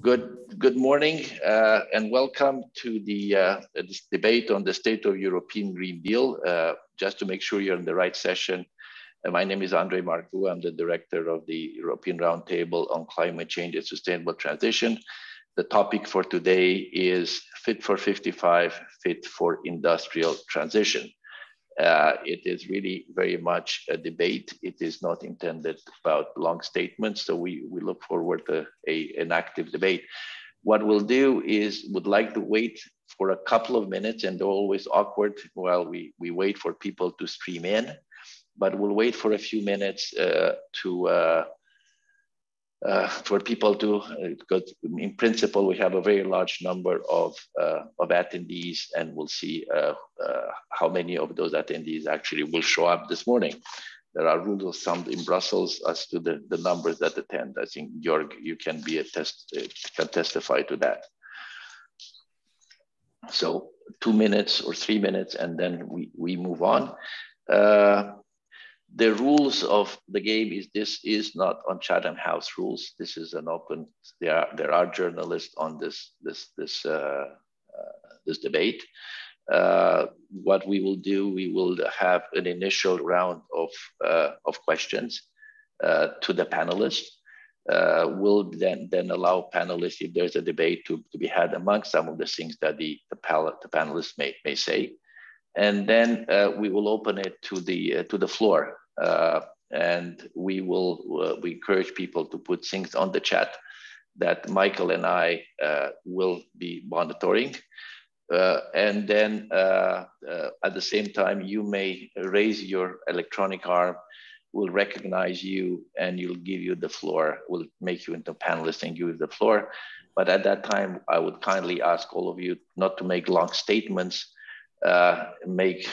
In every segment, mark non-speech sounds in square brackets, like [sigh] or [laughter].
Good, good morning uh, and welcome to the uh, debate on the state of European Green Deal. Uh, just to make sure you're in the right session, uh, my name is Andre Marcu. I'm the director of the European Roundtable on Climate Change and Sustainable Transition. The topic for today is Fit for 55, Fit for Industrial Transition. Uh, it is really very much a debate. It is not intended about long statements. So we, we look forward to a, an active debate. What we'll do is would like to wait for a couple of minutes and always awkward while we, we wait for people to stream in, but we'll wait for a few minutes uh, to uh, uh, for people to, because in principle, we have a very large number of, uh, of attendees and we'll see uh, uh, how many of those attendees actually will show up this morning. There are rules of thumb in Brussels as to the, the numbers that attend. I think, Georg, you can be a test, uh, can testify to that. So two minutes or three minutes, and then we, we move on. The rules of the game is this is not on Chatham House rules. This is an open. There are there are journalists on this this this uh, uh, this debate. Uh, what we will do, we will have an initial round of uh, of questions uh, to the panelists. Uh, we'll then then allow panelists, if there's a debate, to, to be had among some of the things that the the, the panelists may may say and then uh, we will open it to the uh, to the floor uh, and we will we encourage people to put things on the chat that Michael and I will be monitoring. Uh, and then uh, uh, at the same time, you may raise your electronic arm, will recognize you and you'll give you the floor, will make you into panelists and give you the floor. But at that time, I would kindly ask all of you not to make long statements, make,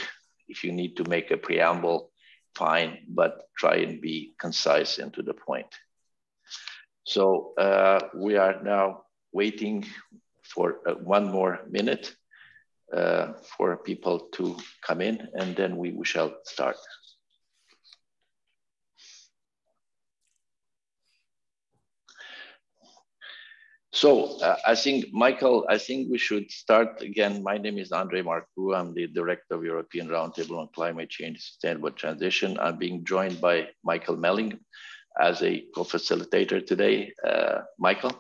if you need to make a preamble, fine, but try and be concise and to the point. So uh, we are now waiting for uh, one more minute uh, for people to come in and then we, we shall start. So uh, I think, Michael, I think we should start again. My name is Andre Marcu. I'm the Director of European Roundtable on Climate Change Sustainable Transition. I'm being joined by Michael Mehling as a co-facilitator today. Uh, Michael?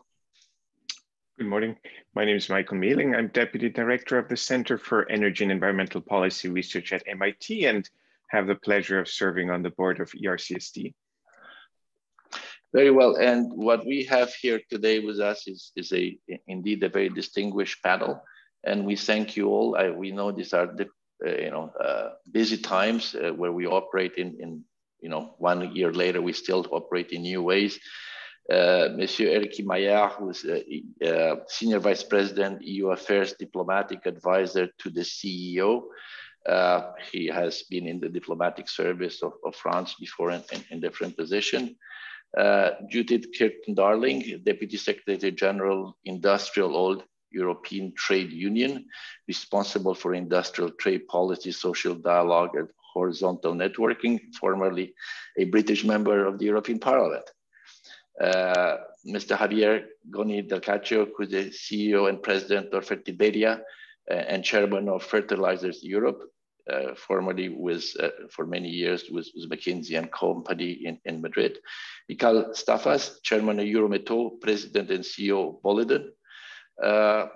Good morning. My name is Michael Mehling. I'm Deputy Director of the Center for Energy and Environmental Policy Research at MIT and have the pleasure of serving on the board of ERCST. Very well. And what we have here today with us is, is a indeed a very distinguished panel. And we thank you all. I, we know these are the, uh, you know uh, busy times uh, where we operate in, in you know one year later we still operate in new ways. Uh, Monsieur Eric Maillard, who is uh, Senior Vice President, EU Affairs Diplomatic Advisor to the CEO. Uh, he has been in the diplomatic service of, of France before in, in, in different positions uh, Judith Kirton-Darling, Deputy Secretary General, IndustriAll European Trade Union, responsible for industrial trade policy, social dialogue, and horizontal networking, formerly a British member of the European Parliament. Uh, Mr. Javier Goni del Cacho, who's the CEO and president of Fertiberia uh, and chairman of Fertilizers Europe, uh, formerly with, uh, for many years with, with McKinsey and Company in, in Madrid. Mikael Staffas, chairman of Eurometaux, president and CEO of Boliden. Uh,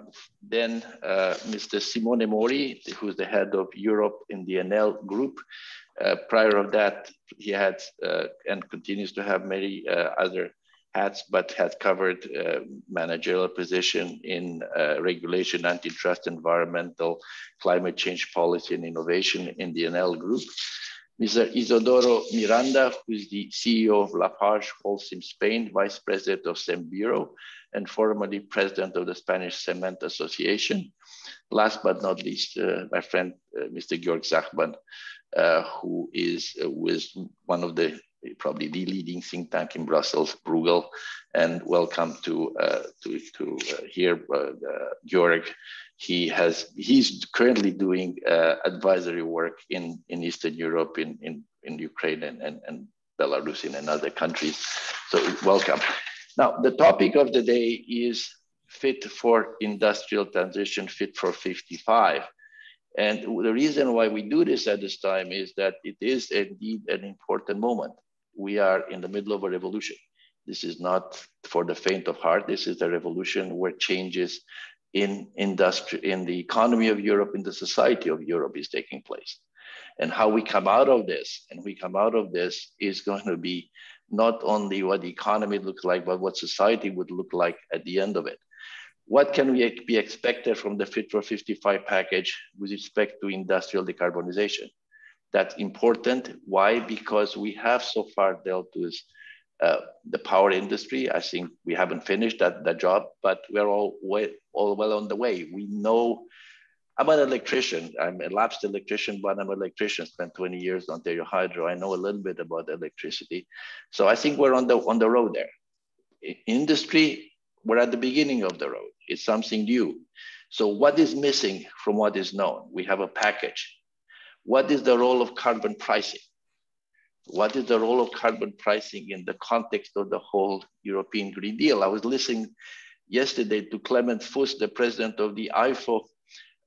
then uh, Mr. Simone Mori, who's the head of Europe in the Enel Group. Uh, prior of that, he had uh, and continues to have many other hats, but has covered uh, managerial position in uh, regulation, antitrust, environmental, climate change policy, and innovation in the Enel Group. Mr. Isidoro Miranda, who is the CEO of Lapage Holcim Spain, Vice President of Cembureau, and formerly President of the Spanish Cement Association. Last but not least, uh, my friend, uh, Mr. Georg Zachmann, uh, who is uh, with one of the probably the leading think tank in Brussels, Bruegel, and welcome to uh, to to uh, hear uh, Georg. He has he's currently doing uh, advisory work in in Eastern Europe, in in in Ukraine and and, and Belarus and other countries. So welcome. Now the topic of the day is fit for industrial transition, fit for 55. And the reason why we do this at this time is that it is indeed an important moment. We are in the middle of a revolution. This is not for the faint of heart. This is a revolution where changes in industry, in the economy of Europe, in the society of Europe is taking place. And how we come out of this, and we come out of this is going to be not only what the economy looks like, but what society would look like at the end of it. What can we be expected from the Fit for 55 package with respect to industrial decarbonization? That's important. Why? Because we have so far dealt with uh, the power industry. I think we haven't finished that, that job, but we're all, way, all well on the way. We know I'm an electrician. I'm a lapsed electrician, but I'm an electrician. Spent 20 years on Ontario Hydro. I know a little bit about electricity. So I think we're on the on the road there. Industry, we're at the beginning of the road. It's something new. So what is missing from what is known? We have a package. What is the role of carbon pricing? What is the role of carbon pricing in the context of the whole European Green Deal? I was listening yesterday to Clemens Fuest, the president of the IFO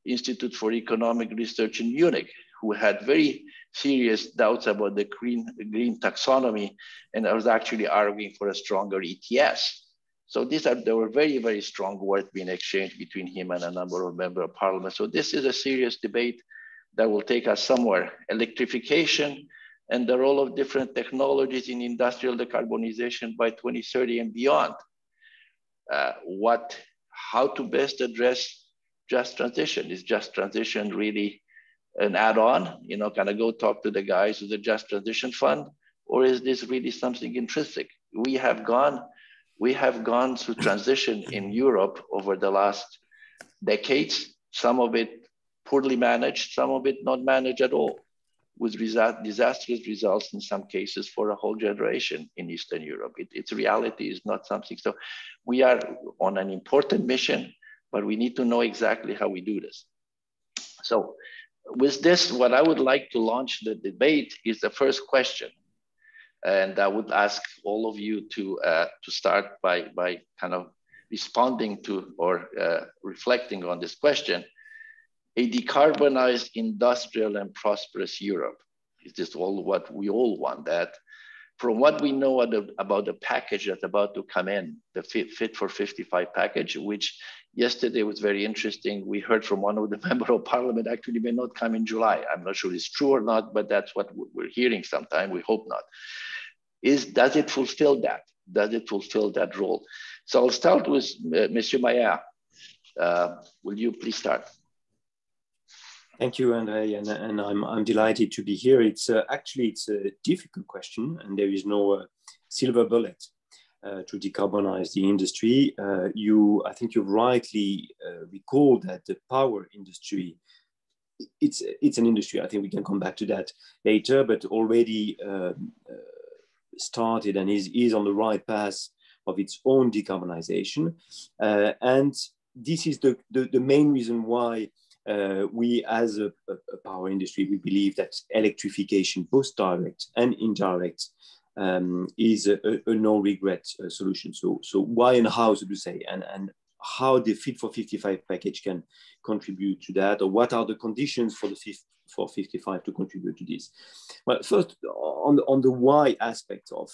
Institute for Economic Research in Munich, who had very serious doubts about the green, green taxonomy, and I was actually arguing for a stronger ETS. So these are there were very, very strong words being exchanged between him and a number of members of parliament. So this is a serious debate that will take us somewhere. Electrification and the role of different technologies in industrial decarbonization by 2030 and beyond. Uh, what, how to best address just transition. Is just transition really an add-on? You know, kind of go talk to the guys with the just transition fund, or is this really something intrinsic? We have gone, we have gone through transition in Europe over the last decades. Some of it poorly managed, some of it not managed at all, with result, disastrous results in some cases for a whole generation in Eastern Europe. It, its reality is not something. So we are on an important mission but we need to know exactly how we do this. So with this, what I would like to launch the debate is the first question. And I would ask all of you to, uh, to start by, by kind of responding to or uh, reflecting on this question. A decarbonized industrial and prosperous Europe. Is this all what we all want that? From what we know about the package that's about to come in, the Fit, for 55 package, which yesterday was very interesting. We heard from one of the [laughs] member of parliament actually may not come in July. I'm not sure it's true or not, but that's what we're hearing sometime. We hope not. Is does it fulfill that? Does it fulfill that role? So I'll start with uh, Monsieur Maillard. Uh, will you please start? Thank you, Andre, and, and I'm, I'm delighted to be here. It's uh, actually it's a difficult question, and there is no uh, silver bullet uh, to decarbonize the industry. Uh, you, I think you've rightly uh, recalled that the power industry, it's, it's an industry, I think we can come back to that later, but already um, uh, started and is, is on the right path of its own decarbonization. And this is the, the, the, main reason why uh, we as a, a, power industry, we believe that electrification, both direct and indirect, um, is a, a, no regret uh, solution. So, so why and how, so to say, and, and how the Fit for 55 package can contribute to that, or what are the conditions for the Fit for 55 to contribute to this? Well, first, on the, on the why aspect of,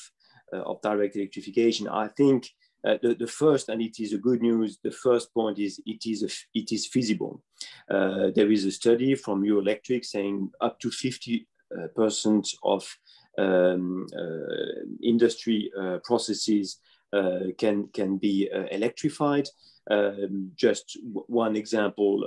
uh, of direct electrification, I think uh, the, the, first, and it is a good news, the first point is it is, a, it is feasible. Uh, there is a study from Eurelectric saying up to 50% uh, of um, uh, industry uh, processes uh, can, can be electrified. Um, just one example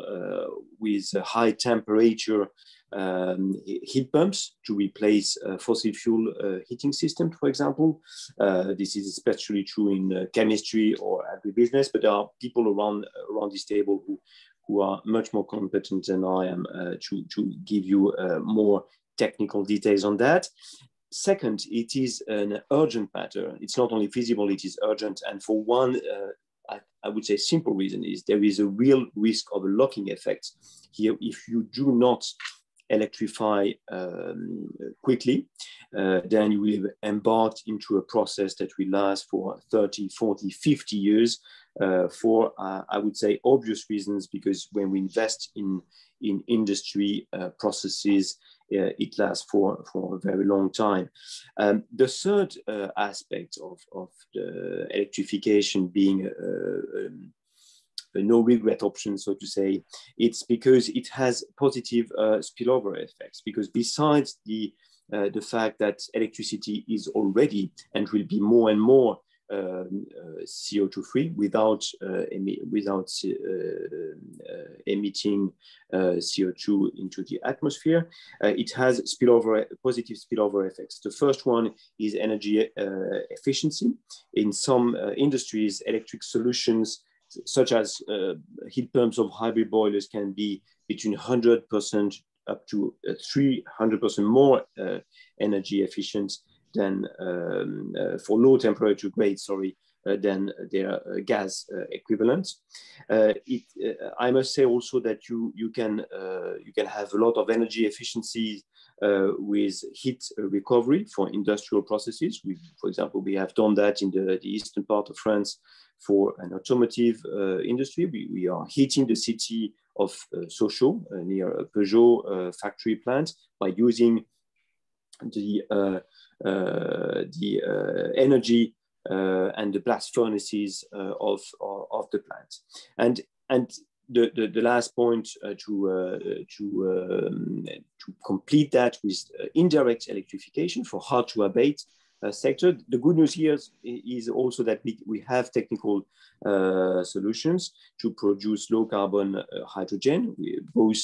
with high temperature um, heat pumps to replace uh, fossil fuel uh, heating system, for example. Uh, this is especially true in chemistry or agribusiness, but there are people around around this table who who are much more competent than I am to to give you more technical details on that. Second, it is an urgent matter. It's not only feasible, it is urgent. And for one, uh, I, I, would say simple reason is there is a real risk of a locking effect here if you do not electrify um, quickly, uh, then you will embark into a process that will last for 30, 40, 50 years uh, for, uh, I would say, obvious reasons, because when we invest in, in industry uh, processes, uh, it lasts for, for a very long time. Um, the third aspect of, of the electrification being um, no regret option, so to say, it's because it has positive uh, spillover effects. Because besides the uh, the fact that electricity is already and will be more and more um, uh, CO2 free without uh, emi without uh, emitting CO2 into the atmosphere. it has spillover positive spillover effects. The first one is energy efficiency. In some industries, electric solutions such as uh, heat pumps of hybrid boilers can be between 100% up to 300% more uh, energy efficient than um, uh, for low temperature grade, sorry, uh, than their uh, gas uh, equivalent. It, I must say also that you, you, can, you can have a lot of energy efficiency with heat recovery for industrial processes. We, for example, we have done that in the, the eastern part of France for an automotive uh, industry. We, we, are heating the city of uh, Sochaux uh, near a Peugeot factory plant by using the, the energy and the blast furnaces of, of, the plant. And, and the, the, the, last point uh, to, uh, to, um, to complete that with uh, indirect electrification for hard to abate uh, sector. The good news here is, is also that we, we have technical uh, solutions to produce low carbon uh, hydrogen, both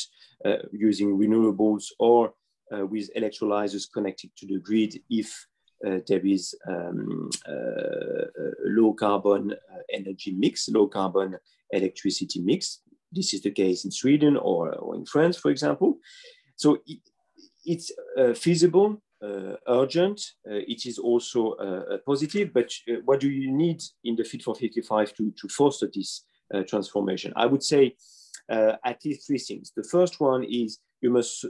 using renewables or with electrolyzers connected to the grid if uh, there is um, uh, low carbon uh, energy mix, low carbon electricity mix. This is the case in Sweden or, or in France, for example. So it, it's feasible uh, urgent. Uh, it is also uh, positive, but what do you need in the Fit for 55 to, to foster this transformation? I would say at least three things. The first one is you must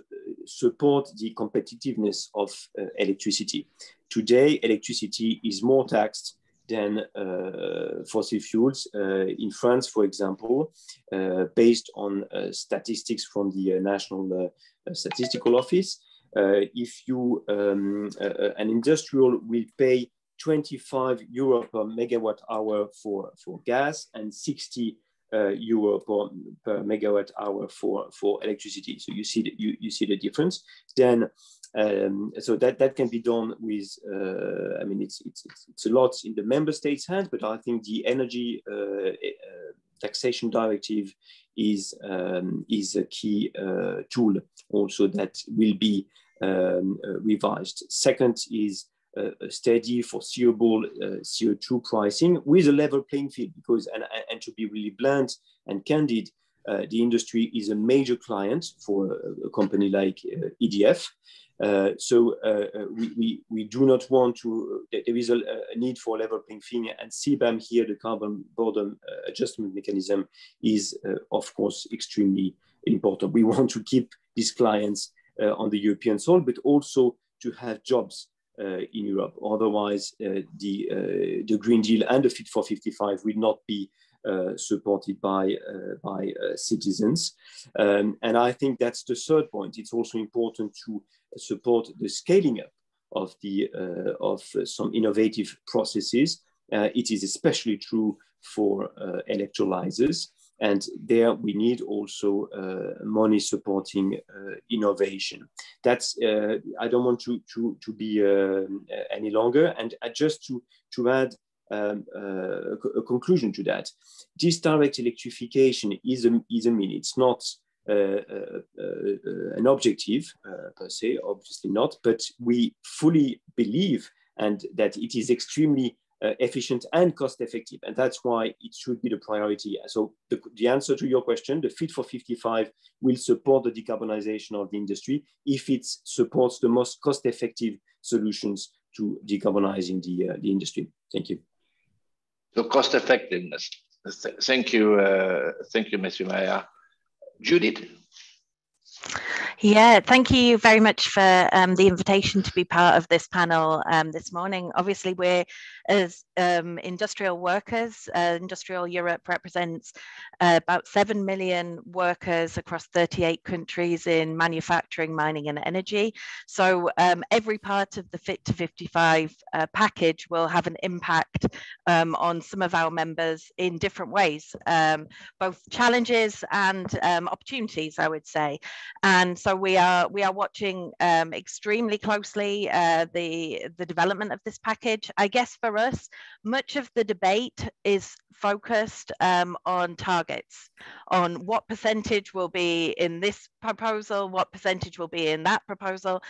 support the competitiveness of electricity. Today, electricity is more taxed than uh, fossil fuels. Uh, in France, for example, uh, based on statistics from the National Statistical Office, uh, if you um, uh, uh, an industrial will pay 25 euro per megawatt hour for, for gas and 60 uh, euro per, per megawatt hour for, for electricity. So you see the, you, you see the difference. Then um, so that, that can be done with, uh, I mean, it's, it's, it's, a lot in the member states' hands, but I think the energy uh, taxation directive is, um, is a key uh, tool also that will be um, uh, revised. Second is uh, steady foreseeable uh, CO2 pricing with a level playing field because, and, and to be really blunt and candid, the industry is a major client for a company like EDF. Uh, so we, we, we, do not want to, there is a, a, need for level playing field and CBAM here, the carbon border adjustment mechanism is of course extremely important. We [laughs] want to keep these clients uh, on the European soil, but also to have jobs uh, in Europe. Otherwise, uh, the, the Green Deal and the Fit for 55 will not be uh, supported by uh, by uh, citizens. Um, and I think that's the third point. It's also important to support the scaling up of the of some innovative processes. it is especially true for electrolyzers. And there we need also uh, money supporting uh, innovation. That's, uh, I don't want to, to, to be um, any longer. And just to, to add um, uh, a conclusion to that. This direct electrification is a, is a mean. It's not uh, uh, an objective per se, obviously not, but we fully believe and that it is extremely uh, efficient and cost effective. And that's why it should be the priority. So the, the, answer to your question, the Fit for 55 will support the decarbonization of the industry if it supports the most cost effective solutions to decarbonizing the, uh, the industry. Thank you. So cost effectiveness. Thank you. Uh, thank you, Mr. Maillard. Judith? Yeah, thank you very much for um, the invitation to be part of this panel um, this morning. Obviously, we're as um, industrial workers, uh, IndustriAll Europe represents uh, about 7 million workers across 38 countries in manufacturing, mining, and energy. So, um, every part of the Fit to 55 uh, package will have an impact um, on some of our members in different ways, um, both challenges and opportunities, I would say. And so, we are we are watching extremely closely uh, the the development of this package. I guess for much of the debate is focused um, on targets, on what percentage will be in this proposal, what percentage will be in that proposal.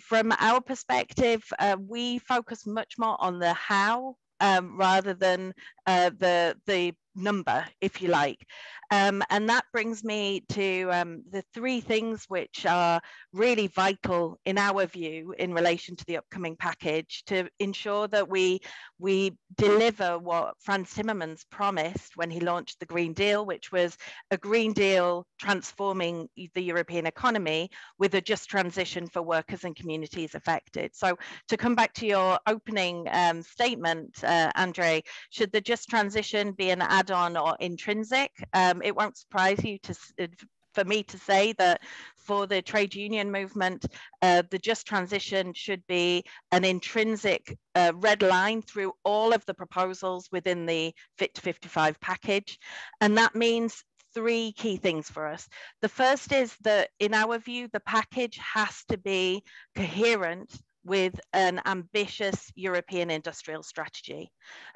From our perspective, uh, we focus much more on the how um, rather than uh, the the number, if you like. Um, and that brings me to um, the three things which are really vital in our view in relation to the upcoming package to ensure that we we deliver what Frans Timmermans promised when he launched the Green Deal, which was a Green Deal transforming the European economy with a just transition for workers and communities affected. So to come back to your opening um, statement, uh, Andre, should the just transition be an add-on or intrinsic? Um, it won't surprise you to for me to say that for the trade union movement, uh, the just transition should be an intrinsic uh, red line through all of the proposals within the Fit to 55 package. And that means three key things for us. The first is that, in our view, the package has to be coherent with an ambitious European industrial strategy.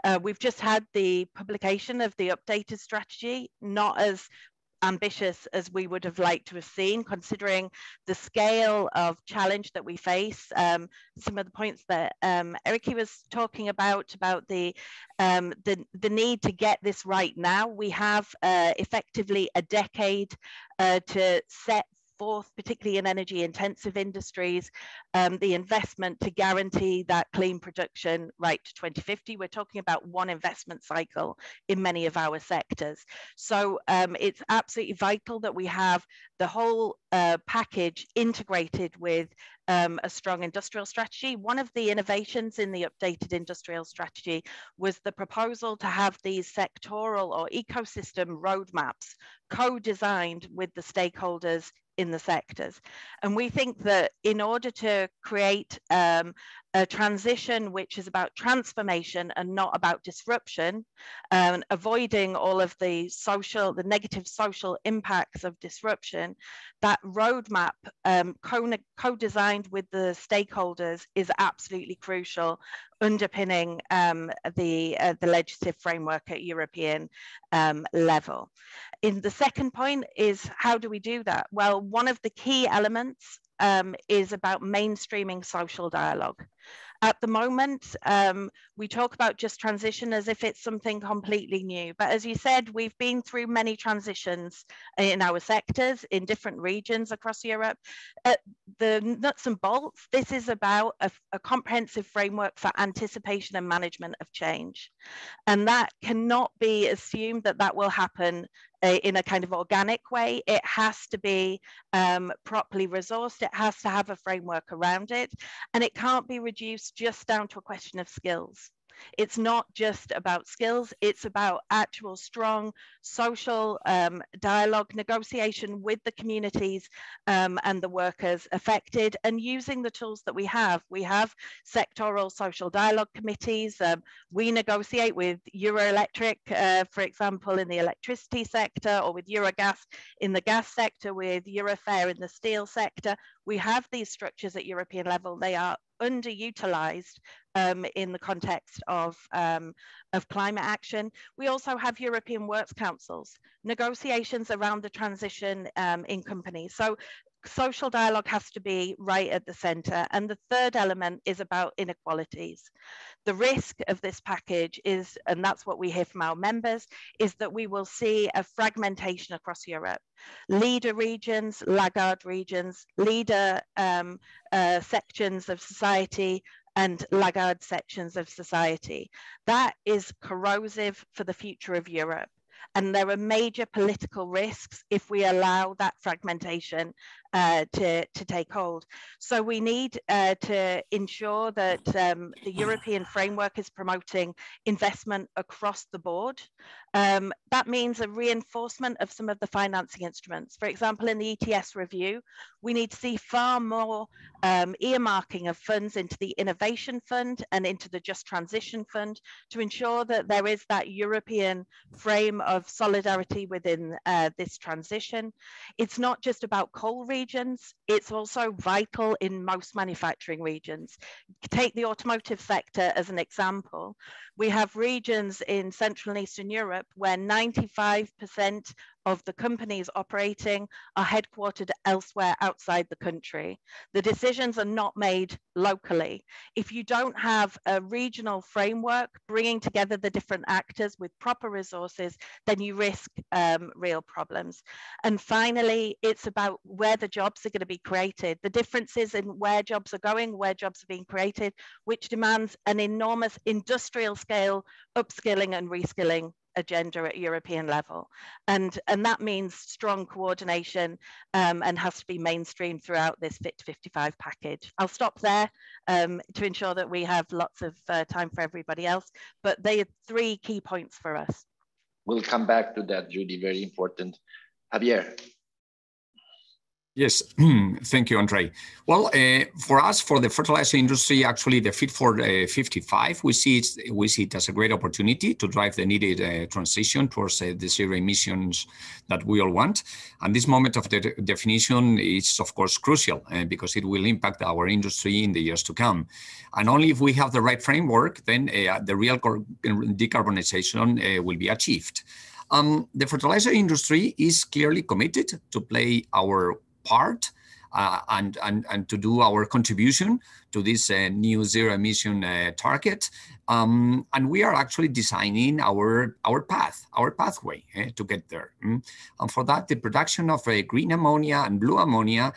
Uh, we've just had the publication of the updated strategy, not as ambitious as we would have liked to have seen, considering the scale of challenge that we face. Um, some of the points that um, Erici was talking about, about the, um, the, the need to get this right now. We have uh, effectively a decade uh, to set forth, particularly in energy intensive industries, um, the investment to guarantee that clean production right to 2050. We're talking about one investment cycle in many of our sectors. So um, it's absolutely vital that we have the whole uh, package integrated with um, a strong industrial strategy. One of the innovations in the updated industrial strategy was the proposal to have these sectoral or ecosystem roadmaps co-designed with the stakeholders in the sectors. And we think that in order to create um, a transition which is about transformation and not about disruption, um, avoiding all of the social, the negative social impacts of disruption, that roadmap um, co-designed with the stakeholders is absolutely crucial, underpinning um, the, uh, the legislative framework at European um, level. In the second point is how do we do that? Well, one of the key elements um, is about mainstreaming social dialogue. At the moment, um, we talk about just transition as if it's something completely new. But as you said, we've been through many transitions in our sectors in different regions across Europe. Uh, the nuts and bolts, this is about a, a comprehensive framework for anticipation and management of change. And that cannot be assumed that that will happen in a kind of organic way. It has to be um, properly resourced. It has to have a framework around it. And it can't be reduced just down to a question of skills. It's not just about skills, it's about actual strong social um, dialogue, negotiation with the communities um, and the workers affected, and using the tools that we have. We have sectoral social dialogue committees. Um, we negotiate with Eurelectric, uh, for example, in the electricity sector, or with Eurogas in the gas sector, with Eurofer in the steel sector. We have these structures at European level. They are underutilized um, in the context of, um, of climate action. We also have European Works Councils, negotiations around the transition um, in companies. So social dialogue has to be right at the center. And the third element is about inequalities. The risk of this package is, and that's what we hear from our members, is that we will see a fragmentation across Europe. Leader regions, laggard regions, leader um, uh, sections of society and laggard sections of society. That is corrosive for the future of Europe. And there are major political risks if we allow that fragmentation uh, to, to take hold. So we need uh, to ensure that um, the European framework is promoting investment across the board. Um, that means a reinforcement of some of the financing instruments. For example, in the ETS review, we need to see far more um, earmarking of funds into the Innovation Fund and into the Just Transition Fund to ensure that there is that European frame of solidarity within uh, this transition. It's not just about coal regions, it's also vital in most manufacturing regions. Take the automotive sector as an example. We have regions in Central and Eastern Europe where 95% of the companies operating are headquartered elsewhere outside the country. The decisions are not made locally. If you don't have a regional framework bringing together the different actors with proper resources, then you risk um, real problems. And finally, it's about where the jobs are going to be created, the differences in where jobs are going, where jobs are being created, which demands an enormous industrial scale upskilling and reskilling agenda at European level. And, and that means strong coordination um, and has to be mainstream throughout this Fit to 55 package. I'll stop there um, to ensure that we have lots of uh, time for everybody else, but they are three key points for us. We'll come back to that, Judy, very important. Javier. Yes, [clears throat] thank you, Andre. Well, uh, for us, for the fertilizer industry, actually, the Fit for uh, 55, we see it, we see it as a great opportunity to drive the needed uh, transition towards uh, the zero emissions that we all want. And this moment of the definition is, of course, crucial uh, because it will impact our industry in the years to come. And only if we have the right framework, then uh, the real decarbonization will be achieved. Um, the fertilizer industry is clearly committed to play our part uh, and, and, and to do our contribution to this uh, new zero emission uh, target. Um, and we are actually designing our, our path, our pathway eh, to get there. Mm? And for that, the production of uh, green ammonia and blue ammonia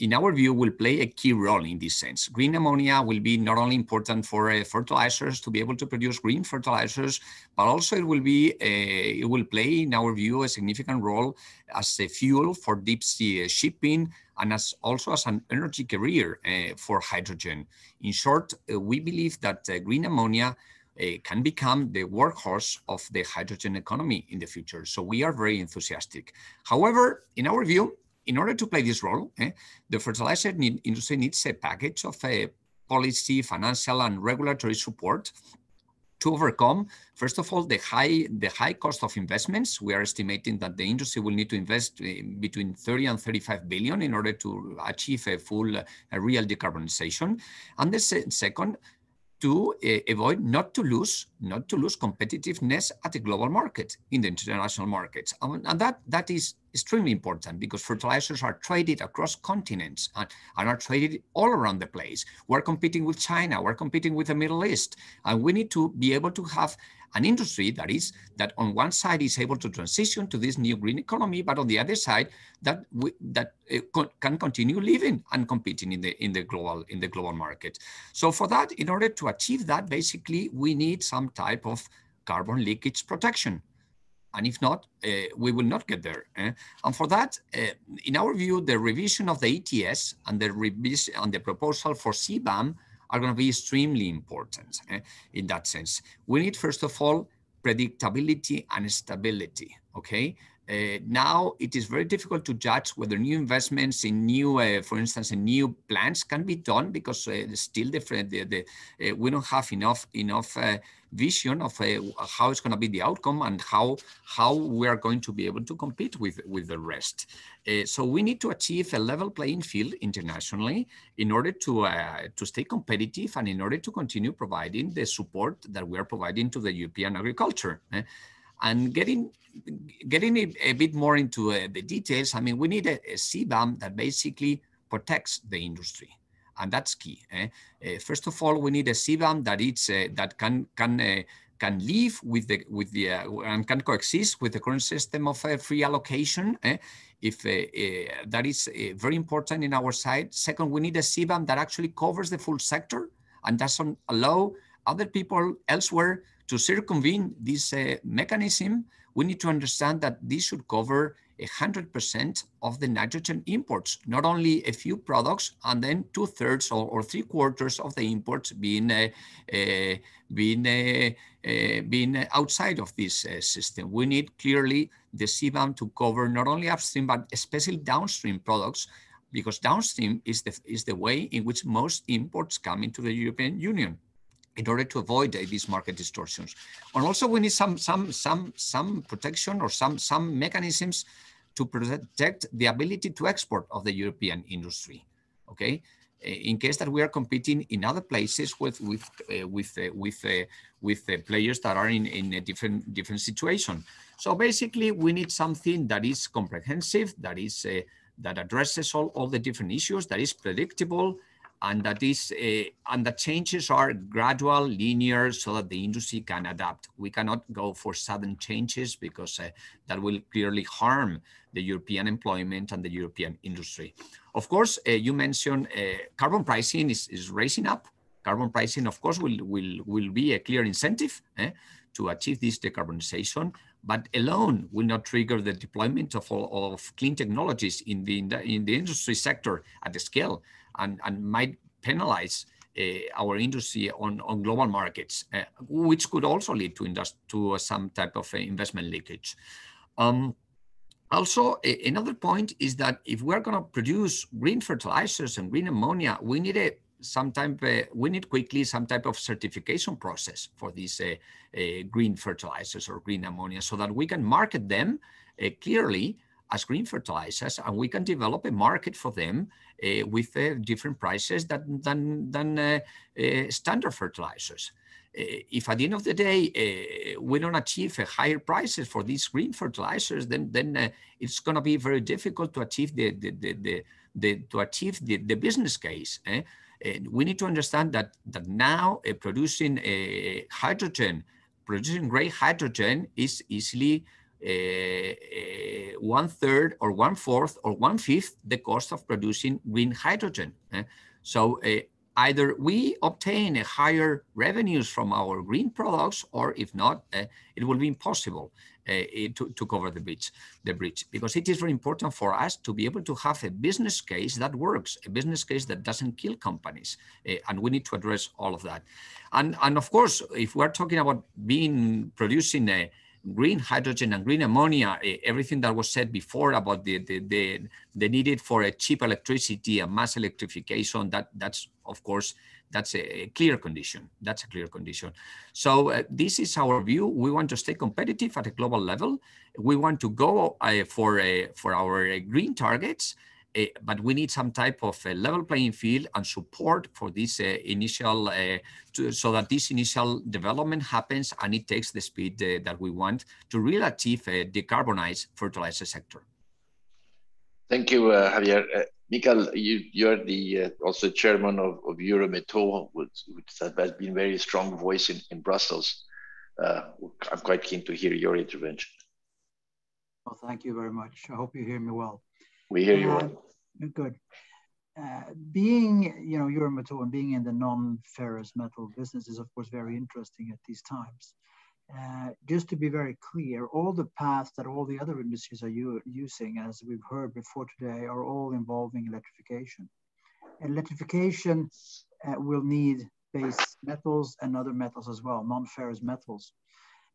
in our view, will play a key role in this sense. Green ammonia will be not only important for uh, fertilizers to be able to produce green fertilizers, but also it will be uh, it will play, in our view, a significant role as a fuel for deep sea shipping and as also as an energy carrier uh, for hydrogen. In short, uh, we believe that uh, green ammonia uh, can become the workhorse of the hydrogen economy in the future. So we are very enthusiastic. However, in our view, in order to play this role, eh, the fertilizer need, industry needs a package of a policy, financial, and regulatory support to overcome, first of all, the high the high cost of investments. We are estimating that the industry will need to invest eh, between 30 and 35 billion in order to achieve a full, a real decarbonization. And the second, to uh, avoid not to lose not to lose competitiveness at the global market in the international markets. And, and that that is extremely important because fertilizers are traded across continents and, and, are traded all around the place. We're competing with china we're competing with the middle east and we need to be able to have an industry that is that on one side is able to transition to this new green economy, but on the other side that we, that co can continue living and competing in the in the global in the global market. So for that, in order to achieve that, basically we need some type of carbon leakage protection. And if not, uh, we will not get there. Eh? And for that, uh, in our view, the revision of the ETS and the revision and the proposal for CBAM are going to be extremely important eh, in that sense. We need, first of all, predictability and stability, okay? Uh, now it is very difficult to judge whether new investments in new, uh, for instance, in new plants can be done because uh, still the, the, the we don't have enough enough vision of uh, how it's going to be the outcome and how how we are going to be able to compete with with the rest. so we need to achieve a level playing field internationally in order to to stay competitive and in order to continue providing the support that we are providing to the European agriculture. Eh? And getting getting a, a bit more into uh, the details, I mean, we need a, a, CBAM that basically protects the industry, and that's key. Eh? Uh, first of all, we need a CBAM that it's uh, that can can uh, can live with the with the uh, and can coexist with the current system of uh, free allocation. Eh? If that is very important in our side. Second, we need a CBAM that actually covers the full sector and doesn't allow other people elsewhere to circumvent this uh, mechanism, we need to understand that this should cover 100% of the nitrogen imports, not only a few products, and then two thirds or, or three quarters of the imports being uh, uh, being uh, uh being outside of this uh, system. We need clearly the CBAM to cover not only upstream but especially downstream products, because downstream is the is the way in which most imports come into the European Union in order to avoid these market distortions. And also we need some, some, some, some protection or some, some mechanisms to protect the ability to export of the European industry, okay? Uh, in case that we are competing in other places with with uh, with uh, with uh, with players that are in in a different different situation. So basically, we need something that is comprehensive, that is that addresses all all the different issues, that is predictable, and that is uh, and the changes are gradual, linear, so that the industry can adapt. We cannot go for sudden changes because uh, that will clearly harm the European employment and the European industry. Of course, uh, you mentioned carbon pricing is, is raising up. Carbon pricing, of course, will will will be a clear incentive eh, to achieve this decarbonization but alone will not trigger the deployment of, all, of clean technologies in the, in the, in the industry sector at the scale and, and might penalize uh, our industry on, on global markets, uh, which could also lead to, to some type of uh, investment leakage. Um, also, another point is that if we're going to produce green fertilizers and green ammonia, we need a some type, uh, we need quickly some type of certification process for these uh, uh, green fertilizers or green ammonia so that we can market them clearly as green fertilizers and we can develop a market for them uh, with uh, different prices than, than, than uh, standard fertilizers. if at the end of the day we don't achieve higher prices for these green fertilizers, then then it's going to be very difficult to achieve the, the, the, the, the to achieve the, the business case. Eh? we need to understand that that now producing hydrogen, producing gray hydrogen is easily uh, uh, one third or one fourth or one fifth the cost of producing green hydrogen. Eh? So uh, either we obtain a higher revenues from our green products, or if not, uh, it will be impossible uh, to, to cover the bridge, the bridge, because it is very important for us to be able to have a business case that works, a business case that doesn't kill companies, uh, and we need to address all of that. And and of course, if we're talking about being producing a green hydrogen and green ammonia, eh, everything that was said before about the, the, the, the needed for a cheap electricity and mass electrification, that, that's, of course, that's a, clear condition. That's a clear condition. So uh, this is our view. We want to stay competitive at a global level. We want to go uh, for, uh, for our green targets but we need some type of uh, level playing field and support for this uh, initial, to, so that this initial development happens and it takes the speed that we want to really achieve a decarbonized fertilizer sector. Thank you, Javier. Mikael, you, you're the uh, also chairman of, of Eurometaux, which, which, has been a very strong voice in, in Brussels. Uh, I'm quite keen to hear your intervention. Well, thank you very much. I hope you hear me well. We hear you uh, Good. Uh, being, you know, Eurometaux and being in the non-ferrous metal business is, of course, very interesting at these times. Uh, just to be very clear, all the paths that all the other industries are using, as we've heard before today, are all involving electrification. And electrification uh, will need base metals and other metals as well, non-ferrous metals.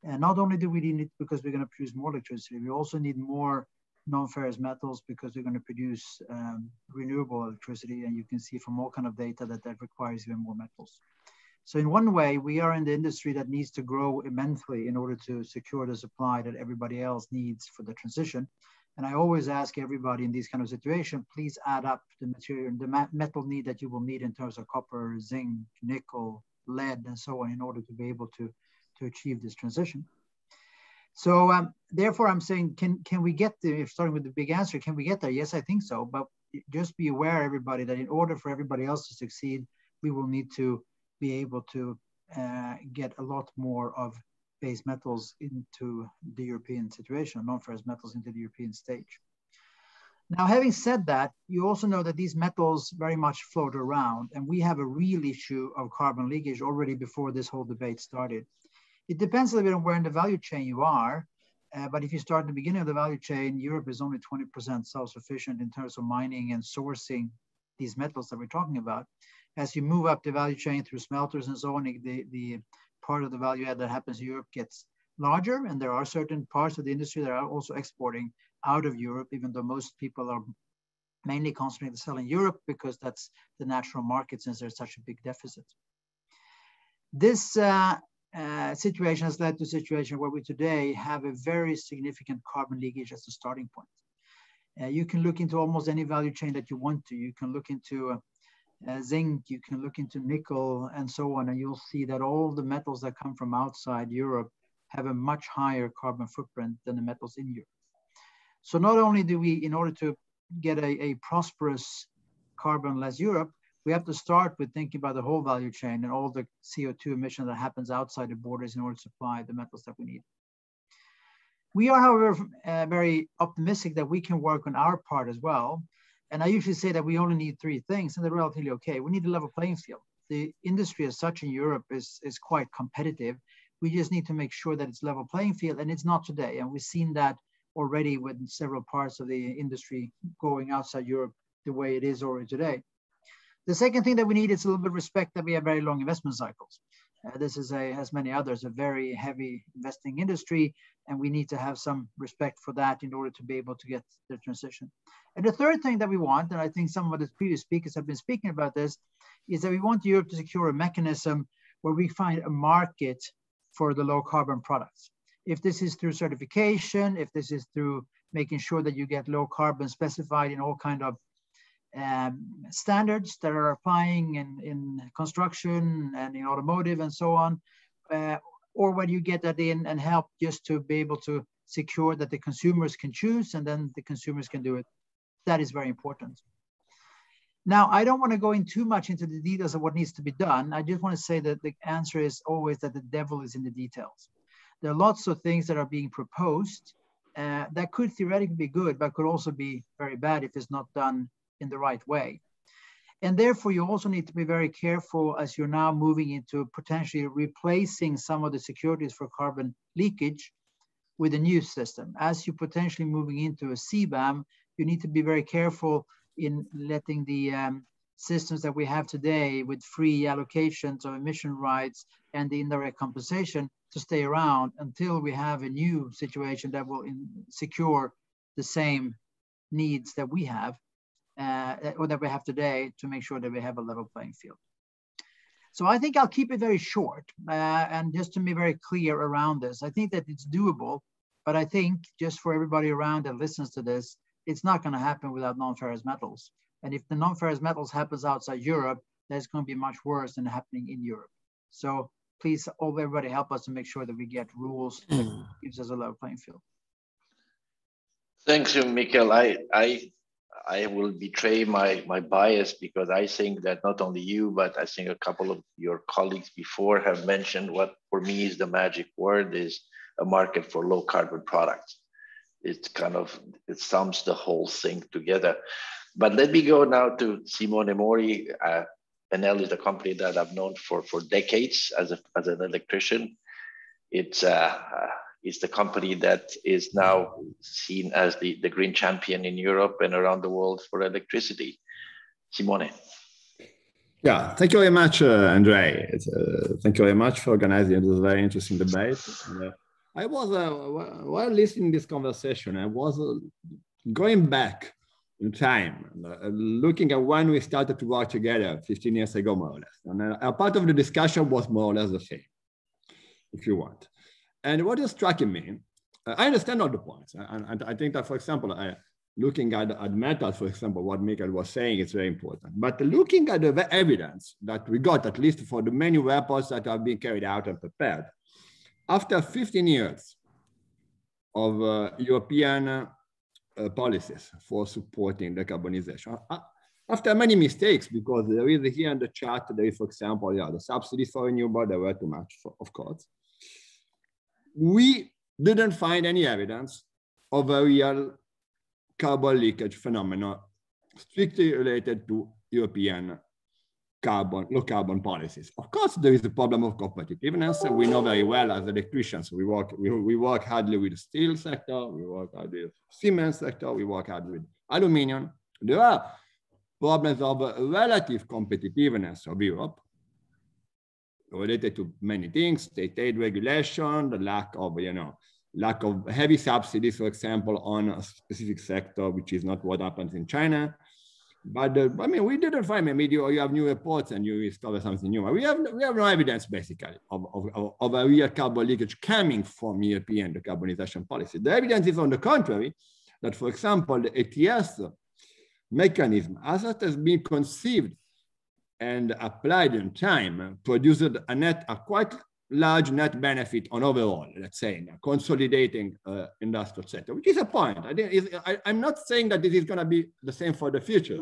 And not only do we need it because we're going to produce more electricity, we also need more non-ferrous metals because they're going to produce um, renewable electricity. And you can see from all kind of data that that requires even more metals. So in one way, we are in the industry that needs to grow immensely in order to secure the supply that everybody else needs for the transition. And I always ask everybody in these kind of situations, please add up the material, the metal need that you will need in terms of copper, zinc, nickel, lead, and so on in order to be able to, to achieve this transition. So um, therefore, I'm saying, can can we get there? Starting with the big answer, can we get there? Yes, I think so. But just be aware, everybody, that in order for everybody else to succeed, we will need to be able to uh, get a lot more of base metals into the European situation, non-ferrous metals into the European stage. Now, having said that, you also know that these metals very much float around, and we have a real issue of carbon leakage already before this whole debate started. It depends a little bit on where in the value chain you are. Uh, but if you start at the beginning of the value chain, Europe is only 20% self-sufficient in terms of mining and sourcing these metals that we're talking about. As you move up the value chain through smelters and so on, the, the part of the value add that happens in Europe gets larger. And there are certain parts of the industry that are also exporting out of Europe, even though most people are mainly concentrating to sell in Europe because that's the natural market since there's such a big deficit. This uh, uh, situation has led to a situation where we today have a very significant carbon leakage as a starting point. Uh, you can look into almost any value chain that you want to. You can look into uh, zinc, you can look into nickel and so on, and you'll see that all the metals that come from outside Europe have a much higher carbon footprint than the metals in Europe. So not only do we, in order to get a, a prosperous carbon-less Europe, we have to start with thinking about the whole value chain and all the CO2 emission that happens outside the borders in order to supply the metals that we need. We are, however, uh, very optimistic that we can work on our part as well. And I usually say that we only need three things, and they're relatively okay. We need a level playing field. The industry as such in Europe is, is quite competitive. We just need to make sure that it's level playing field, and it's not today. And we've seen that already with several parts of the industry going outside Europe the way it is already today. The second thing that we need is a little bit of respect that we have very long investment cycles. Uh, this is a, as many others, a very heavy investing industry, and we need to have some respect for that in order to be able to get the transition. And the third thing that we want, and I think some of the previous speakers have been speaking about this, is that we want Europe to secure a mechanism where we find a market for the low carbon products. If this is through certification, if this is through making sure that you get low carbon specified in all kind of um, standards that are applying in, in construction and in automotive and so on, uh, or when you get that in and help just to be able to secure that the consumers can choose and then the consumers can do it. That is very important. Now, I don't want to go in too much into the details of what needs to be done. I just want to say that the answer is always that the devil is in the details. There are lots of things that are being proposed uh, that could theoretically be good, but could also be very bad if it's not done in the right way. And therefore, you also need to be very careful as you're now moving into potentially replacing some of the securities for carbon leakage with a new system. As you're potentially moving into a CBAM, you need to be very careful in letting the um, systems that we have today with free allocations of emission rights and the indirect compensation to stay around until we have a new situation that will in, secure the same needs that we have uh, or that we have today to make sure that we have a level playing field. So I think I'll keep it very short uh, and just to be very clear around this. I think that it's doable, but I think just for everybody around that listens to this, it's not going to happen without non-ferrous metals. And if the non-ferrous metals happens outside Europe, that's going to be much worse than happening in Europe. So please, all everybody help us to make sure that we get rules that hmm. gives us a level playing field. Thanks, Mikael. I, I I will betray my, my bias because I think that not only you, but I think a couple of your colleagues before have mentioned what for me is the magic word is a market for low carbon products. It's kind of, it sums the whole thing together. But let me go now to Simone Mori. Uh, Enel is a company that I've known for, for decades as, a, as an electrician. It's uh, is the company that is now seen as the, the green champion in Europe and around the world for electricity. Simone. Yeah, thank you very much, uh, Andre. Uh, thank you very much for organizing this very interesting debate. Uh, I was, uh, while listening this conversation, I was uh, going back in time, uh, looking at when we started to work together 15 years ago, more or less. And a part of the discussion was more or less the same, if you want. And what is striking me, uh, I understand all the points. And, and I think that, for example, I, looking at, at metals, for example, what Mikael was saying is very important. But looking at the evidence that we got, at least for the many weapons that have been carried out and prepared, after 15 years of uh, European uh, policies for supporting decarbonization, uh, after many mistakes, because there is here in the chart, there is, for example, yeah, the subsidies for renewable, there were too much, for, of course we didn't find any evidence of a real carbon leakage phenomenon strictly related to European carbon, low carbon policies. Of course, there is a problem of competitiveness. We know very well as electricians, we work, we, we work hardly with the steel sector, we work hard with the cement sector, we work hard with aluminum. There are problems of relative competitiveness of Europe related to many things, state aid regulation, the lack of, you know, lack of heavy subsidies, for example, on a specific sector, which is not what happens in China. But uh, I mean, we didn't find maybe you, you have new reports and you discover something new. We have we have no evidence basically of, of, of a real carbon leakage coming from European decarbonization policy. The evidence is on the contrary, that for example, the ETS mechanism, as it has been conceived and applied in time, produced a net, a quite large net benefit on overall, let's say, consolidating uh, industrial sector, which is a point. I think I, am not saying that this is going to be the same for the future,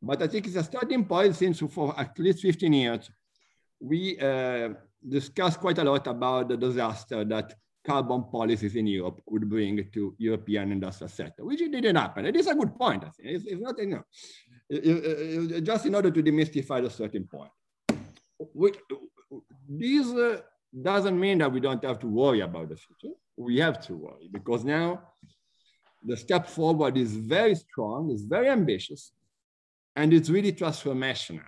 but I think it's a starting point since for at least 15 years, we uh, discussed quite a lot about the disaster that carbon policies in Europe would bring to European industrial sector, which didn't happen. It is a good point, I think. It's, it's not, know, just in order to demystify the certain point. We, this uh, doesn't mean that we don't have to worry about the future. We have to worry because now the step forward is very strong, it's very ambitious, and it's really transformational.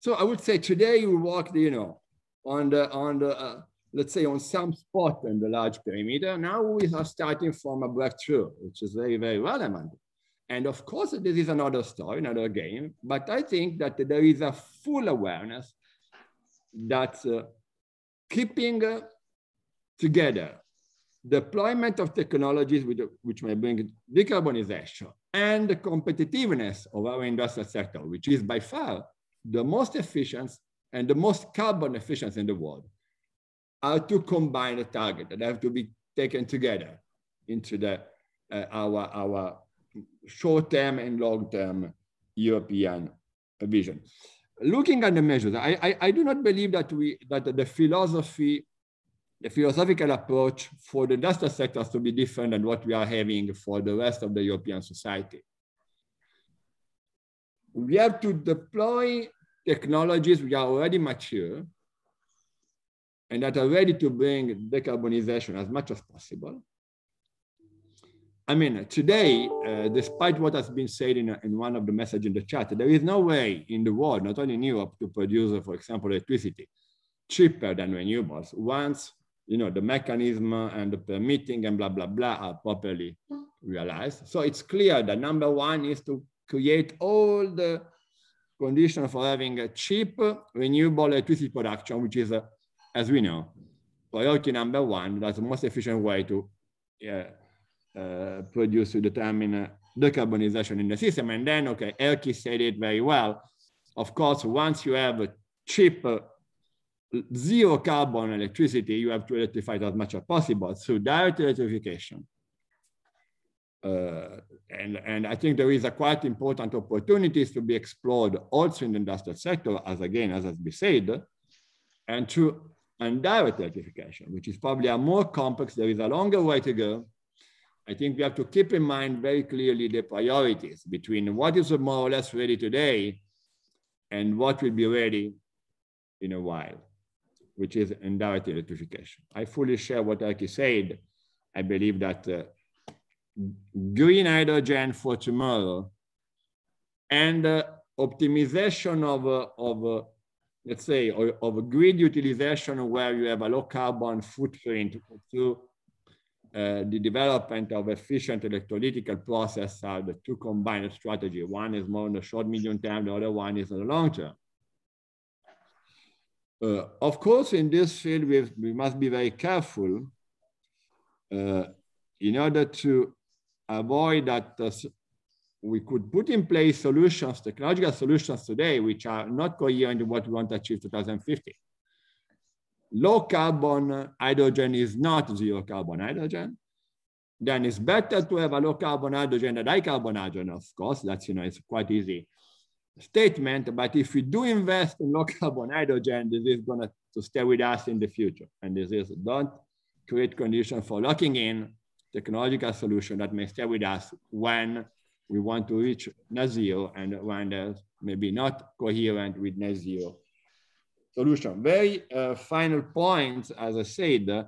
So I would say today we work, you know, on the on the uh, let's say on some spot in the large perimeter. Now we are starting from a breakthrough, which is very very relevant. And of course, this is another story, another game. But I think that there is a full awareness that uh, keeping uh, together deployment of technologies which, which may bring decarbonization and the competitiveness of our industrial sector, which is by far the most efficient and the most carbon efficient in the world, are to combine a target that have to be taken together into the, uh, our, our short-term and long-term European vision looking at the measures, I, I, I, do not believe that we that the philosophy, the philosophical approach for the industrial sector to be different than what we are having for the rest of the European society. We have to deploy technologies which are already mature and that are ready to bring decarbonization as much as possible I mean, today, uh, despite what has been said in, in one of the messages in the chat, there is no way in the world, not only in Europe, to produce, for example, electricity cheaper than renewables once you know the mechanism and the permitting and blah blah blah are properly realized. So it's clear that number one is to create all the conditions for having a cheap renewable electricity production, which is, uh, as we know, priority number one. That's the most efficient way to uh, uh, produce to determine decarbonization in the system. And then, okay, Erkki said it very well. Of course, once you have a cheap uh, zero carbon electricity, you have to electrify as much as possible through direct electrification. Uh, and, and I think there is a quite important opportunities to be explored also in the industrial sector, as again, as has been said, and through indirect electrification, which is probably a more complex, there is a longer way to go, I think we have to keep in mind very clearly the priorities between what is more or less ready today and what will be ready in a while, which is indirect electrification. I fully share what Erkki said. I believe that uh, green hydrogen for tomorrow and uh, optimization of, uh, of uh, let's say, of, of grid utilization where you have a low carbon footprint through uh, the development of efficient electrolytical process are the two combined strategy. One is more in the short, medium term, the other one is in the long term. Uh, of course, in this field, we, we must be very careful uh, in order to avoid that uh, we could put in place solutions, technological solutions today, which are not coherent to what we want to achieve 2050 low carbon hydrogen is not zero carbon hydrogen, then it's better to have a low carbon hydrogen than high carbon hydrogen, of course. That's, you know, it's quite easy statement. But if we do invest in low [laughs] carbon hydrogen, this is going to stay with us in the future. And this is don't create conditions for locking in technological solution that may stay with us when we want to reach net zero and one that's maybe not coherent with net zero solution. Very uh, final point, as I said, uh,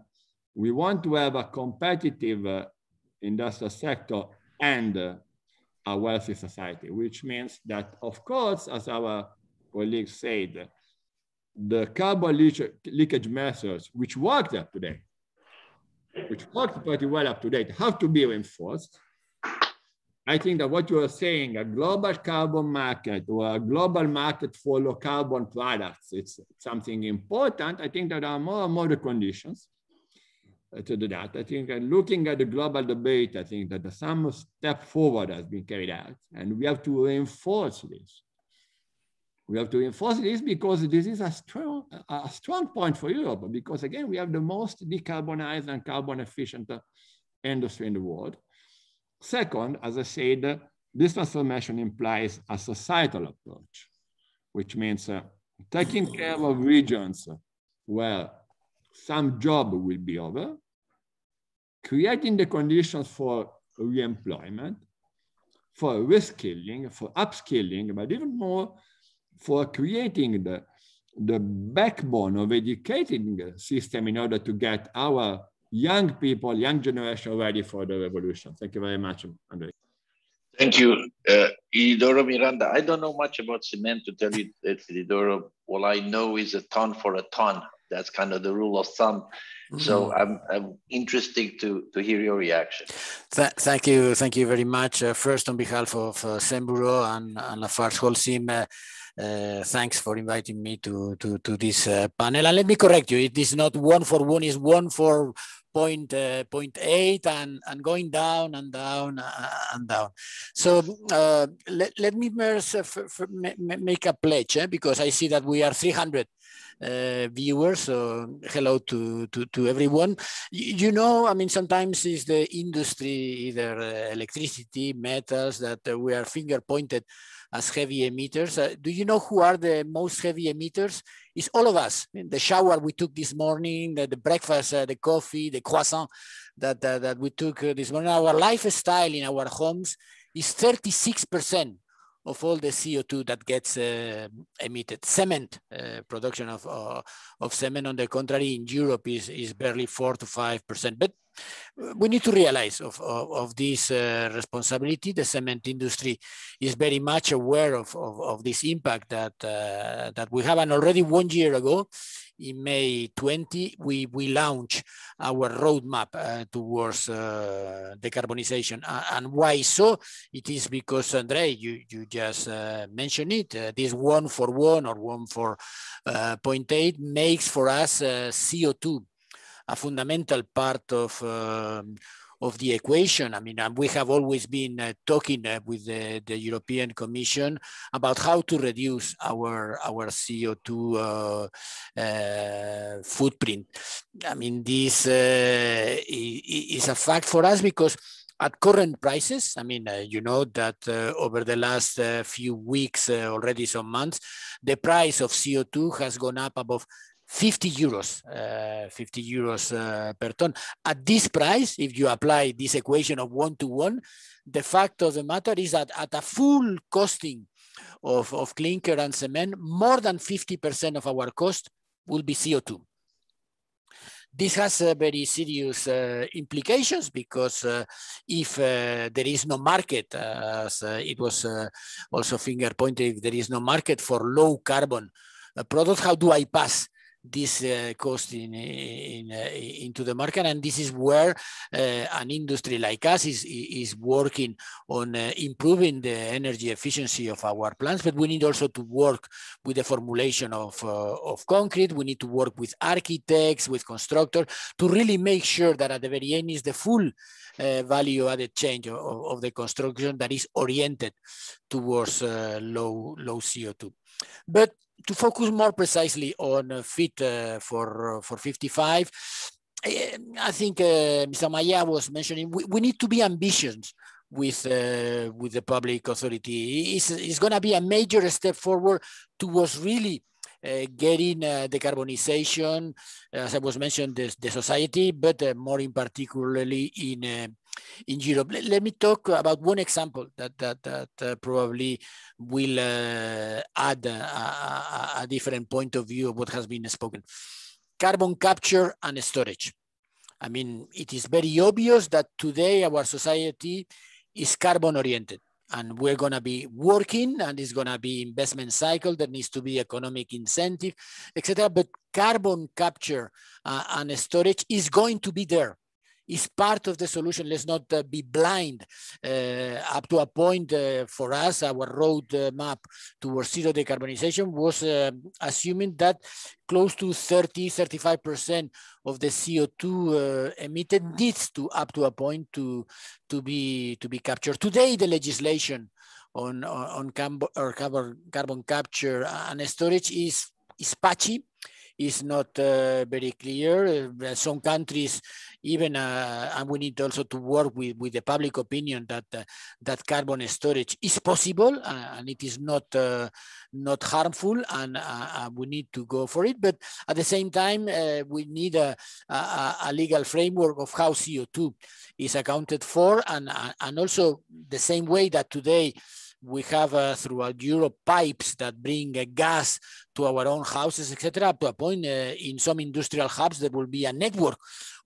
we want to have a competitive uh, industrial sector and uh, a wealthy society, which means that, of course, as our colleagues said, the carbon leakage methods, which worked up to date, which worked pretty well up to date, have to be reinforced. I think that what you are saying, a global carbon market or a global market for low carbon products, it's something important. I think that there are more and more the conditions uh, to do that. I think that looking at the global debate, I think that some step forward has been carried out and we have to reinforce this. We have to reinforce this because this is a strong, a strong point for Europe because again, we have the most decarbonized and carbon efficient industry in the world. Second, as I said, this transformation implies a societal approach, which means uh, taking care of regions where some job will be over, creating the conditions for re-employment, for reskilling, for upskilling, but even more for creating the, the backbone of educating system in order to get our young people, young generation ready for the revolution. Thank you very much, Andre. Thank you, uh, Isidoro Miranda. I don't know much about cement to tell you that, Isidoro. All I know is a ton for a ton. That's kind of the rule of thumb. So mm-hmm. I'm, I'm interested to, to hear your reaction. Th thank you. Thank you very much. Uh, first, on behalf of uh, Cembureau and, and LafargeHolcim, uh, uh, thanks for inviting me to to, to this uh, panel. And let me correct you: it is not one for one; it's one for point, uh, point eight and and going down and down uh, and down. So uh, let let me first, make a pledge eh? because I see that we are 300 uh, viewers. So hello to, to, to everyone. You, you, know, I mean, sometimes it's the industry, either uh, electricity, metals, that uh, we are finger pointed as heavy emitters. Uh, do you know who are the most heavy emitters? It's all of us. The shower we took this morning, the, the breakfast, uh, the coffee, the croissant that, uh, that we took uh, this morning. Our lifestyle in our homes is 36% of all the CO2 that gets uh, emitted. Cement uh, production of, uh, of cement, on the contrary, in Europe is, is barely four to 5%. But we need to realize of, of, of this uh, responsibility. The cement industry is very much aware of, of, of this impact that, uh, that we have. And already one year ago, in May 20, we, we launched our roadmap uh, towards uh, decarbonization. and why so? It is because, Andre, you, you just uh, mentioned it, uh, this one for one or one for uh, 0.8 makes for us uh, CO2 a fundamental part of um, of the equation. I mean, we have always been uh, talking uh, with the, the, European Commission about how to reduce our our CO2 uh, footprint. I mean, this is a fact for us because at current prices, I mean, uh, you know that uh, over the last uh, few weeks, already some months, the price of CO2 has gone up above 50 euros, uh, 50 euros uh, per ton. At this price, if you apply this equation of one to one, the fact of the matter is that at a full costing of, of clinker and cement, more than 50% of our cost will be CO2. This has uh, very serious uh, implications because uh, if uh, there is no market, as it was also finger pointed, if there is no market for low carbon products, how do I pass this uh, cost in, in, uh, into the market. And this is where uh, an industry like us is, is working on uh, improving the energy efficiency of our plants. But we need also to work with the formulation of, uh, of concrete. We need to work with architects, with constructors to really make sure that at the very end is the full uh, value added change of, of, the construction that is oriented towards low, low CO2. But to focus more precisely on uh, fit uh, for uh, for 55, eh, I think uh, Mr. Maillard was mentioning we, we, need to be ambitious with uh, with the public authority. It's, it's going to be a major step forward towards really uh, getting uh, decarbonization, as I was mentioning, the, the society, but more in particularly in in Europe. Let, let, me talk about one example that that, that uh, probably will uh, add a, a, different point of view of what has been spoken. Carbon capture and storage. I mean, it is very obvious that today our society is carbon oriented and we're going to be working and it's going to be investment cycle there needs to be economic incentive etc but carbon capture uh, and storage is going to be there is part of the solution. Let's not uh, be blind uh, up to a point uh, for us. Our roadmap towards zero decarbonization was uh, assuming that close to 30, 35% of the CO2 uh, emitted needs to up to a point to, to, be, to be captured. Today, the legislation on, on, on carbon, carbon capture and storage is, is patchy is not uh, very clear. Uh, some countries even, uh, and we need also to work with, with the public opinion that uh, that carbon storage is possible uh, and it is not uh, not harmful, and we need to go for it. But at the same time, we need a, a, a, legal framework of how CO2 is accounted for, and and also the same way that today we have uh, throughout Europe pipes that bring uh, gas to our own houses, etc. To a point, uh, in some industrial hubs, there will be a network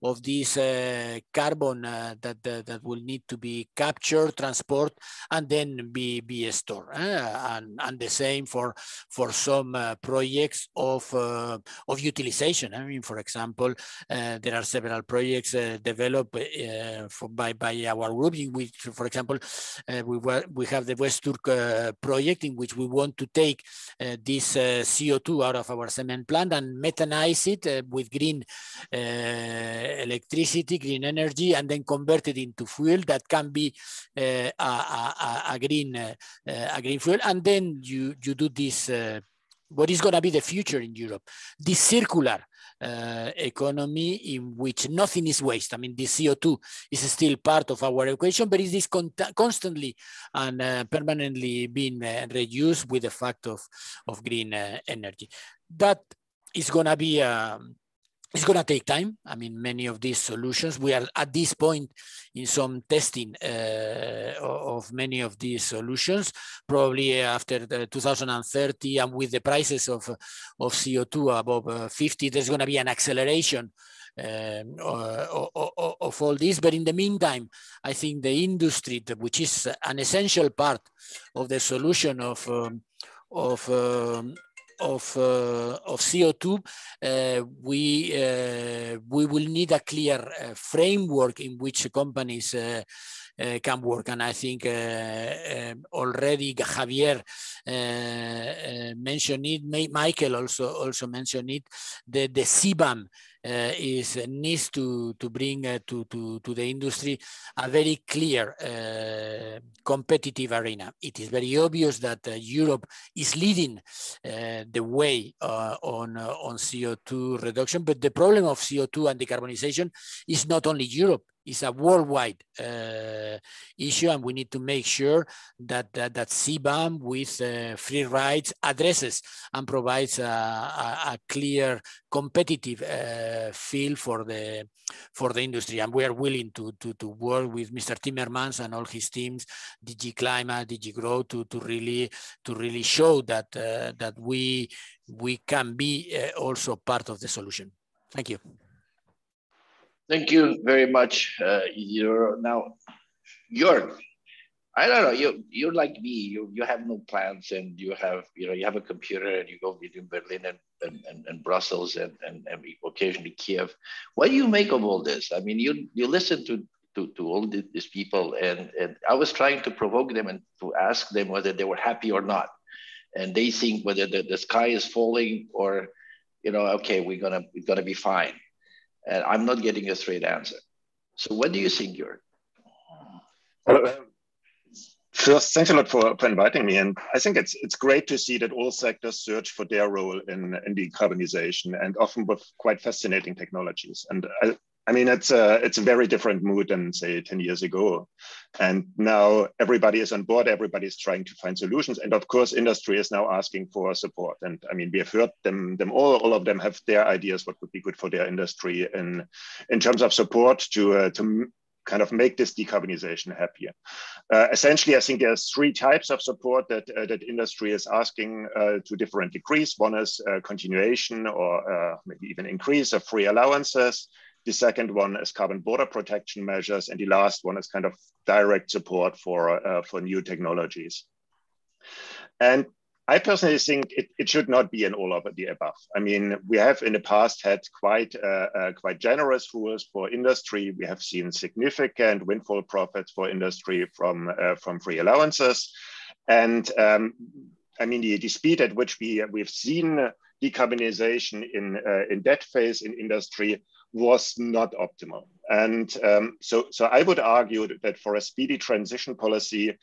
of this uh, carbon uh, that, that, that will need to be captured, transport, and then be be stored. and and the same for for some uh, projects of of utilization. I mean, for example, there are several projects developed for, by by our group in which, for example, we were, we have the West Turk project in which we want to take this CO2 out of our cement plant and methanize it uh, with green uh, electricity, green energy, and then convert it into fuel that can be uh, a, a, a, green a green fuel. And then you you do this. what is going to be the future in Europe? This circular uh, economy in which nothing is waste. I mean, the CO2 is still part of our equation, but it is con constantly and uh, permanently being uh, reduced with the fact of, of green uh, energy. That is going to be um, it's going to take time. I mean, many of these solutions, we are at this point in some testing uh, of many of these solutions, probably after the 2030 and with the prices of, of CO2 above uh, 50, there's going to be an acceleration um, of, of all this. But in the meantime, I think the industry, which is an essential part of the solution of um, of um, of, uh, of CO2, uh, we, uh, we will need a clear framework in which companies uh, can work. And I think uh, um, already Javier uh, mentioned it, Mikael also also mentioned it, the, the CBAM uh, is uh, needs to to bring uh, to to to the industry a very clear competitive arena. It is very obvious that Europe is leading the way on on CO2 reduction, but the problem of CO2 and decarbonization is not only Europe is a worldwide uh, issue, and we need to make sure that that, that CBAM with uh, free rides addresses and provides a, a, a clear competitive uh, field for the for the industry. And we are willing to to, to work with Mr. Timmermans and all his teams, DG Climate, DG Grow, to to really to really show that uh, that we we can be uh, also part of the solution. Thank you. Thank you very much. Uh, you're now, you're, I don't know, you, you're like me, you, you have no plans and you have, you know, you have a computer and you go between Berlin and, and, and, and Brussels and, and, and occasionally Kiev. What do you make of all this? I mean, you, you listen to, to, to all these people and, and I was trying to provoke them and to ask them whether they were happy or not. And they think whether the, the sky is falling or, you know, okay, we're gonna, we're gonna be fine and I'm not getting a straight answer. So what do you think, Jörg? Well, first, thanks a lot for, for inviting me. And I think it's it's great to see that all sectors search for their role in, in decarbonization and often with quite fascinating technologies. And I, I mean, it's a it's a very different mood than say 10 years ago. And now everybody is on board, everybody is trying to find solutions. And of course, industry is now asking for support. And I mean, we have heard them, them all, all of them have their ideas what would be good for their industry in, in terms of support to, uh, to kind of make this decarbonization happier. Uh, essentially, I think there's three types of support that, uh, that industry is asking uh, to different degrees. One is uh, continuation or uh, maybe even increase of free allowances. The second one is carbon border protection measures. And the last one is kind of direct support for, uh, for new technologies. And I personally think it, it should not be an all of the above. I mean, we have in the past had quite uh, uh, quite generous rules for industry. We have seen significant windfall profits for industry from uh, from free allowances, and um, I mean the, the speed at which we we've seen decarbonization in uh, in that phase in industry was not optimal. And um, so so I would argue that for a speedy transition policy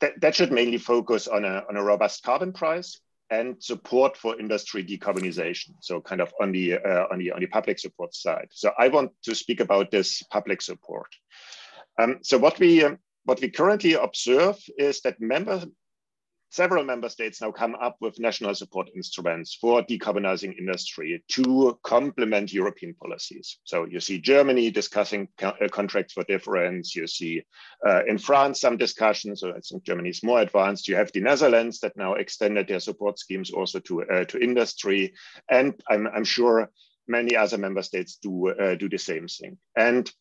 that, that should mainly focus on a, on a robust carbon price and support for industry decarbonization. So kind of on the, uh, on the, on the public support side. So I want to speak about this public support. Um, so what we, um, what we currently observe is that member several member states now come up with national support instruments for decarbonizing industry to complement European policies. So you see Germany discussing co uh, contracts for difference. You see uh, in France some discussions. So I think Germany is more advanced. You have the Netherlands that now extended their support schemes also to uh, to industry, and I'm, I'm sure many other member states do uh, do the same thing. And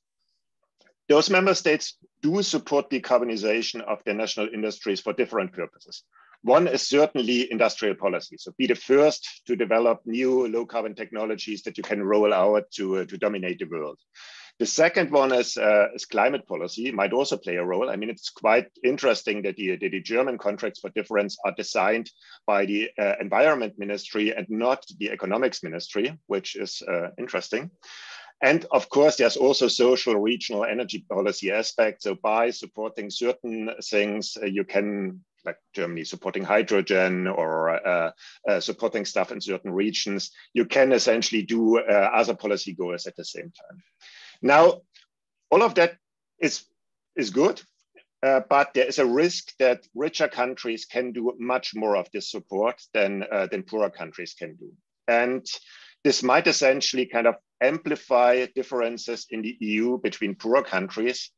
those member states do support decarbonization of their national industries for different purposes. One is certainly industrial policy. So be the first to develop new low carbon technologies that you can roll out to, uh, to dominate the world. The second one is, uh, is climate policy, might also play a role. I mean, it's quite interesting that the, the German contracts for difference are designed by the uh, environment ministry and not the economics ministry, which is uh, interesting. And of course, there's also social regional energy policy aspects. So by supporting certain things, uh, you can like Germany supporting hydrogen or uh, uh, supporting stuff in certain regions, you can essentially do uh, other policy goals at the same time. Now, all of that is, is good, uh, but there is a risk that richer countries can do much more of this support than, uh, than poorer countries can do. And this might essentially kind of amplify differences in the EU between poorer countries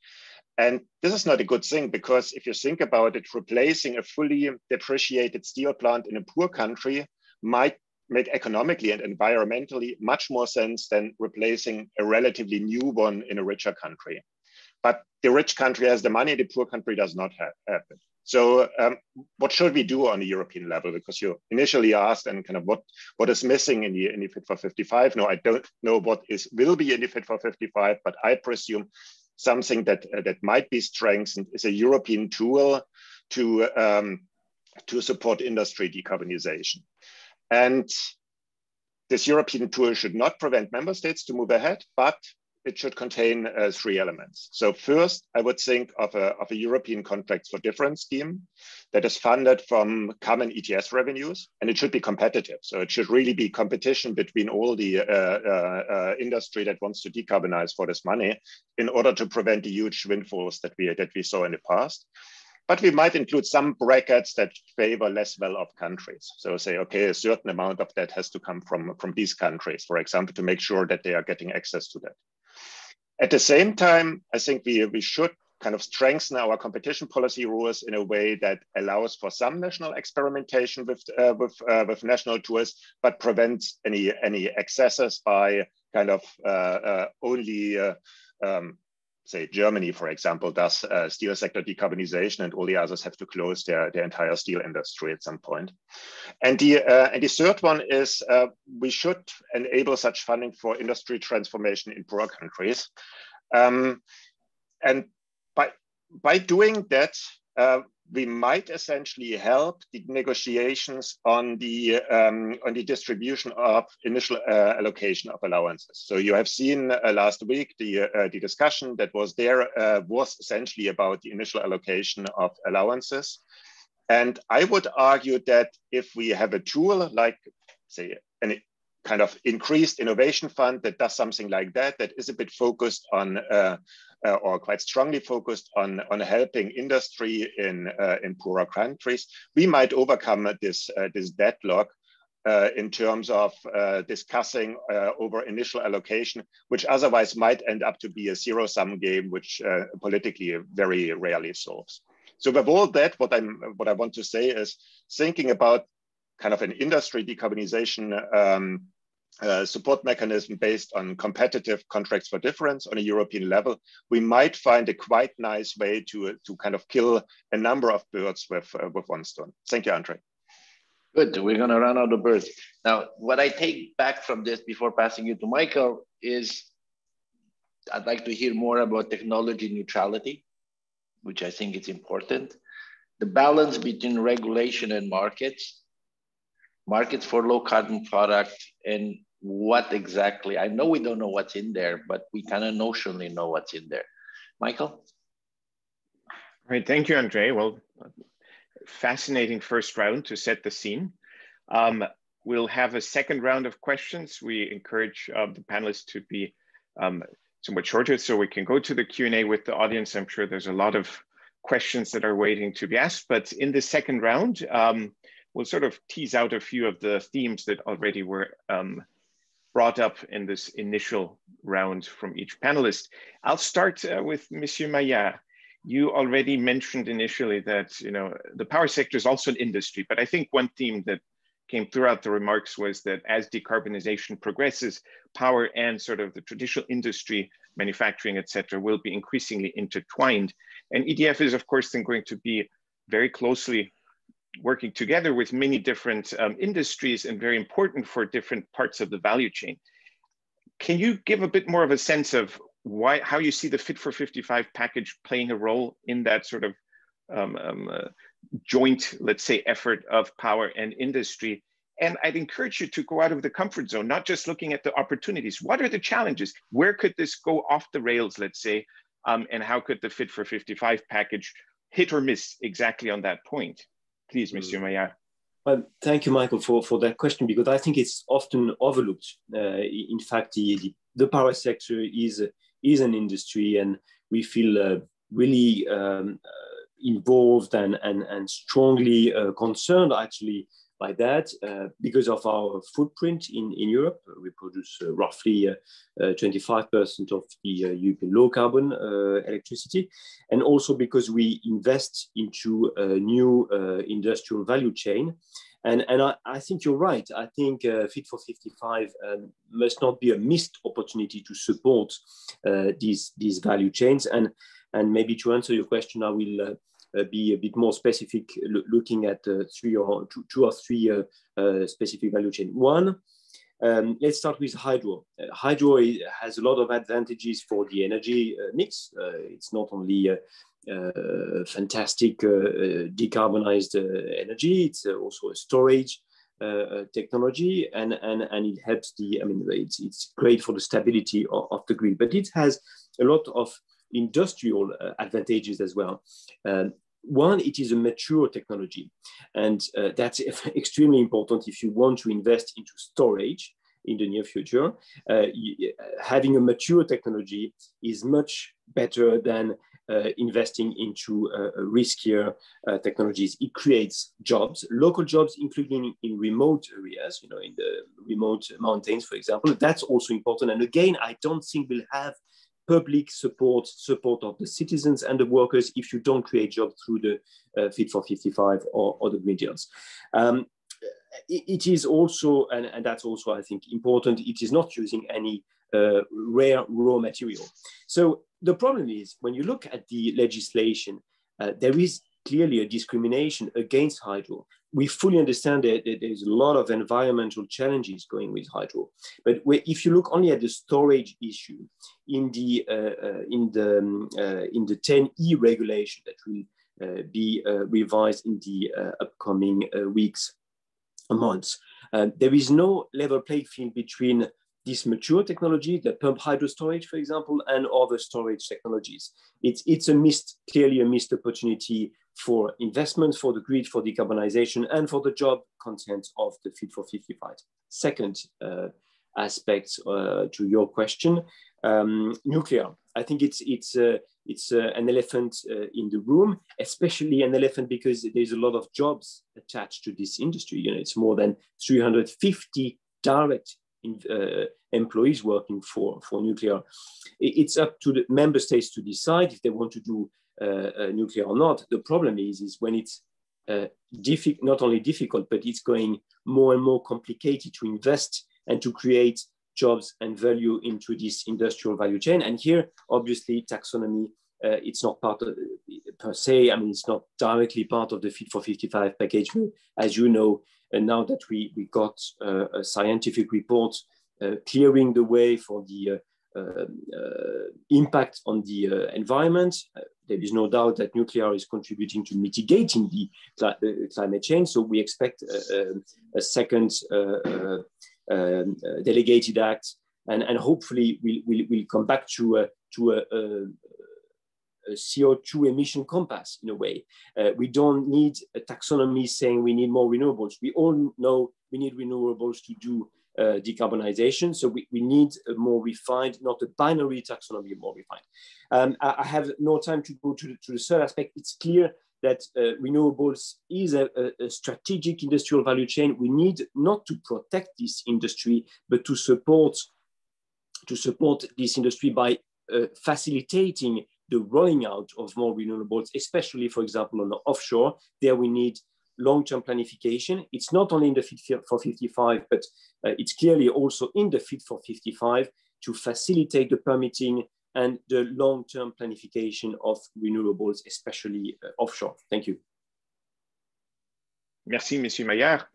and this is not a good thing because if you think about it, replacing a fully depreciated steel plant in a poor country might make economically and environmentally much more sense than replacing a relatively new one in a richer country. But the rich country has the money, the poor country does not have, have it. So um, what should we do on a European level? Because you initially asked and kind of what, what is missing in the, in the Fit for 55. No, I don't know what is will be in the Fit for 55, but I presume something that uh, that might be strengthened is a European tool to um, to support industry decarbonization. And this European tool should not prevent member states to move ahead, but it should contain uh, three elements. So first, I would think of a, of a European contracts for difference scheme that is funded from common ETS revenues, and it should be competitive. So it should really be competition between all the uh, uh, uh industry that wants to decarbonize for this money in order to prevent the huge windfalls that we, that we saw in the past. But we might include some brackets that favor less well-off countries. So say, okay, a certain amount of that has to come from, from these countries, for example, to make sure that they are getting access to that. At the same time, I think we, we should kind of strengthen our competition policy rules in a way that allows for some national experimentation with uh, with, uh, with national tools, but prevents any any excesses by kind of uh, uh only uh, um, say Germany, for example, does uh, steel sector decarbonization, and all the others have to close their, their entire steel industry at some point. And the uh, and the third one is uh, we should enable such funding for industry transformation in poorer countries. Um, and by by doing that, uh, we might essentially help the negotiations on the um, on the distribution of initial uh, allocation of allowances. So you have seen uh, last week the uh, the discussion that was there uh, was essentially about the initial allocation of allowances, and I would argue that if we have a tool like say an kind of increased innovation fund that does something like that, that is a bit focused on uh, or quite strongly focused on, on helping industry in, uh, in poorer countries, we might overcome this, uh, this deadlock uh, in terms of uh, discussing uh, over initial allocation, which otherwise might end up to be a zero sum game, which politically very rarely solves. So with all that, what I'm what I want to say is thinking about kind of an industry decarbonization um, uh, support mechanism based on competitive contracts for difference on a European level, we might find a quite nice way to, to kind of kill a number of birds with, uh, with one stone. Thank you, Andre. Good, we're gonna run out of birds. Now, what I take back from this before passing you to Michael is I'd like to hear more about technology neutrality, which I think is important. The balance between regulation and markets, markets for low carbon product and what exactly, I know we don't know what's in there, but we kind of notionally know what's in there. Michael? All right, thank you, Andre. Well, fascinating first round to set the scene. Um, we'll have a second round of questions. We encourage uh, the panelists to be um, somewhat shorter so we can go to the Q&A with the audience. I'm sure there's a lot of questions that are waiting to be asked, but in the second round, um, we'll sort of tease out a few of the themes that already were um, brought up in this initial round from each panelist. I'll start uh, with Monsieur Maillard you already mentioned initially that you know the power sector is also an industry, but I think one theme that came throughout the remarks was that as decarbonization progresses, power and sort of the traditional industry, manufacturing, et cetera, will be increasingly intertwined. And EDF is, of course, then going to be very closely working together with many different um, industries and very important for different parts of the value chain. Can you give a bit more of a sense of why how you see the Fit for 55 package playing a role in that sort of um, um, uh, joint, let's say, effort of power and industry. And I'd encourage you to go out of the comfort zone, not just looking at the opportunities. What are the challenges? Where could this go off the rails, let's say? Um, and how could the Fit for 55 package hit or miss exactly on that point? Please, mm. Monsieur Maillard. Well, thank you, Michael, for, for that question, because I think it's often overlooked. Uh, in fact, the, the, the, power sector is is an industry, and we feel uh, really um, uh, involved and, and, and strongly uh, concerned actually by that uh, because of our footprint in, in Europe. We produce uh, roughly 25% uh, of the European low carbon electricity, and also because we invest into a new industrial value chain. And, and I, I, think you're right. I think uh, Fit for 55 um, must not be a missed opportunity to support uh, these, these value chains. And, and maybe to answer your question, I will uh, be a bit more specific, looking at uh, three or two, two or three uh, specific value chain. One, um, let's start with hydro. hydro has a lot of advantages for the energy mix. it's not only uh, fantastic uh, uh, decarbonized energy. It's also a storage technology, and, and, and it helps the, I mean, it's, it's great for the stability of, of the grid, but it has a lot of industrial advantages as well. Um, one, it is a mature technology, and uh, that's [laughs] extremely important if you want to invest into storage in the near future. Uh, you, having a mature technology is much better than uh, investing into uh, riskier uh, technologies. It creates jobs, local jobs, including in remote areas, you know, in the remote mountains, for example. That's also important. And again, I don't think we'll have public support, support of the citizens and the workers if you don't create jobs through the uh, Fit for 55 or, or the Green Deals. Um, it, it is also, and, and, that's also, I think, important, it is not using any uh, rare raw material. So the problem is when you look at the legislation, uh, there is clearly a discrimination against hydro. We fully understand that, that, there's a lot of environmental challenges going with hydro, but if you look only at the storage issue in the uh, uh, in the um, uh, in the TEN-E regulation that will uh, be uh, revised in the upcoming weeks, months, there is no level playing field between this mature technology, the pump hydro storage, for example, and other storage technologies. It's, it's a missed, clearly a missed opportunity for investments, for the grid, for decarbonization, and for the job content of the Fit for 55. Second uh, aspect uh, to your question, um, nuclear. I think it's, it's uh, it's uh, an elephant uh, in the room, especially an elephant because there's a lot of jobs attached to this industry. You know, it's more than 350 direct in, uh, employees working for, for nuclear. It's up to the member states to decide if they want to do nuclear or not. The problem is, is when it's uh, not only difficult, but it's going more and more complicated to invest and to create jobs and value into this industrial value chain. And here, obviously, taxonomy, uh, it's not part of, per se, I mean, it's not directly part of the Fit for 55 package. As you know, and now that we, we got uh, a scientific report uh, clearing the way for the uh, uh, Uh, uh, impact on the uh, environment, there is no doubt that nuclear is contributing to mitigating the, cl climate change. So we expect a, a second um, delegated act and, and hopefully we'll, we'll, we'll come back to, a, to a, a CO2 emission compass in a way. Uh, we don't need a taxonomy saying we need more renewables. We all know we need renewables to do uh, decarbonization. So we, we need a more refined, not a binary taxonomy, more refined. Um, I, I, have no time to go to the, to the third aspect. It's clear that uh, renewables is a, a, strategic industrial value chain. We need not to protect this industry, but to support to support this industry by uh, facilitating the rolling out of more renewables, especially, for example, on the offshore. There we need long-term planification. It's not only in the Fit for 55, but uh, it's clearly also in the Fit for 55 to facilitate the permitting and the long-term planification of renewables, especially uh, offshore. Thank you. Merci, Monsieur Maillard.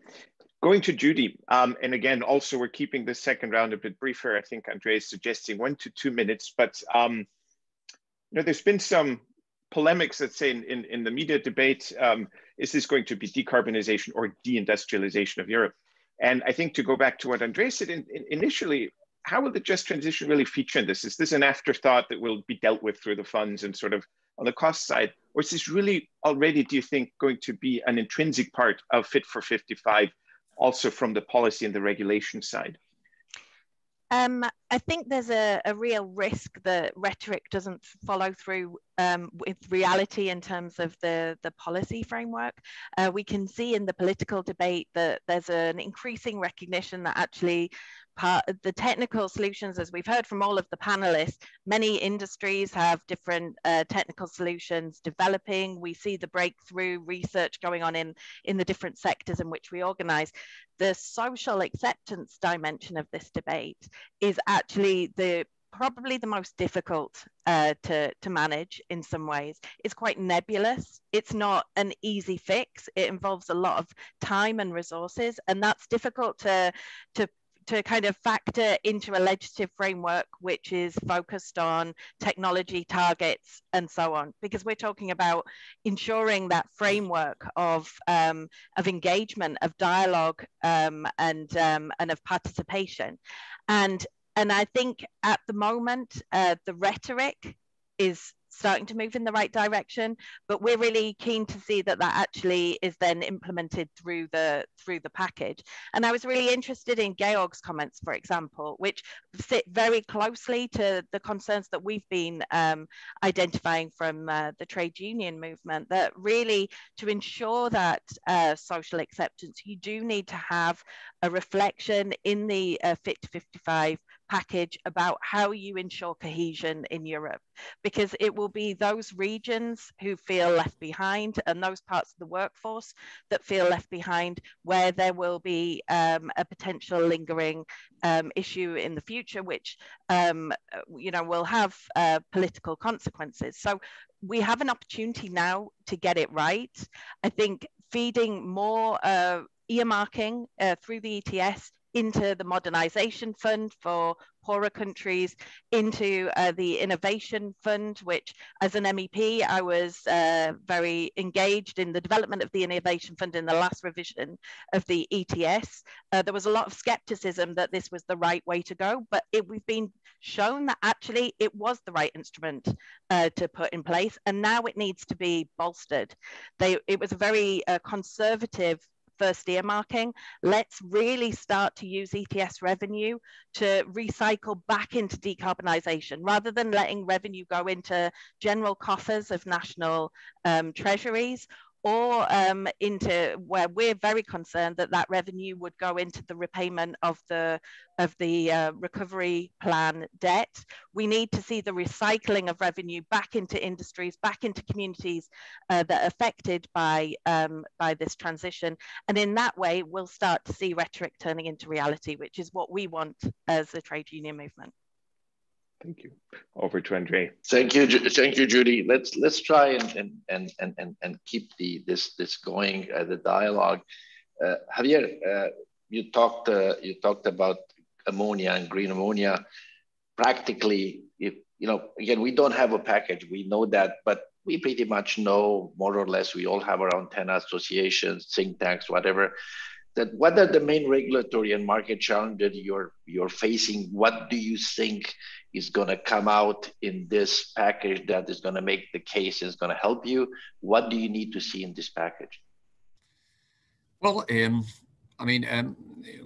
Going to Judy, um, and again, also we're keeping the second round a bit briefer. I think Andre is suggesting one to two minutes, but um, you know, there's been some polemics, let's say, in, in, in the media debate. Um, is this going to be decarbonization or deindustrialization of Europe? And I think to go back to what Andre said in, in initially, how will the just transition really feature in this? Is this an afterthought that will be dealt with through the funds and sort of on the cost side? Or is this really already, do you think, going to be an intrinsic part of Fit for 55, also from the policy and the regulation side? Um, I think there's a, a, real risk that rhetoric doesn't follow through um, with reality in terms of the, the policy framework. Uh, we can see in the political debate that there's an increasing recognition that actually part the technical solutions, as we've heard from all of the panelists, many industries have different uh, technical solutions developing. We see the breakthrough research going on in, in the different sectors in which we organize. The social acceptance dimension of this debate is actually the probably the most difficult uh, to, to manage in some ways. It's quite nebulous. It's not an easy fix. It involves a lot of time and resources, and that's difficult to, to to kind of factor into a legislative framework which is focused on technology targets and so on because we're talking about ensuring that framework of um, of engagement of dialogue um, and um, and of participation. And and I think at the moment uh, the rhetoric is starting to move in the right direction but we're really keen to see that that actually is then implemented through the through the package. And i was really interested in georg's comments for example which sit very closely to the concerns that we've been um, identifying from uh, the trade union movement that really to ensure that uh, social acceptance you do need to have a reflection in the uh, fit to 55 package about how you ensure cohesion in Europe, because it will be those regions who feel left behind and those parts of the workforce that feel left behind where there will be um, a potential lingering um, issue in the future, which um, you know will have uh, political consequences. So we have an opportunity now to get it right. I think feeding more uh, earmarking uh, through the ETS into the modernization fund for poorer countries, into uh, the innovation fund, which as an MEP, I was uh, very engaged in the development of the innovation fund in the last revision of the ETS. Uh, there was a lot of skepticism that this was the right way to go, but it, we've been shown that actually it was the right instrument uh, to put in place, and now it needs to be bolstered. They, it was a very uh, conservative first earmarking. Let's really start to use ETS revenue to recycle back into decarbonisation rather than letting revenue go into general coffers of national um, treasuries or um, into where we're very concerned that that revenue would go into the repayment of the of the uh, recovery plan debt. We need to see the recycling of revenue back into industries, back into communities uh, that are affected by um, by this transition, and in that way, we'll start to see rhetoric turning into reality, which is what we want as a trade union movement. Thank you. Over to Andre. Thank you, thank you, Judy. Let's let's try and and and and and keep the this this going uh, the dialogue. Uh, Javier, uh, you talked uh, you talked about ammonia and green ammonia. Practically, if you know, again, we don't have a package. We know that, but we pretty much know more or less. We all have around ten associations, think tanks, whatever that what are the main regulatory and market challenges you're you're facing what do you think is going to come out in this package that is going to make the case is going to help you. What do you need to see in this package? Well um, i mean um,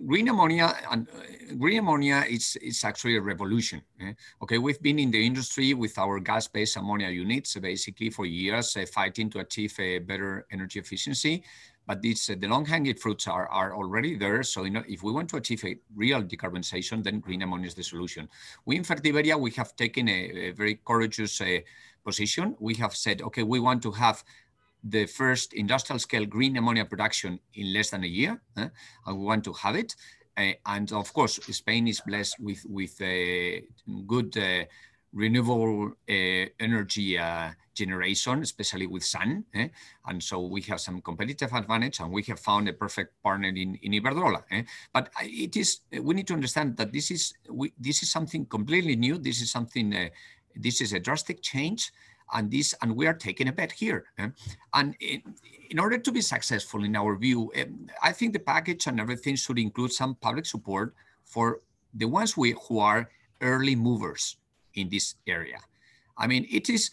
green ammonia and uh, green ammonia is is actually a revolution eh? okay we've been in the industry with our gas-based ammonia units basically for years uh, fighting to achieve a better energy efficiency but these, uh, the long-hanging fruits are, are already there. So you know, if we want to achieve a real decarbonization, then green ammonia is the solution. We in Fertiberia, we have taken a, a very courageous uh, position. We have said, okay, we want to have the first industrial scale green ammonia production in less than a year, and we want to have it. Uh, and of course, Spain is blessed with with a good uh, renewable uh, energy uh, generation, especially with sun. Eh? And so we have some competitive advantage and we have found a perfect partner in, in Iberdrola. Eh? But it is, we need to understand that this is, we, this is something completely new. This is something, uh, this is a drastic change and this, and we are taking a bet here. Eh? And in, in, order to be successful in our view, um, I think the package and everything should include some public support for the ones we, who are early movers in this area. I mean, it is,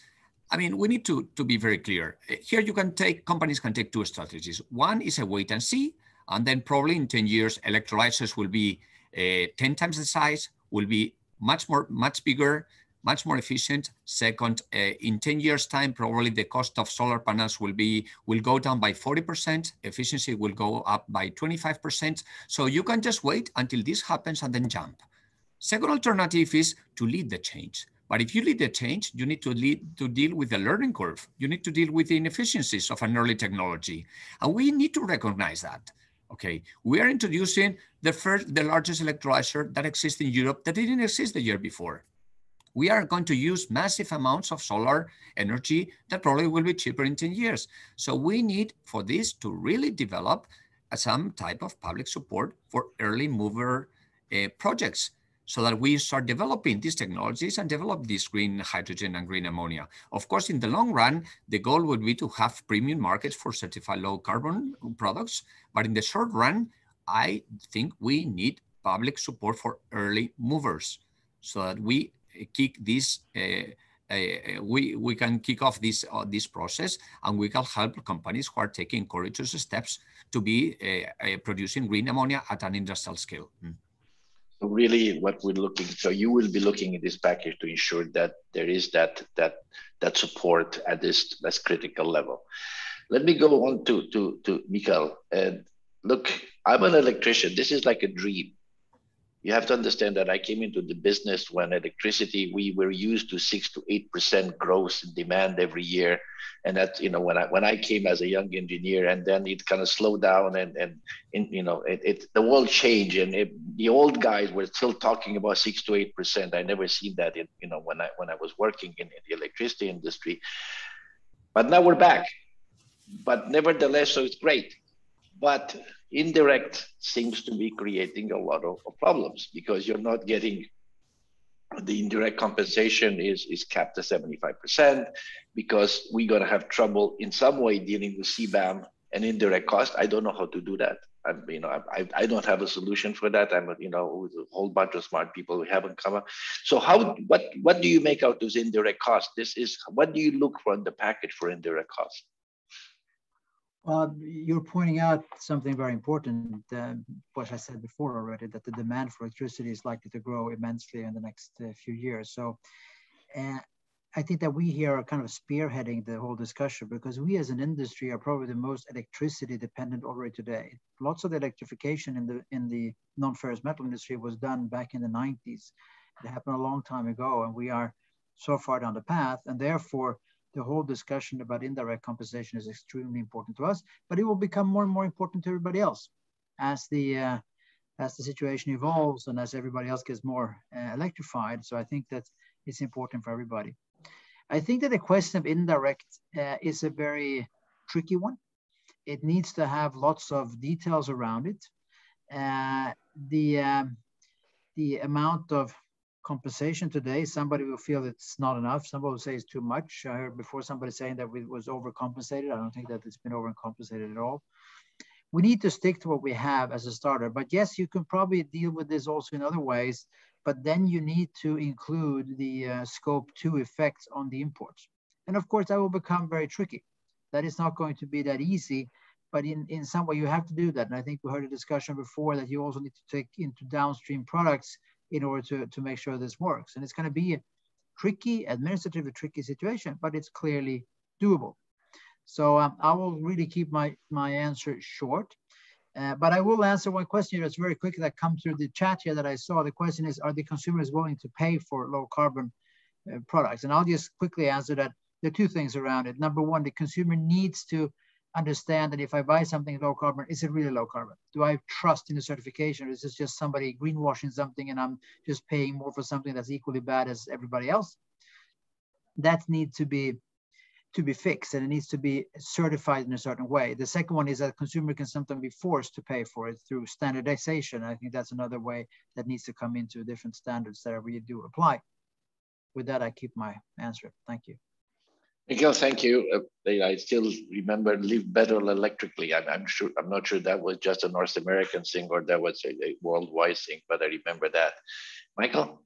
I mean, we need to, to be very clear. Here you can take, companies can take two strategies. One is a wait and see, and then probably in 10 years, electrolyzers will be uh, 10 times the size, will be much more, much bigger, much more efficient. Second, uh, in 10 years time, probably the cost of solar panels will be, will go down by 40%, efficiency will go up by 25%. So you can just wait until this happens and then jump. Second alternative is to lead the change. But if you lead the change, you need to lead to deal with the learning curve. You need to deal with the inefficiencies of an early technology. And we need to recognize that. Okay, we are introducing the first, the largest electrolyzer that exists in Europe that didn't exist the year before. We are going to use massive amounts of solar energy that probably will be cheaper in 10 years. So we need for this to really develop some type of public support for early mover uh, projects so that we start developing these technologies and develop this green hydrogen and green ammonia. Of course, in the long run, the goal would be to have premium markets for certified low carbon products. But in the short run, I think we need public support for early movers so that we kick this uh, uh, we, we can kick off this, uh, this process and we can help companies who are taking courageous steps to be uh producing green ammonia at an industrial scale. Mm really what we're looking so you will be looking at this package to ensure that there is that that that support at this less critical level. Let me go on to to to Michael. And look i'm an electrician. This is like a dream you have to understand that I came into the business when electricity, we were used to six to eight percent growth in demand every year. And that, you know, when I when I came as a young engineer and then it kind of slowed down and and in, you know, it, it the world changed and it, the old guys were still talking about six to eight percent. I never seen that in, you know, when I when I was working in, in the electricity industry. But now we're back. But nevertheless, so it's great. But indirect seems to be creating a lot of, of problems because you're not getting the indirect compensation is, is capped at 75% because we're going to have trouble in some way dealing with CBAM and indirect cost. I don't know how to do that. I'm, you know, I, I don't have a solution for that. I'm, you know, with a whole bunch of smart people we haven't come up. So how, what, what do you make out those indirect costs? This is, what do you look for in the package for indirect costs? You're pointing out something very important, uh, which I said before already, that the demand for electricity is likely to grow immensely in the next uh, few years. So uh, I think that we here are kind of spearheading the whole discussion because we as an industry are probably the most electricity dependent already today. Lots of the electrification in the in the non-ferrous metal industry was done back in the 90s. It happened a long time ago, and we are so far down the path, and therefore the whole discussion about indirect compensation is extremely important to us, but it will become more and more important to everybody else as the uh, as the situation evolves and as everybody else gets more uh, electrified. So I think that it's important for everybody. I think that the question of indirect uh, is a very tricky one. It needs to have lots of details around it. Uh, the um, the amount of compensation today. Somebody will feel it's not enough. Somebody will say it's too much. I heard before somebody saying that it was overcompensated. I don't think that it's been overcompensated at all. We need to stick to what we have as a starter. But yes, you can probably deal with this also in other ways. But then you need to include the uh, scope two effects on the imports. And of course, that will become very tricky. That is not going to be that easy. But in, in some way, you have to do that. And I think we heard a discussion before that you also need to take into downstream products in order to, to make sure this works. And it's going to be a tricky, administratively tricky situation, but it's clearly doable. So um, I will really keep my, my answer short. Uh, but I will answer one question that's very quick that comes through the chat here that I saw. The question is, are the consumers willing to pay for low carbon uh, products? And I'll just quickly answer that. There are two things around it. Number one, the consumer needs to understand that if I buy something low carbon, is it really low carbon? Do I trust in the certification or is this just somebody greenwashing something and I'm just paying more for something that's equally bad as everybody else? That needs to be to be fixed and it needs to be certified in a certain way. The second one is that consumer can sometimes be forced to pay for it through standardization. I think that's another way that needs to come into different standards that we do apply. With that, I keep my answer. Thank you. Mikael, thank you. Uh, I still remember live better electrically. I'm, I'm, sure I'm not sure that was just a North American thing or that was a, a worldwide thing, but I remember that. Michael.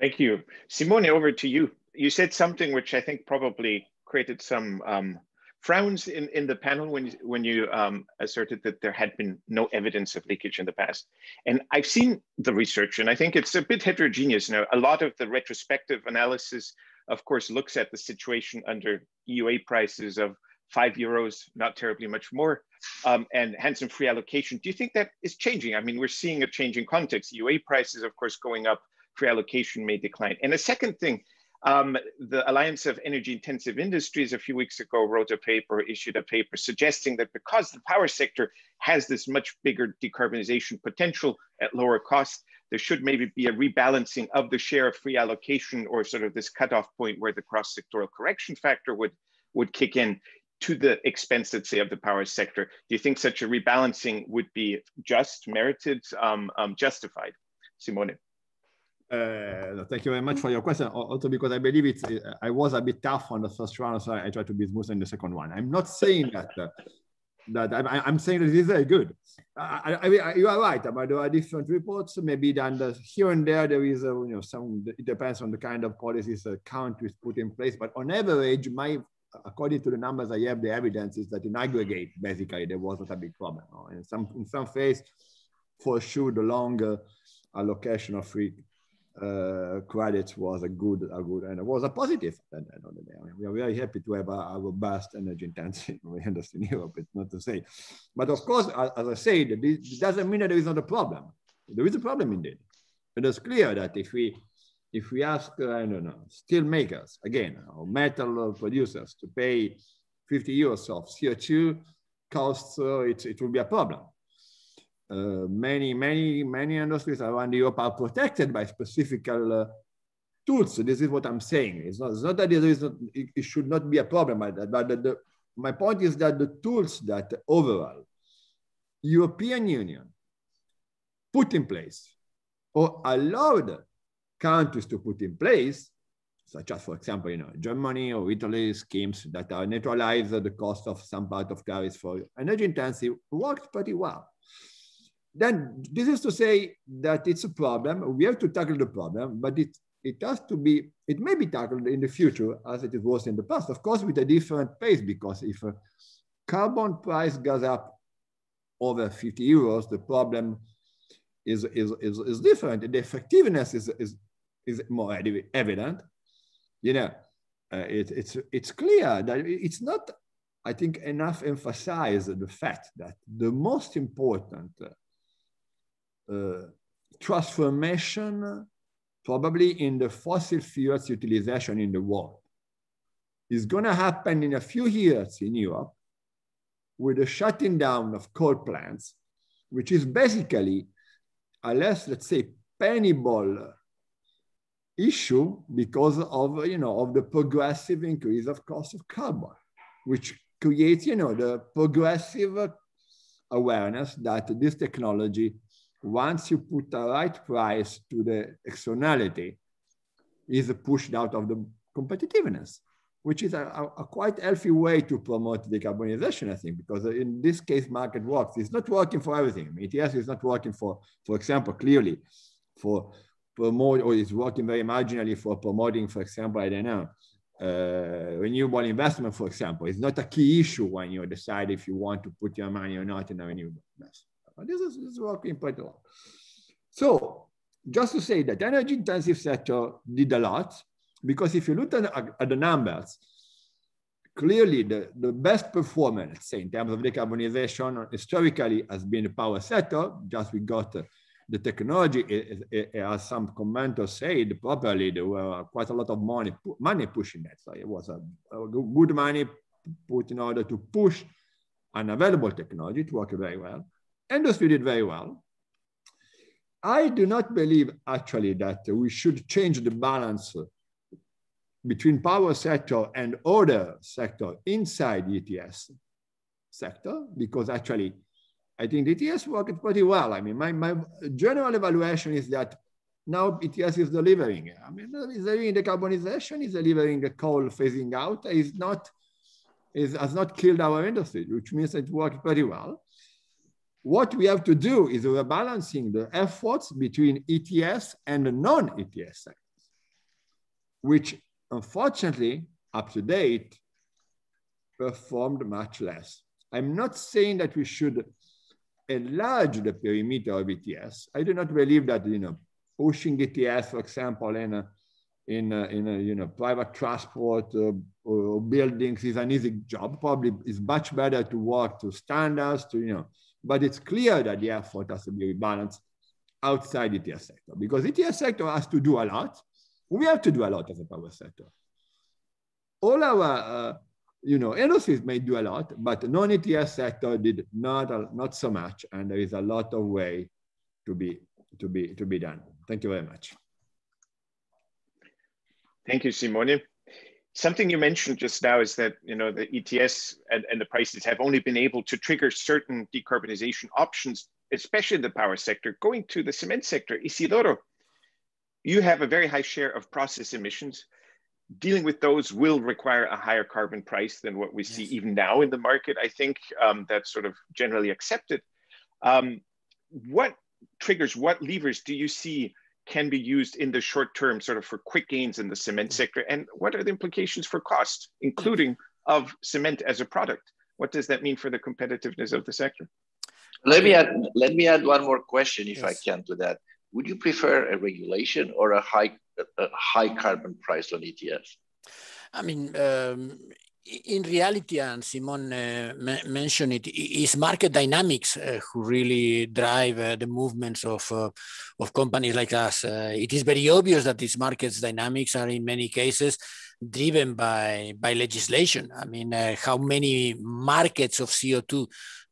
Thank you, Simone. Over to you. You said something which I think probably created some um, frowns in, in the panel when you, when you um, asserted that there had been no evidence of leakage in the past. And I've seen the research, and I think it's a bit heterogeneous now. A lot of the retrospective analysis of course, looks at the situation under EUA prices of five euros, not terribly much more, um, and handsome free allocation. Do you think that is changing? I mean, we're seeing a change in context. EUA prices, of course, going up, free allocation may decline. And a second thing, um, the Alliance of Energy Intensive Industries a few weeks ago wrote a paper, issued a paper suggesting that because the power sector has this much bigger decarbonization potential at lower cost, there should maybe be a rebalancing of the share of free allocation or sort of this cutoff point where the cross-sectoral correction factor would, would kick in to the expense, let's say, of the power sector. Do you think such a rebalancing would be just, merited, um, um, justified? Simone. Uh, thank you very much for your question. Also, because I believe it's, I was a bit tough on the first round, so I tried to be smooth in the second one. I'm not saying that uh, that I'm, I'm saying it is very good. I, I, I, you are right I mean, there are different reports. Maybe then the, here and there there is a, you know some. It depends on the kind of policies a country is put in place. But on average, my according to the numbers I have, the evidence is that in aggregate, basically there wasn't a big problem. In some in some phase, for sure, the longer allocation of free uh, credits was a good, a good, and it was a positive end of the day. I mean, we are very happy to have a, robust energy intensity. [laughs] We understand Europe, it's not to say. But of course, as, as I said, this doesn't mean that there is not a problem. There is a problem indeed. It is clear that if we if we ask, I don't know, steel makers, again, or metal producers to pay 50 euros of CO2 costs, uh, it, it will be a problem. Uh, many, many, many industries around Europe are protected by specific uh, tools. So this is what I'm saying. It's not, it's not that there is not, it, it, should not be a problem that, but the, the, my point is that the tools that overall European Union put in place or allowed countries to put in place, such as, for example, you know, Germany or Italy schemes that are neutralize the cost of some part of tariffs for energy intensive, worked pretty well then this is to say that it's a problem. We have to tackle the problem, but it, it has to be, it may be tackled in the future as it was in the past, of course, with a different pace, because if, uh, carbon price goes up over 50 euros, the problem is, is, is, is different. The effectiveness is, is, is more evident. You know, uh, it, it's, it's clear that it's not, I think, enough emphasized the fact that the most important uh, Uh, transformation probably in the fossil fuels utilization in the world. Is going to happen in a few years in Europe with the shutting down of coal plants, which is basically a less, let's say, payable issue because of, you know, of the progressive increase of cost of carbon, which creates, you know, the progressive awareness that this technology, once you put the right price to the externality, is pushed out of the competitiveness which is a, a, quite healthy way to promote decarbonization, I think, because in this case, market works. It's not working for everything. ETS is not working for, for example, clearly for promote, or it's working very marginally for promoting, for example, I don't know, uh, renewable investment, for example, It's not a key issue when you decide if you want to put your money or not in a renewable investment. But this is, this is working quite well. So just to say that energy intensive sector did a lot, because if you look at, at the numbers, clearly the, the best performer, let's say, in terms of decarbonization historically has been the power sector. Just we got uh, the technology, it, it, it, as some commenters said properly, there were quite a lot of money, money pushing that. So it was a, a good money put in order to push an available technology to work very well. Industry did very well. I do not believe actually that we should change the balance between power sector and other sector inside ETS sector, because actually, I think ETS worked pretty well. I mean, my, my general evaluation is that now ETS is delivering. I mean, it's delivering decarbonization, it's delivering the coal phasing out, is not, is, has not killed our industry, which means it worked pretty well. What we have to do is rebalancing the efforts between ETS and the non-ETS sectors, which unfortunately, up to date, performed much less. I'm not saying that we should enlarge the perimeter of ETS. I do not believe that, you know, pushing ETS, for example, in a, in a, in a you know, private transport uh, or buildings is an easy job. Probably it's much better to work to standards, to, you know, but it's clear that the effort has to be rebalanced outside the ETS sector because the ETS sector has to do a lot we have to do a lot as a power sector. All our, uh, you know, industries may do a lot, but non-ETS sector did not, uh, not so much. And there is a lot of way to be, to be, to be done. Thank you very much. Thank you, Simone. Something you mentioned just now is that you know the ETS and, and the prices have only been able to trigger certain decarbonization options, especially in the power sector. Going to the cement sector, Isidoro, you have a very high share of process emissions. Dealing with those will require a higher carbon price than what we yes. see even now in the market. I think um, that's sort of generally accepted. Um, what triggers, what levers do you see can be used in the short term, sort of for quick gains in the cement sector? And what are the implications for cost, including of cement as a product? What does that mean for the competitiveness of the sector? Let me add, let me add one more question, if yes. I can, to that would you prefer a regulation or a high a high carbon price on ETS? I mean, um, in reality, and Simon uh, mentioned it, is market dynamics uh, who really drive uh, the movements of uh, of companies like us. Uh, it is very obvious that these markets dynamics are in many cases driven by by legislation. I mean, uh, how many markets of CO two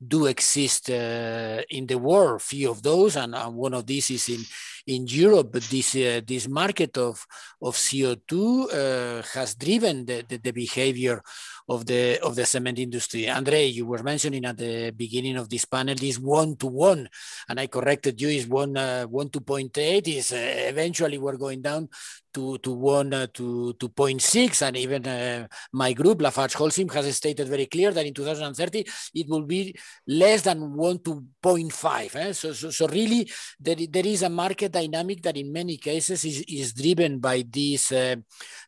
do exist uh, in the world. Few of those, and, one of these is in in Europe. But this uh, this market of of CO two uh, has driven the, the, the behavior of the of the cement industry. Andre, you were mentioning at the beginning of this panel this one to one, and I corrected you. Is one uh, one to point eight. Is uh, eventually we're going down to to one uh, to to point six, and even uh, my group LafargeHolcim has stated very clear that in 2030 it will be less than one to point five. Eh? So, so so really there there is a market dynamic that in many cases is, is driven by this uh,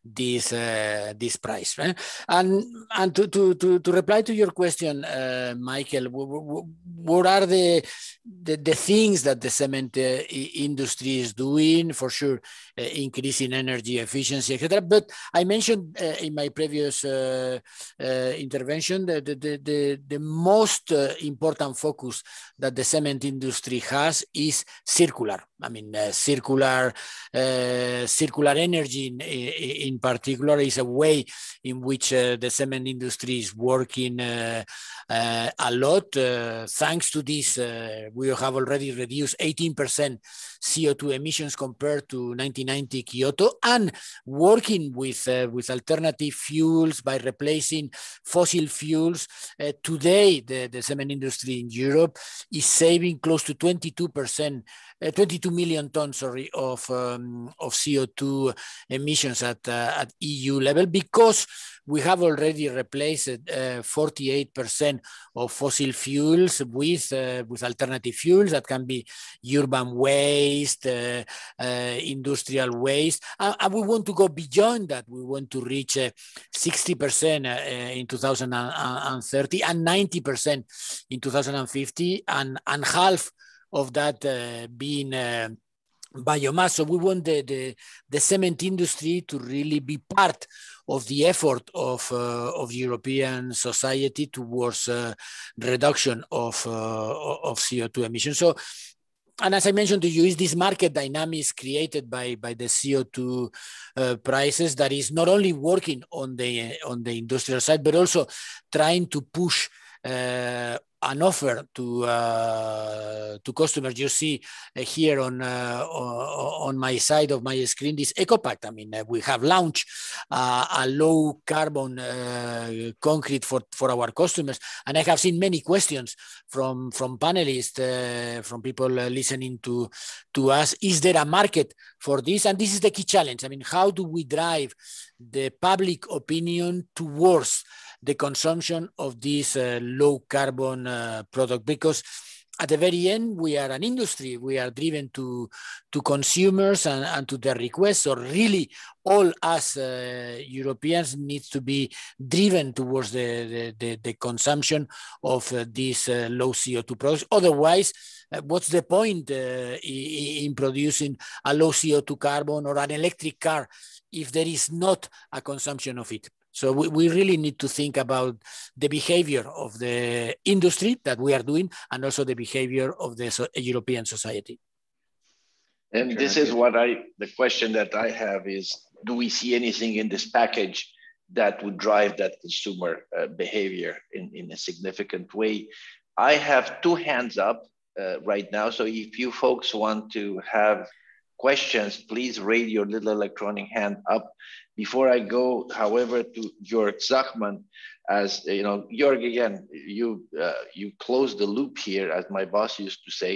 this uh, this price. Right? And and to, to, to, to reply to your question, uh, Michael, what are the, the, the things that the cement uh, industry is doing? For sure, uh, increasing energy efficiency, etc. But I mentioned uh, in my previous intervention the, the, the, the most important focus that the cement industry has is circular. I mean, uh, circular uh, circular energy in, in, particular is a way in which uh, the cement industry is working a lot. Thanks to this, we have already reduced 18% CO2 emissions compared to 1990 Kyoto, and working with with alternative fuels by replacing fossil fuels. today, the, the cement industry in Europe is saving close to 22% uh, 22 million tons sorry, of, um, of CO2 emissions at, uh, at EU level because we have already replaced 48% uh, of fossil fuels with, uh, with alternative fuels that can be urban waste, industrial waste. And, and, we want to go beyond that. We want to reach 60% in 2030 and 90% in 2050 and, and half of that uh, being uh, biomass. So we want the, the, the, cement industry to really be part of the effort of, uh, of European society towards uh, reduction of, uh, of CO2 emissions. So, and as I mentioned to you, is this market dynamics created by, by the CO2 uh, prices that is not only working on the, on the industrial side, but also trying to push an offer to uh, to customers. You see uh, here on uh, on my side of my screen this EcoPact. I mean, uh, we have launched uh, a low carbon uh, concrete for for our customers, and I have seen many questions from from panelists, from people listening to to us. Is there a market for this? And this is the key challenge. I mean, how do we drive the public opinion towards the consumption of this uh, low carbon uh, product because at the very end, we are an industry. We are driven to, to consumers and, and to their requests. So really, all us uh, Europeans needs to be driven towards the, the, the, the consumption of uh, these uh, low CO2 products. Otherwise, uh, what's the point in producing a low CO2 carbon or an electric car if there is not a consumption of it? So we, we really need to think about the behavior of the industry that we are doing and also the behavior of the so European society. And this is what I, the question that I have is, do we see anything in this package that would drive that consumer uh, behavior in, in a significant way? I have two hands up uh, right now. So if you folks want to have questions, please raise your little electronic hand up. Before I go, however, to Jörg Zachmann, as you know, Jörg, again, you uh, you close the loop here, as my boss used to say,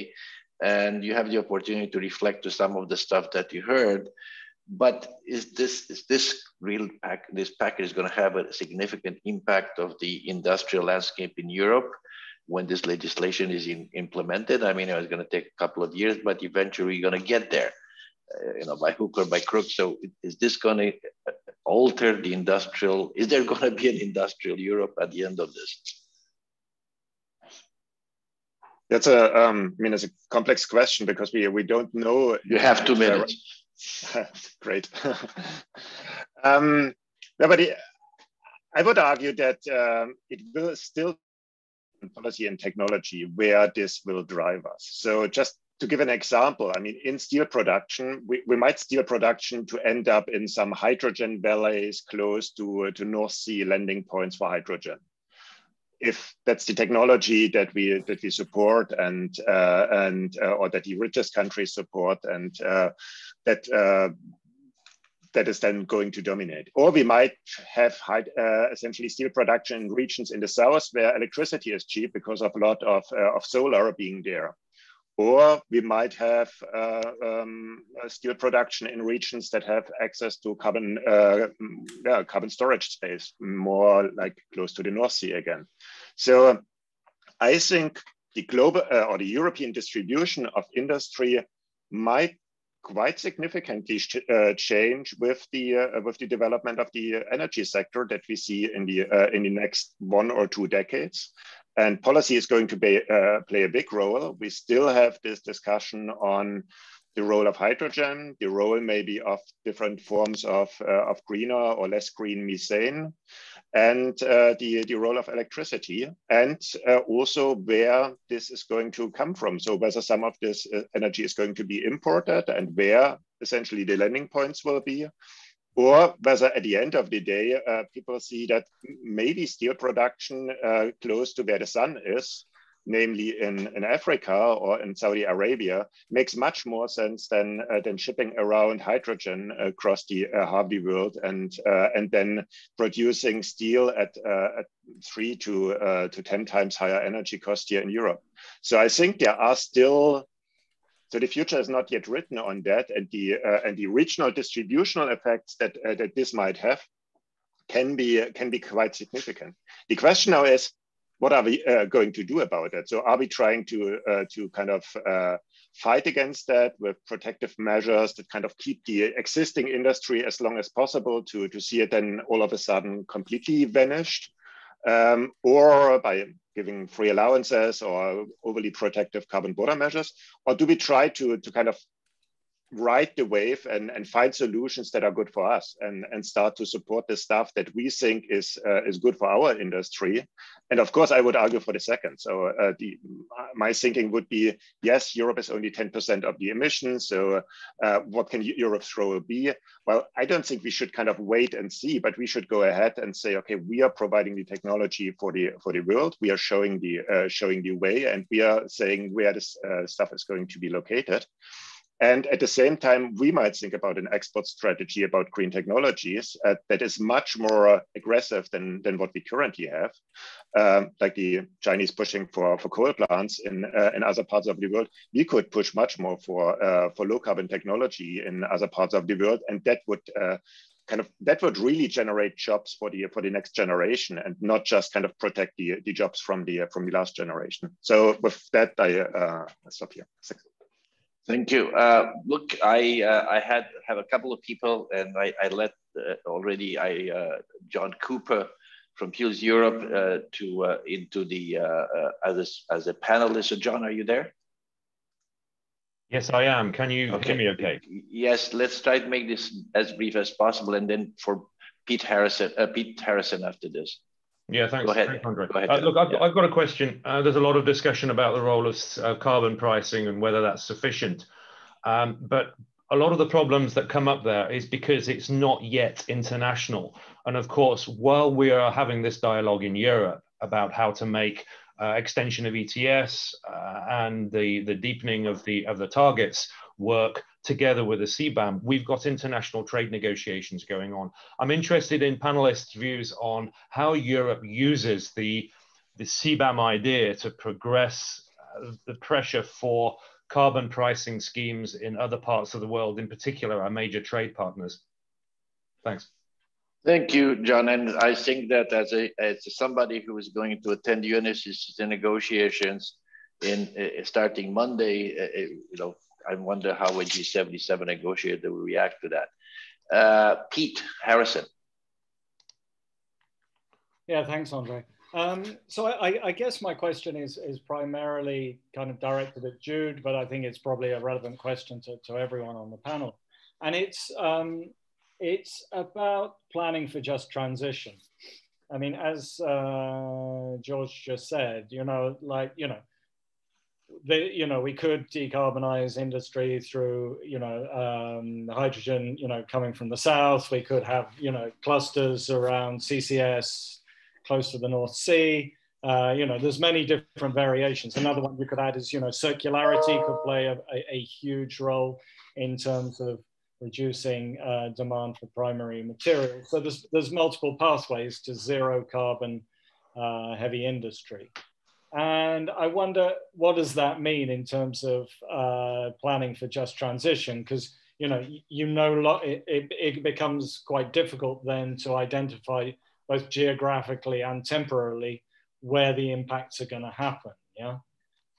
and you have the opportunity to reflect to some of the stuff that you heard. But is this is this real pack? This package is going to have a significant impact of the industrial landscape in Europe when this legislation is in, implemented. I mean, it's going to take a couple of years, but eventually we're going to get there. Uh, you know, by hook or by crook. So is this going to alter the industrial? Is there going to be an industrial Europe at the end of this? That's a, um, I mean, it's a complex question because we we don't know. You have two minutes. [laughs] Great. [laughs] um, no, but it, I would argue that um, it will still policy and technology where this will drive us. So just to give an example, I mean, in steel production, we, we might steel production to end up in some hydrogen valleys close to, to North Sea landing points for hydrogen. If that's the technology that we that we support and uh, and uh, or that the richest countries support and uh, that uh, that is then going to dominate. Or we might have high, uh, essentially steel production in regions in the south where electricity is cheap because of a lot of, uh, of solar being there. Or we might have uh, um, steel production in regions that have access to carbon, uh, yeah, carbon storage space, more like close to the North Sea again. So I think the global uh, or the European distribution of industry might quite significantly uh, change with the uh, with the development of the energy sector that we see in the uh, in the next one or two decades. And policy is going to be, uh, play a big role. We still have this discussion on the role of hydrogen, the role maybe of different forms of, uh, of greener or less green methane, and uh, the, the role of electricity, and uh, also where this is going to come from. So whether some of this uh, energy is going to be imported and where essentially the landing points will be, or whether at the end of the day, uh, people see that maybe steel production uh, close to where the sun is namely in, in Africa or in Saudi Arabia, makes much more sense than, uh, than shipping around hydrogen across the uh, Harvey world and, uh, and then producing steel at, uh, at three to, to 10 times higher energy cost here in Europe. So I think there are still so the future is not yet written on that, and the uh, and the regional distributional effects that uh, that this might have can be can be quite significant. The question now is, what are we uh, going to do about that? So are we trying to uh, to kind of uh, fight against that with protective measures that kind of keep the existing industry as long as possible to, to see it then all of a sudden completely vanished? Um, or by giving free allowances or overly protective carbon border measures? Or do we try to, to kind of ride the wave and, and find solutions that are good for us and, and start to support the stuff that we think is uh, is good for our industry. And of course, I would argue for the second. So uh, the, my thinking would be, yes, Europe is only 10% of the emissions. So uh, what can Europe's role be? Well, I don't think we should kind of wait and see, but we should go ahead and say, okay, we are providing the technology for the for the world. We are showing the uh, showing the way, and we are saying where this uh, stuff is going to be located. And at the same time, we might think about an export strategy about green technologies uh, that is much more aggressive than, than what we currently have, um, like the Chinese pushing for, for coal plants in, uh, in other parts of the world. We could push much more for, uh, for low carbon technology in other parts of the world, and that would uh, kind of that would really generate jobs for the for the next generation and not just kind of protect the, the jobs from the from the last generation. So with that, I uh, stop here. Thank you. Uh, look, I uh, I had have a couple of people, and I, I let uh, already I uh, John Cooper from FuelsEurope uh, to uh, into the as a, as a panelist. So John, are you there? Yes, I am. Can you okay. hear me? Okay. Yes. Let's try to make this as brief as possible, and then for Pete Harrison, Pete Harrison after this. Yeah, thanks. Go ahead. Thanks, Andre. Go ahead, uh, look, I've, yeah. I've, got a question. Uh, there's a lot of discussion about the role of uh, carbon pricing and whether that's sufficient. Um, but a lot of the problems that come up there is because it's not yet international. And of course, while we are having this dialogue in Europe about how to make uh, extension of ETS uh, and the, the deepening of the, of the targets work, together with the CBAM, we've got international trade negotiations going on. I'm interested in panelists' views on how Europe uses the, the CBAM idea to progress uh, the pressure for carbon pricing schemes in other parts of the world, in particular our major trade partners. Thanks. Thank you, John. And I think that as a as somebody who is going to attend UNFCCC negotiations in uh, starting Monday, uh, you know, I wonder how a G77 negotiator will react to that. Uh, Pete Harrison. Yeah, thanks, Andre. Um, so I, I, guess my question is, is primarily kind of directed at Jude, but I think it's probably a relevant question to, to everyone on the panel. And it's, um, it's about planning for just transition. I mean, as uh, George just said, you know, like, you know, the, you know, we could decarbonize industry through, you know, um, hydrogen, you know, coming from the south. We could have, you know, clusters around CCS close to the North Sea. Uh, you know, there's many different variations. Another one you could add is, you know, circularity could play a, a, a huge role in terms of reducing uh, demand for primary materials. So there's, there's multiple pathways to zero carbon uh, heavy industry. And I wonder, what does that mean in terms of uh, planning for just transition? Because you know, you know, it, it, it, becomes quite difficult then to identify both geographically and temporarily where the impacts are going to happen. Yeah.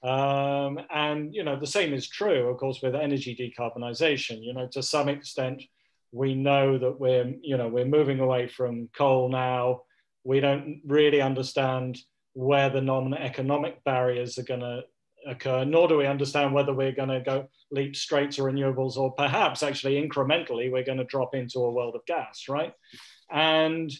Um, and you know the same is true, of course, with energy decarbonization. You know, to some extent, we know that we're you know we're moving away from coal now. We don't really understand where the non-economic barriers are going to occur, nor do we understand whether we're going to go leap straight to renewables or perhaps actually incrementally we're going to drop into a world of gas, right? And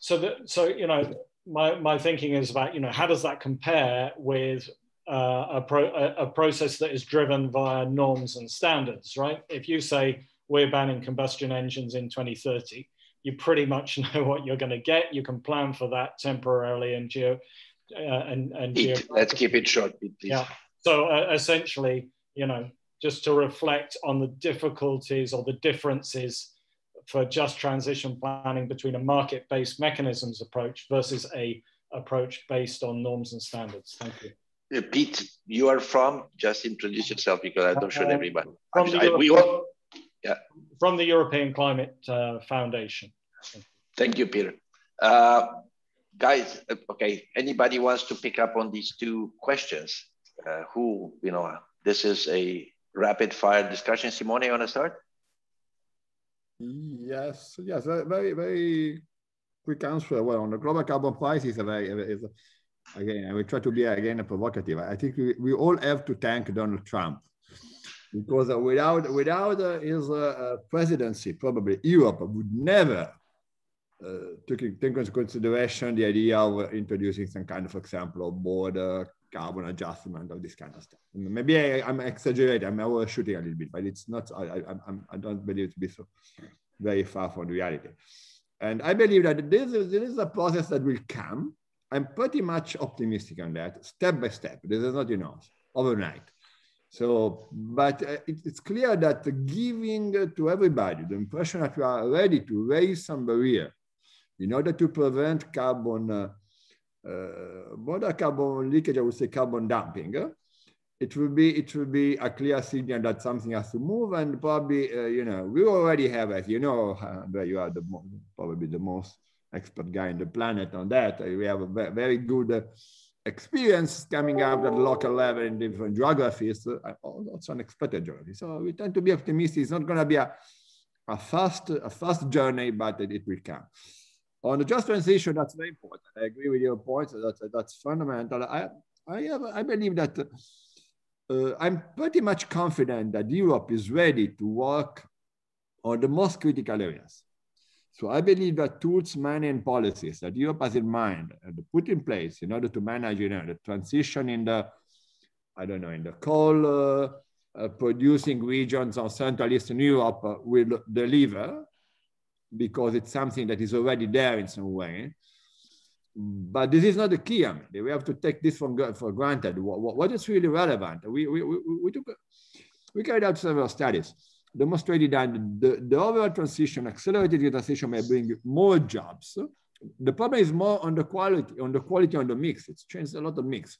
so that so you know my, my thinking is about you know how does that compare with uh, a, pro, a, a, process that is driven via norms and standards, right? If you say we're banning combustion engines in 2030, you pretty much [laughs] know what you're going to get. You can plan for that temporarily and geo. Uh, and and let's keep it short, please. Yeah. So uh, essentially, you know, just to reflect on the difficulties or the differences for just transition planning between a market-based mechanisms approach versus a approach based on norms and standards. Thank you. Uh, Pete, you are from, just introduce yourself because I don't show uh, everybody. The, I, we all, yeah. from the European Climate uh, Foundation. Thank you, Peter. Uh, guys, uh, okay, anybody wants to pick up on these two questions? Uh, who, you know, this is a rapid fire discussion. Simone, you want to start? Yes, yes, very, very quick answer. Well, on the global carbon price is a very, is a, again, I will try to be again provocative. I think we, we all have to thank Donald Trump because without without uh, his uh, presidency, probably Europe would never uh, into consideration the idea of introducing some kind of example of border carbon adjustment or this kind of stuff. Maybe I, am exaggerating, I'm overshooting a little bit, but it's not. I, I, I don't believe it to be so very far from reality. And I believe that this is, this is a process that will come I'm pretty much optimistic on that, step by step. This is not, you know, overnight. So, but uh, it's clear that giving to everybody the impression that we are ready to raise some barrier in order to prevent carbon, uh, uh, more carbon leakage, I would say carbon dumping, uh, it will be it will be a clear signal that something has to move, and probably uh, you know we already have, as you know, where you are the probably the most expert guy in the planet on that. We have a very good uh, experience coming up at local level in different geographies, also unexpected geography. So we tend to be optimistic. It's not going to be a, a fast a fast journey, but it, it will come. On the just transition, that's very important. I agree with your point. That's that's fundamental. I I have, I believe that uh, I'm pretty much confident that Europe is ready to work on the most critical areas. So I believe that tools, money, and policies that Europe has in mind and put in place in order to manage you know, the transition in the, I don't know, in the coal uh, uh, producing regions of Central Eastern Europe uh, will deliver because it's something that is already there in some way. But this is not the key. I mean, we have to take this for, for granted. What, what is really relevant? We, we, we, we, took, we carried out several studies demonstrated that the, the overall transition, accelerated transition may bring more jobs. The problem is more on the quality, on the quality on the mix. It's changed a lot of mix.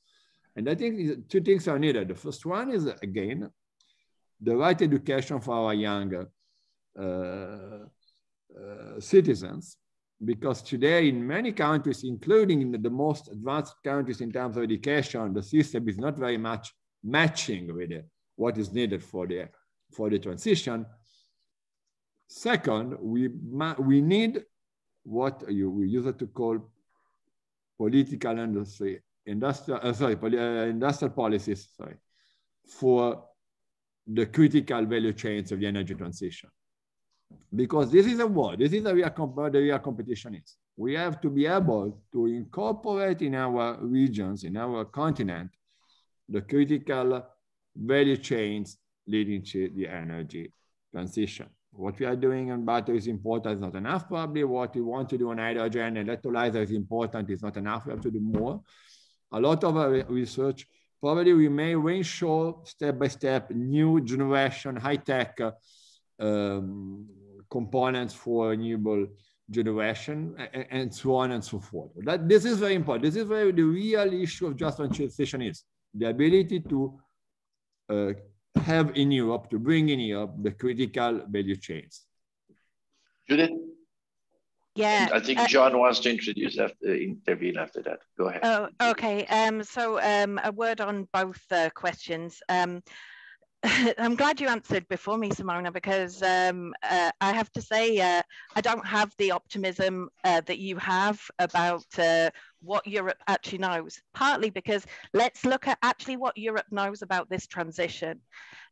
And I think two things are needed. The first one is, again, the right education for our young uh, uh, citizens, because today in many countries, including in the most advanced countries in terms of education, the system is not very much matching with what is needed for the for the transition. Second, we, we need what you, we use it to call political industry, industrial, uh, sorry, uh, industrial policies, sorry, for the critical value chains of the energy transition. Because this is a war, this is a real, the real competition is. We have to be able to incorporate in our regions, in our continent, the critical value chains leading to the energy transition. What we are doing on battery is important, it's not enough. Probably what we want to do on hydrogen electrolyzer is important, it's not enough. We have to do more. A lot of our research, probably we may ensure step by step new generation high-tech um, components for renewable generation and, and, so on and so forth. That, this is very important. This is where the real issue of just transition is the ability to uh, have in Europe, to bring in Europe the critical value chains. Judith? Yeah. I think uh, John wants to introduce after intervene after that. Go ahead. Oh, okay. Um, so um, a word on both uh, questions. Um, [laughs] I'm glad you answered before me, Simona, because um, uh, I have to say uh, I don't have the optimism uh, that you have about uh, what Europe actually knows. Partly because let's look at actually what Europe knows about this transition.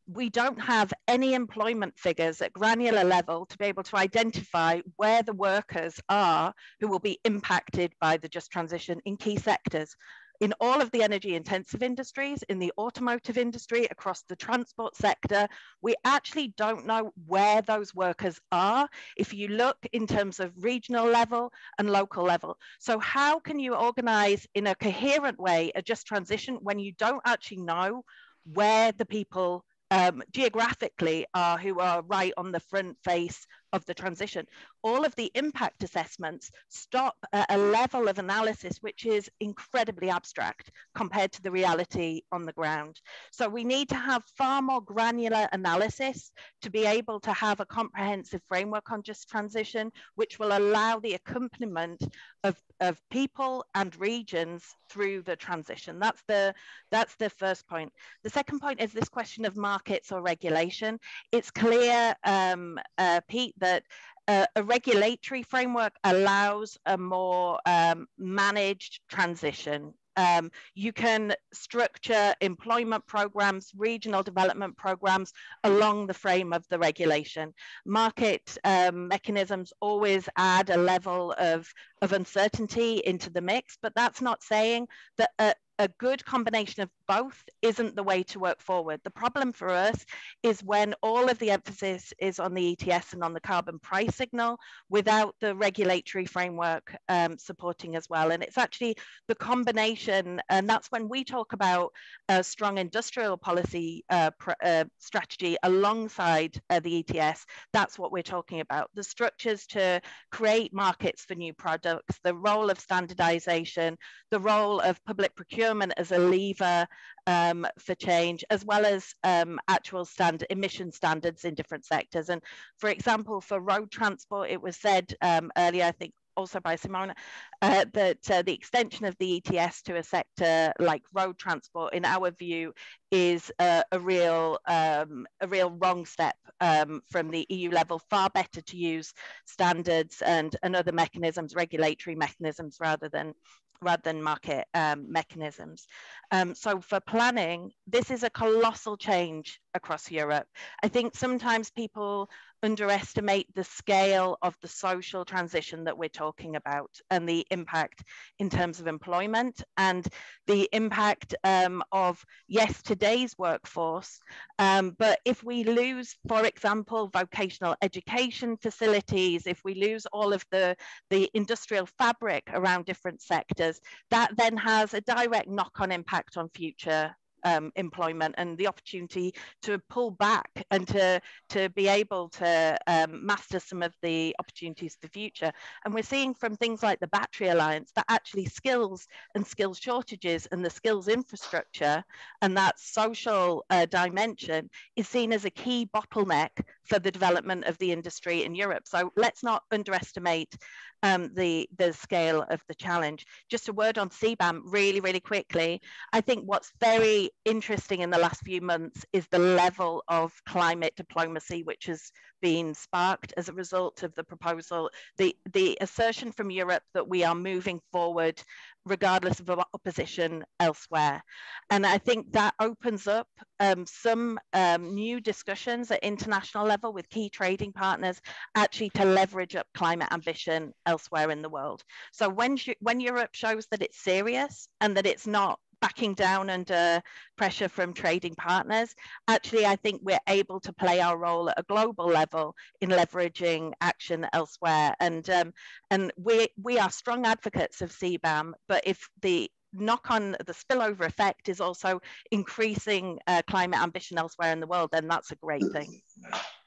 We don't have any employment figures at granular level to be able to identify where the workers are who will be impacted by the just transition in key sectors in all of the energy intensive industries, in the automotive industry, across the transport sector, we actually don't know where those workers are if you look in terms of regional level and local level. So how can you organize in a coherent way a just transition when you don't actually know where the people um, geographically are who are right on the front face of the transition. All of the impact assessments stop at a level of analysis which is incredibly abstract compared to the reality on the ground. So we need to have far more granular analysis to be able to have a comprehensive framework on just transition, which will allow the accompaniment of, of people and regions through the transition. That's the, that's the first point. The second point is this question of markets or regulation. It's clear, um, uh, Pete, that uh, a regulatory framework allows a more um, managed transition. Um, you can structure employment programs, regional development programs along the frame of the regulation. Market um, mechanisms always add a level of, of uncertainty into the mix, but that's not saying that a, a good combination of both isn't the way to work forward. The problem for us is when all of the emphasis is on the ETS and on the carbon price signal without the regulatory framework um, supporting as well. And it's actually the combination, and that's when we talk about a strong industrial policy uh, uh, strategy alongside uh, the ETS. That's what we're talking about. The structures to create markets for new products, the role of standardization, the role of public procurement as a lever um, for change, as well as um, actual emission standards in different sectors. And for example, for road transport, it was said um, earlier, I think also by Simona, uh, that uh, the extension of the ETS to a sector like road transport, in our view, is a real um, a real wrong step um, from the EU level. Far better to use standards and, and other mechanisms, regulatory mechanisms, rather than rather than market um, mechanisms. Um, so for planning, this is a colossal change across Europe. I think sometimes people underestimate the scale of the social transition that we're talking about and the impact in terms of employment and the impact um, of, yes, today's workforce, um, but if we lose, for example, vocational education facilities, if we lose all of the, the industrial fabric around different sectors, that then has a direct knock-on impact on future um, employment and the opportunity to pull back and to, to be able to um, master some of the opportunities of the future. And we're seeing from things like the Battery Alliance that actually skills and skills shortages and the skills infrastructure and that social uh, dimension is seen as a key bottleneck for the development of the industry in Europe. So let's not underestimate um, the, the scale of the challenge. Just a word on CBAM really, really quickly. I think what's very interesting in the last few months is the level of climate diplomacy which has been sparked as a result of the proposal, the, the assertion from Europe that we are moving forward regardless of opposition elsewhere. And I think that opens up um, some um, new discussions at international level with key trading partners actually to leverage up climate ambition elsewhere in the world. So when, when Europe shows that it's serious and that it's not backing down under pressure from trading partners. Actually, I think we're able to play our role at a global level in leveraging action elsewhere. And um, and we we are strong advocates of CBAM, but if the knock on the spillover effect is also increasing uh, climate ambition elsewhere in the world, then that's a great thing.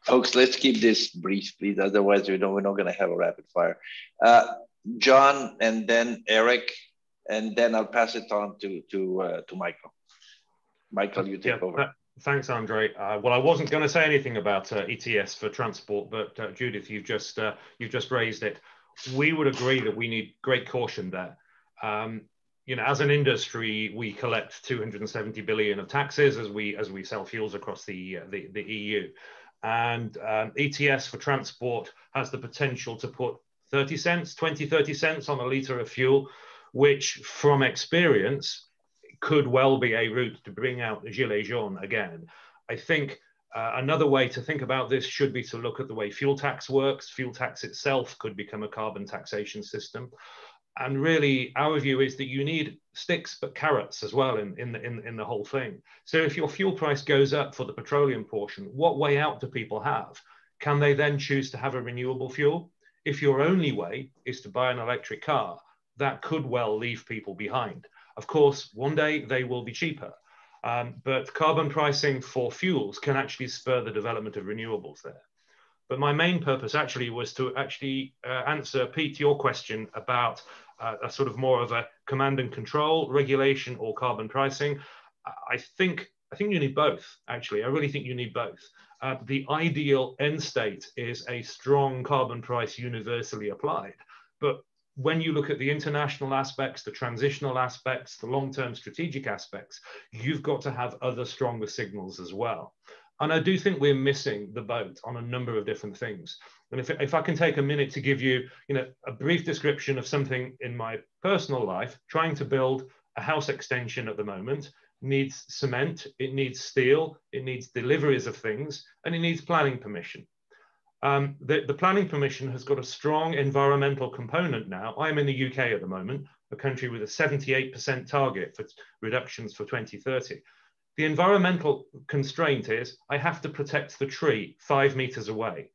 Folks, let's keep this brief, please. Otherwise, we know we're not going to have a rapid fire. Uh, John and then Eric, and then I'll pass it on to to uh, to Michael. Michael, you take yeah, over. Thanks, Andre. Uh, well, I wasn't going to say anything about uh, ETS for transport, but uh, Judith, you've just uh, you've just raised it. we would agree that we need great caution there. Um, you know, as an industry, we collect 270 billion of taxes as we as we sell fuels across the uh, the, the, EU, and um, ETS for transport has the potential to put 30 cents, 20, 30 cents on a liter of fuel, which, from experience, could well be a route to bring out the gilet jaune again. I think uh, another way to think about this should be to look at the way fuel tax works. Fuel tax itself could become a carbon taxation system. And really, our view is that you need sticks but carrots as well in, in, the, in, in the whole thing. So if your fuel price goes up for the petroleum portion, what way out do people have? Can they then choose to have a renewable fuel? If your only way is to buy an electric car, that could well leave people behind. Of course, one day they will be cheaper. Um, but carbon pricing for fuels can actually spur the development of renewables there. But my main purpose actually was to actually uh, answer, Pete, your question about uh, a sort of more of a command and control regulation or carbon pricing. I think I think you need both. Actually, I really think you need both. Uh, the ideal end state is a strong carbon price universally applied, but when you look at the international aspects, the transitional aspects, the long-term strategic aspects, you've got to have other stronger signals as well. And I do think we're missing the boat on a number of different things. And if, if I can take a minute to give you, you know, a brief description of something in my personal life, trying to build a house extension at the moment needs cement, it needs steel, it needs deliveries of things, and it needs planning permission. Um, the, the, planning permission has got a strong environmental component now. I'm in the UK at the moment, a country with a 78% target for reductions for 2030. The environmental constraint is I have to protect the tree five meters away.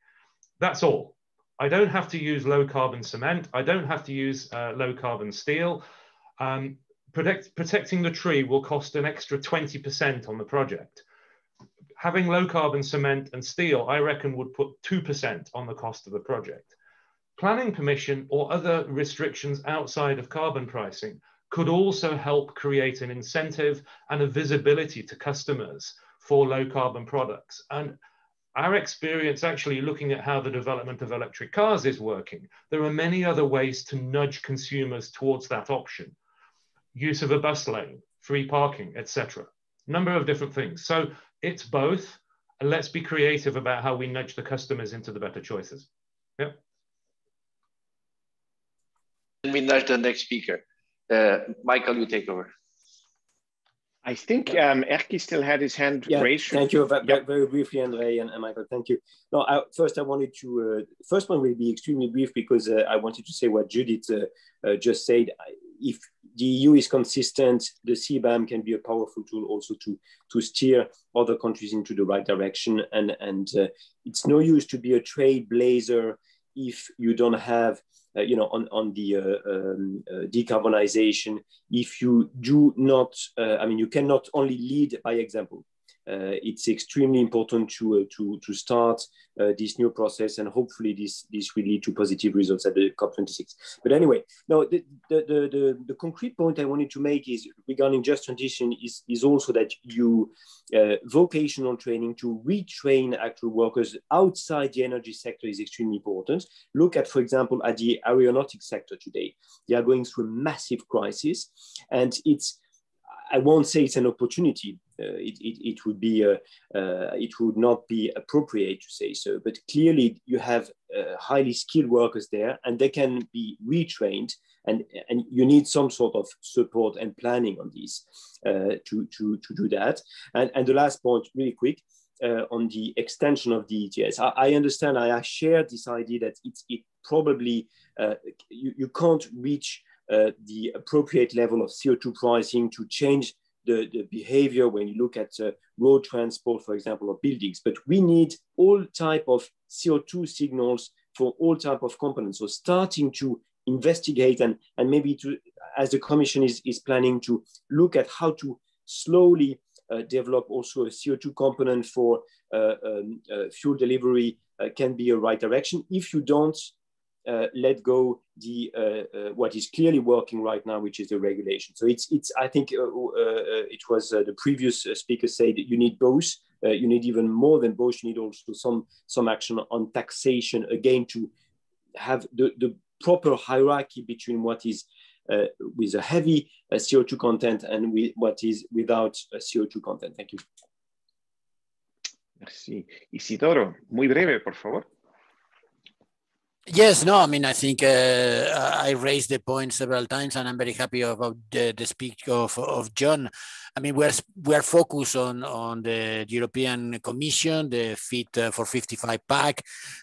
That's all. I don't have to use low carbon cement. I don't have to use uh, low carbon steel. Um, protect, protecting the tree will cost an extra 20% on the project having low carbon cement and steel, I reckon would put 2% on the cost of the project. Planning permission or other restrictions outside of carbon pricing could also help create an incentive and a visibility to customers for low carbon products. And our experience actually looking at how the development of electric cars is working, there are many other ways to nudge consumers towards that option. Use of a bus lane, free parking, etc. Number of different things. So it's both. And let's be creative about how we nudge the customers into the better choices. Yeah. Let me nudge the next speaker. Uh, Michael, you take over. I think um, Erkki still had his hand yeah, raised. Thank you very, very briefly, Andre and, and, Michael. Thank you. No, I, first I wanted to. Uh, first one will be extremely brief because uh, I wanted to say what Judith uh, uh just said. If the EU is consistent. The CBAM can be a powerful tool also to, to steer other countries into the right direction. And, and uh, it's no use to be a trailblazer if you don't have, uh, you know, on, on the uh, um, uh, decarbonization, if you do not, uh, I mean, you cannot only lead by example. Uh, it's extremely important to, uh, to, to start uh, this new process and hopefully this, this will lead to positive results at the COP26. But anyway, now the, the, the, the, concrete point I wanted to make is regarding just transition is, is also that you vocational training to retrain actual workers outside the energy sector is extremely important. Look at, for example, at the aeronautics sector today. They are going through a massive crisis and it's I won't say it's an opportunity. Uh, it, it, it, would be uh, uh, it would not be appropriate to say so. But clearly, you have highly skilled workers there, and they can be retrained. And, and you need some sort of support and planning on this uh, to, to, to do that. And, and the last point, really quick, uh, on the extension of the ETS. I, I, understand, I share this idea that it's it probably, uh, you, you can't reach uh, the appropriate level of CO2 pricing to change the, the behavior when you look at uh, road transport, for example, or buildings. But we need all type of CO2 signals for all type of components. So starting to investigate and, and maybe to, as the commission is, is planning to look at how to slowly uh, develop also a CO2 component for uh, um, uh, fuel delivery uh, can be a right direction. If you don't let go the uh, uh, what is clearly working right now, which is the regulation. So it's it's I think it was the previous speaker said you need both. you need even more than both. You need also some some action on taxation again to have the, the proper hierarchy between what is uh, with a heavy uh, CO2 content and with what is without CO2 content. Thank you. Merci. Isidoro, muy breve, por favor. Yes, no, I mean, I think uh, I raised the point several times, and I'm very happy about the, the speech of, of John. I mean, we're we're focused on on the European Commission, the Fit uh, for 55 pack,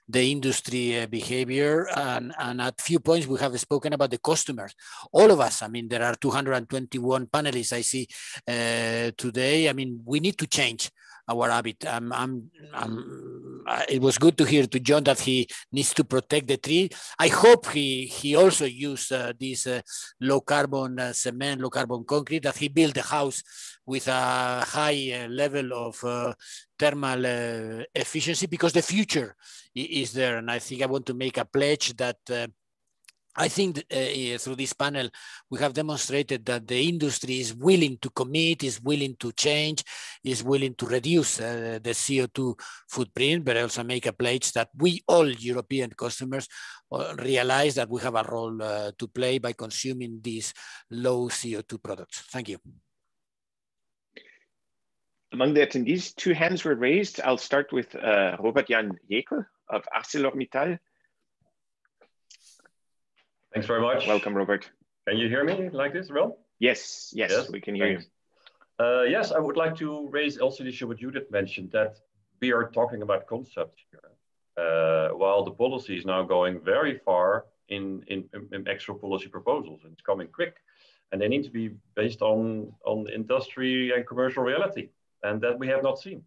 the industry uh, behavior, and and at few points we have spoken about the customers. All of us. I mean, there are 221 panelists I see uh, today. I mean, we need to change our habit. I'm, I'm, I'm, it was good to hear to John that he needs to protect the tree. I hope he he also used uh, this uh, low carbon uh, cement, low carbon concrete, that he built a house with a high uh, level of uh, thermal uh, efficiency because the future is there. And I think I want to make a pledge that I think uh, through this panel, we have demonstrated that the industry is willing to commit, is willing to change, is willing to reduce uh, the CO2 footprint, but also make a pledge that we all European customers uh, realize that we have a role uh, to play by consuming these low CO2 products. Thank you. Among the attendees, two hands were raised. I'll start with Robert Jan Jeekel of ArcelorMittal. Thanks very much. Welcome, Robert. Can you hear me like this, Rob? Yes, yes, yes, we can hear Thanks. you. Uh, yes, I would like to raise also the issue what Judith mentioned that we are talking about concepts here, uh, while the policy is now going very far in, in, in actual policy proposals and it's coming quick. And they need to be based on, on industry and commercial reality, and that we have not seen.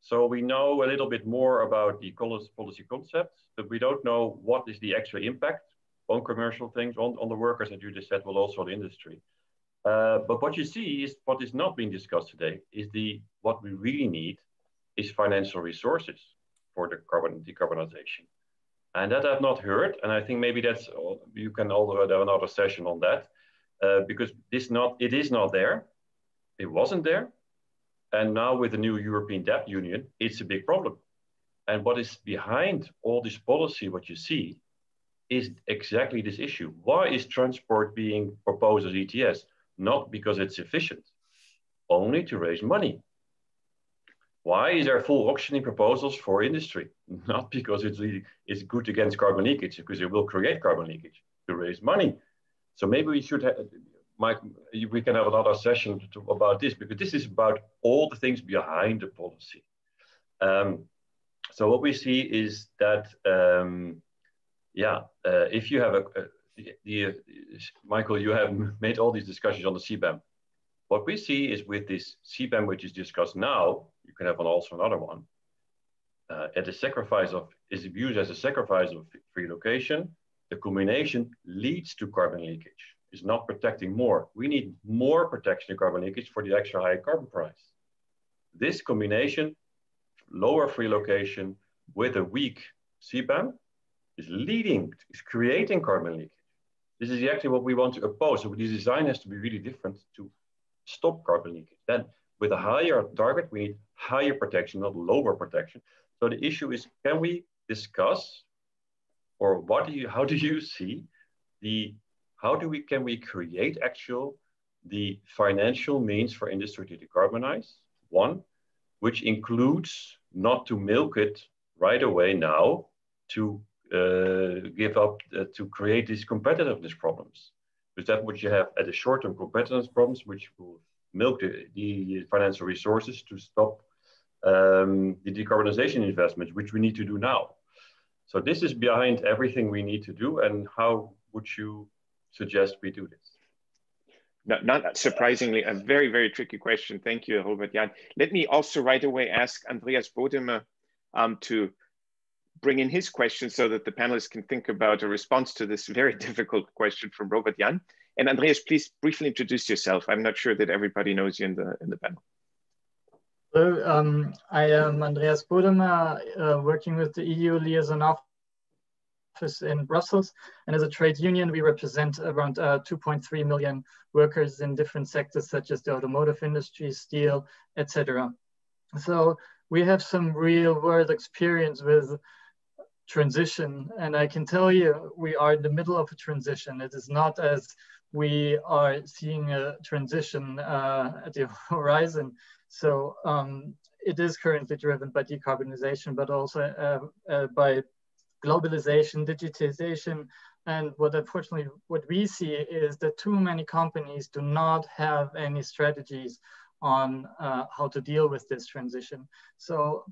So we know a little bit more about the policy concepts, but we don't know what is the actual impact on commercial things, on, on the workers, that you just said, but also the industry. Uh, but what you see is what is not being discussed today is the what we really need is financial resources for the carbon decarbonization. And that I've not heard, and I think maybe that's you can also have another session on that, uh, because this not it is not there, it wasn't there, and now with the new European debt union, it's a big problem. And what is behind all this policy, what you see, is exactly this issue. Why is transport being proposed as ETS? Not because it's efficient, only to raise money. Why is there full auctioning proposals for industry? [laughs] Not because it's, it's good against carbon leakage, because it will create carbon leakage to raise money. So maybe we should have, Mike, we can have another session to, about this, because this is about all the things behind the policy. Um, so what we see is that um, yeah, uh, if you have a, a the, uh, Michael, you have made all these discussions on the CBAM. What we see is with this CBAM, which is discussed now, you can have also another one, uh, at the sacrifice of, is used as a sacrifice of free allocation, the combination leads to carbon leakage. Is not protecting more. We need more protection of carbon leakage for the extra high carbon price. This combination, lower free allocation with a weak CBAM, is leading, is creating carbon leakage. This is exactly what we want to oppose. So the design has to be really different to stop carbon leakage. Then with a higher target, we need higher protection, not lower protection. So the issue is, can we discuss, or what do you, how do you see the, how do we, can we create actual, the financial means for industry to decarbonize? One, which includes not to milk it right away now to uh, give up uh, to create these competitiveness problems. Because that what you have at the short-term competitiveness problems, which will milk the, the financial resources to stop um, the decarbonization investments, which we need to do now. So this is behind everything we need to do. And how would you suggest we do this? Not, not surprisingly, a very, very tricky question. Thank you, Robert Jan. Let me also right away ask Andreas Bodemer um, to bring in his question so that the panelists can think about a response to this very [laughs] difficult question from Robert Jan. And Andreas, please briefly introduce yourself. I'm not sure that everybody knows you in the, in the panel. Hello, um, I am Andreas Bodemer, uh, working with the EU Liaison Office in Brussels. And as a trade union, we represent around uh, 2.3 million workers in different sectors, such as the automotive industry, steel, etc. So we have some real world experience with transition. And I can tell you, we are in the middle of a transition. It is not as we are seeing a transition uh, at the [laughs] horizon. So um, it is currently driven by decarbonization, but also uh, uh, by globalization, digitization, and what unfortunately what we see is that too many companies do not have any strategies on uh, how to deal with this transition. So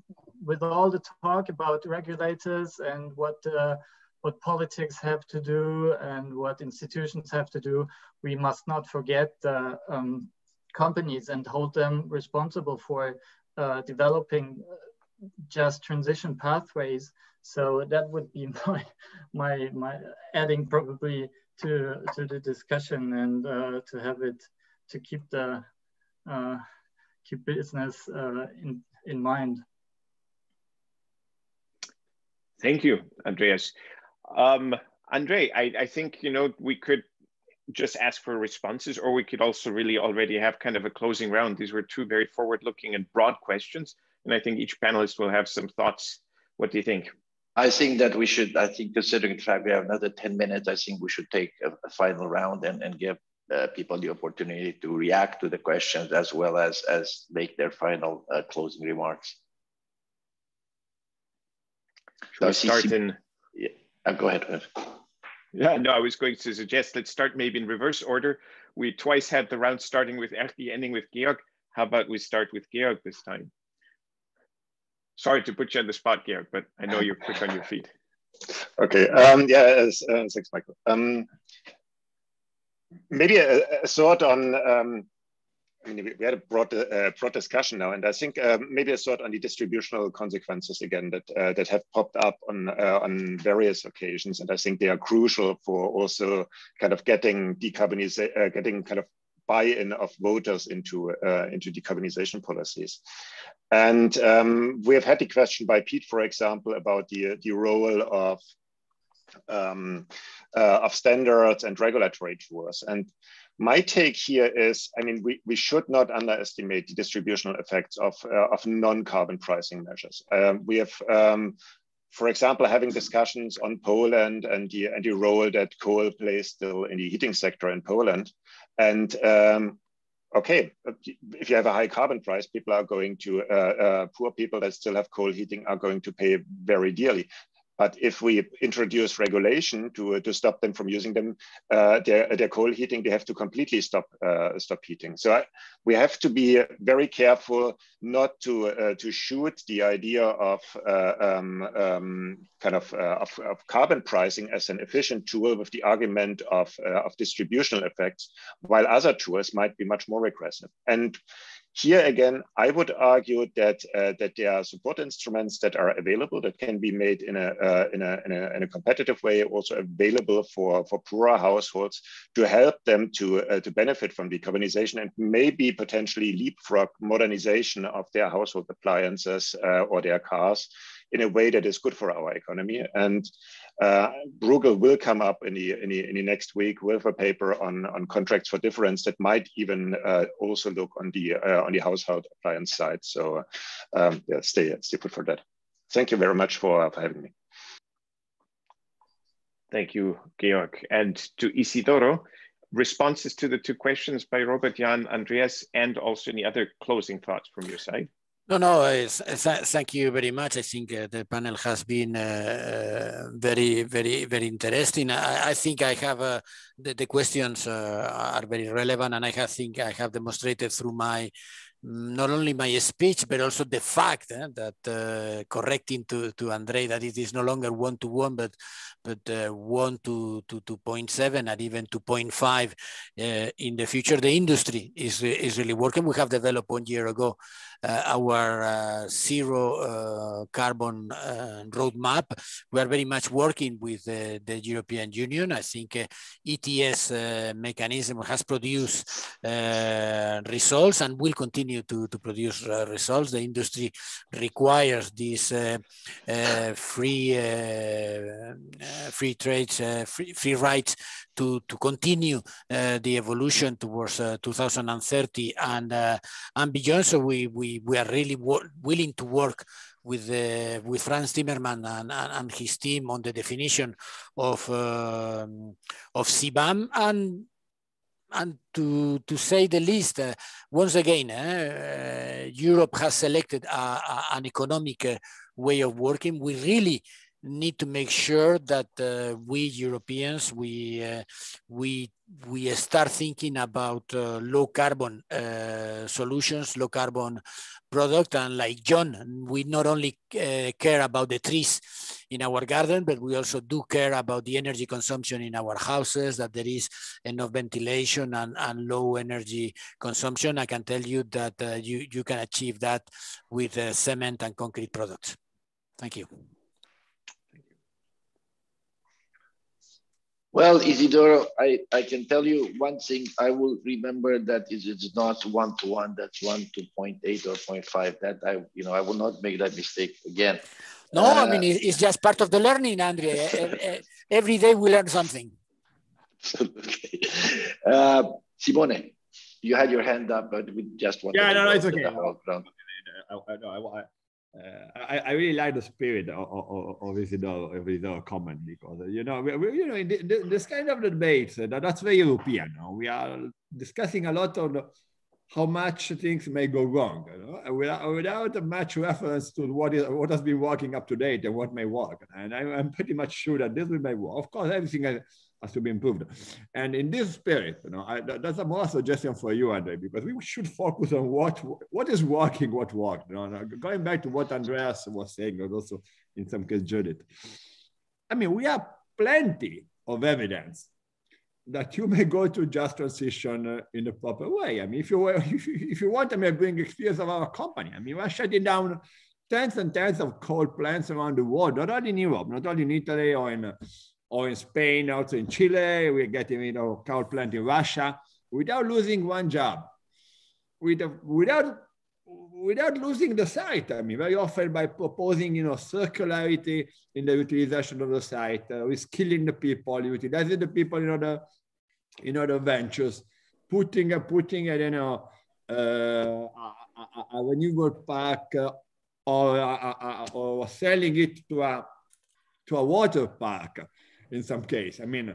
with all the talk about regulators and what uh, what politics have to do and what institutions have to do, we must not forget the um, companies and hold them responsible for uh, developing just transition pathways. So that would be [laughs] my my my adding probably to to the discussion and uh, to have it to keep the keep business uh, in in mind. Thank you, Andreas. Um, Andre, I, I think you know we could just ask for responses, or we could also really already have kind of a closing round. These were two very forward-looking and broad questions, and I think each panelist will have some thoughts. What do you think? I think that we should, I think considering the fact we have another 10 minutes, I think we should take a, a final round and, and give uh, people the opportunity to react to the questions as well as, as make their final uh, closing remarks. Should we start in? Yeah, uh, go ahead. Yeah, no, I was going to suggest let's start maybe in reverse order. We twice had the round starting with Erkki, ending with Georg. How about we start with Georg this time? Sorry to put you on the spot, Georg, but I know you're quick on your feet. [laughs] Okay, um, yeah, uh, thanks, Michael. Um, maybe a, a thought on um, I mean, we had a broad, uh, broad discussion now, and I think um, maybe a thought on the distributional consequences again that uh, that have popped up on uh, on various occasions, and I think they are crucial for also kind of getting decarbonization, uh, getting kind of buy-in of voters into uh, into decarbonization policies. And um, we have had the question by Pete, for example, about the the role of um, uh, of standards and regulatory tools. And my take here is, I mean, we, we should not underestimate the distributional effects of, uh, of non-carbon pricing measures. Um, we have, um, for example, having discussions on Poland and the, and the role that coal plays still in the heating sector in Poland. And um, okay, if you have a high carbon price, people are going to, uh, uh, poor people that still have coal heating are going to pay very dearly. But if we introduce regulation to, to stop them from using them, uh, their, their coal heating, they have to completely stop uh, stop heating. So I, we have to be very careful not to uh, to shoot the idea of uh, um, um, kind of, uh, of, of, carbon pricing as an efficient tool with the argument of uh, of distributional effects, while other tools might be much more regressive. And here again, I would argue that uh, that there are support instruments that are available that can be made in a, uh, in, a, in, a, in a competitive way, also available for, for poorer households to help them to, uh, to benefit from decarbonization and maybe potentially leapfrog modernization of their household appliances uh, or their cars in a way that is good for our economy. And uh, Bruegel will come up in the, in the, in the next week with a paper on, on contracts for difference that might even uh, also look on the uh, on the household appliance side. So um, yeah, stay stay put for that. Thank you very much for, for having me. Thank you, Georg. And to Isidoro, responses to the two questions by Robert, Jan, Andreas, and also any other closing thoughts from your side? No, no, thank you very much. I think uh, the panel has been uh, uh, very, very, very interesting. I, I think I have uh, the, the, questions uh, are very relevant, and I have, think I have demonstrated through my not only my speech, but also the fact eh, that uh, correcting to, to Andre that it is no longer one to one, but but uh, one to, to 2.7 and even 2.5 uh, in the future. The industry is, is really working. We have developed one year ago uh, our uh, zero uh, carbon roadmap. We are very much working with the European Union. I think ETS mechanism has produced results and will continue to, to produce results. The industry requires this free free trades, free, free rights to, to continue uh, the evolution towards uh, 2030 and, uh, and beyond. So we, we, we are really willing to work with with Frans Timmermans and, and, and, his team on the definition of uh, of CBAM and and to, to say the least, uh, once again, uh, Europe has selected a, a, an economic uh, way of working. We really need to make sure that uh, we Europeans we uh, we we start thinking about uh, low carbon uh, solutions, low carbon product, and like John, we not only uh, care about the trees in our garden, but we also do care about the energy consumption in our houses, that there is enough ventilation and, and low energy consumption. I can tell you that uh, you you can achieve that with cement and concrete products. Thank you. Well, Isidoro, I, I can tell you one thing. I will remember that it's not one to one. That's one to 0.8 or 0.5. That I, you know, I will not make that mistake again. No, uh, I mean it's just part of the learning, Andrea. Every day we learn something. Absolutely. [laughs] Uh, Simone, you had your hand up, but we just want. Yeah, no, no, it's okay. I, I, uh, I, I really like the spirit of, of, of of comment because you know we, we, you know in the, this kind of debates uh, that, that's very European. No? We are discussing a lot on how much things may go wrong, you know? without, without much reference to what is what has been working up to date and what may work. And I, am pretty much sure that this will may work. Of course, everything has to be improved. And in this spirit, you know, I, that's a more suggestion for you, Andre, because we should focus on what what is working, what worked. You know, going back to what Andreas was saying, and also in some case Judith. I mean, we have plenty of evidence that you may go to just transition uh, in the proper way. I mean, if you [laughs] if you, if you want, I may bring experience of our company. I mean, we're shutting down tens and tens of coal plants around the world, not only in Europe, not only in Italy or in or in Spain, also in Chile. We're getting you know coal plant in Russia without losing one job, without without losing the site. I mean, very often by proposing you know circularity in the utilization of the site, uh, reskilling the people, utilizing the people in other in other ventures, putting uh, putting uh, you know uh, a, a, a renewable park uh, or, uh, or selling it to a to a water park in some case. I mean,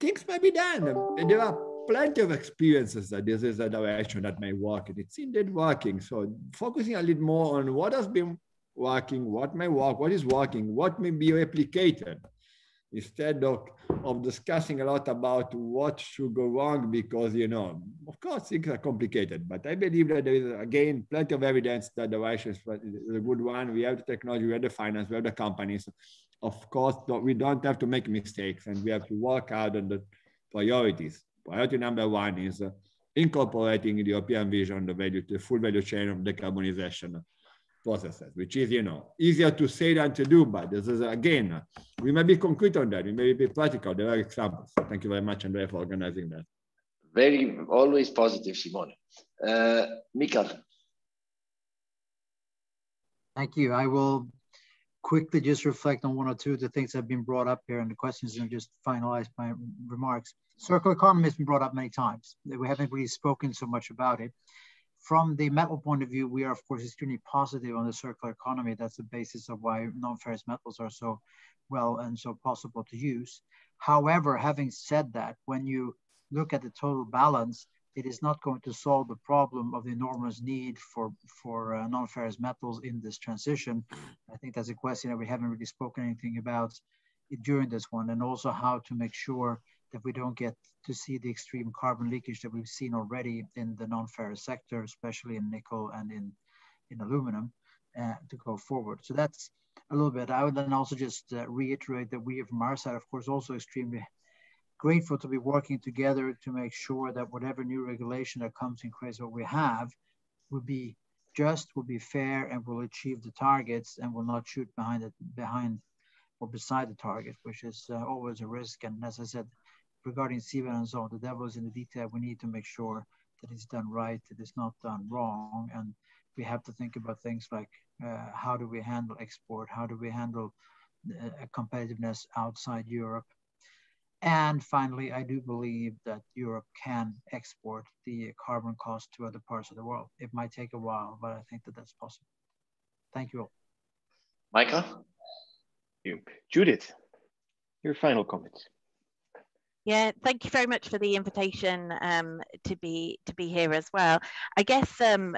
things may be done. There are plenty of experiences that this is a direction that may work, and it's indeed working. So focusing a little more on what has been working, what may work, what is working, what may be replicated, instead of, of discussing a lot about what should go wrong because, you know, of course, things are complicated, but I believe that there is, again, plenty of evidence that the direction is a good one. We have the technology, we have the finance, we have the companies of course, we don't have to make mistakes and we have to work out on the priorities. Priority number one is uh, incorporating the European vision, the value, the full value chain of decarbonization processes, which is, you know, easier to say than to do, but this is, again, we may be concrete on that, we may be practical, there are examples. Thank you very much, Andrea, for organizing that. Very, always positive, Simone. Uh, Mikael. Thank you. I will quickly just reflect on one or two of the things that have been brought up here and the questions and just finalize my remarks. Circular economy has been brought up many times. We haven't really spoken so much about it. From the metal point of view, we are of course extremely positive on the circular economy. That's the basis of why non-ferrous metals are so well and so possible to use. However, having said that, when you look at the total balance, it is not going to solve the problem of the enormous need for, for uh, non-ferrous metals in this transition. I think that's a question that we haven't really spoken anything about during this one, and also how to make sure that we don't get to see the extreme carbon leakage that we've seen already in the non-ferrous sector, especially in nickel and in, in aluminum, uh, to go forward. So that's a little bit. I would then also just uh, reiterate that we from our side, of course, also extremely grateful to be working together to make sure that whatever new regulation that comes in place what we have will be just, will be fair, and will achieve the targets and will not shoot behind it, behind or beside the target, which is uh, always a risk. And as I said, regarding CBAM and so on, the devil is in the detail. We need to make sure that it's done right, that it's not done wrong. And we have to think about things like uh, how do we handle export? How do we handle uh, competitiveness outside Europe? And finally, I do believe that Europe can export the carbon cost to other parts of the world. It might take a while, but I think that that's possible. Thank you all. Micah? You. Judith, your final comments. Yeah, thank you very much for the invitation um, to be to be here as well. I guess um,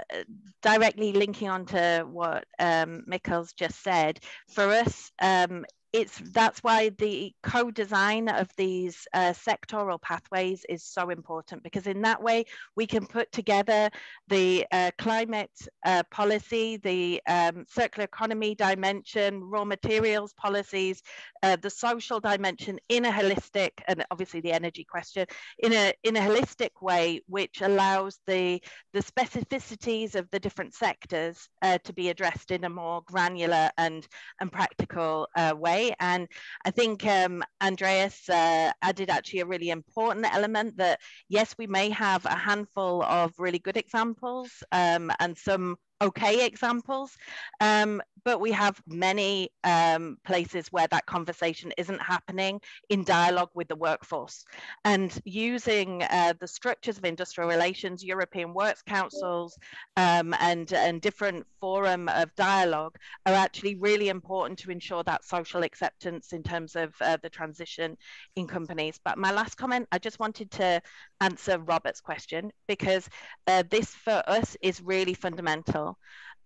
directly linking on to what um, Mikael's just said, for us, um, it's that's why the co-design of these uh, sectoral pathways is so important because in that way we can put together the uh, climate uh, policy, the um, circular economy dimension, raw materials policies, uh, the social dimension in a holistic and obviously the energy question in a in a holistic way, which allows the the specificities of the different sectors uh, to be addressed in a more granular and and practical uh, way And I think um, Andreas uh, added actually a really important element that yes, we may have a handful of really good examples um, and some okay examples, um, but we have many um, places where that conversation isn't happening in dialogue with the workforce. And using uh, the structures of industrial relations, European Works Councils, um, and, and different forum of dialogue are actually really important to ensure that social acceptance in terms of uh, the transition in companies. But my last comment, I just wanted to answer Robert's question because uh, this for us is really fundamental.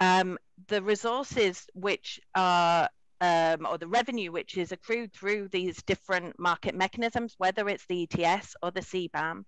Um, the resources which are um, or the revenue which is accrued through these different market mechanisms, whether it's the ETS or the CBAM,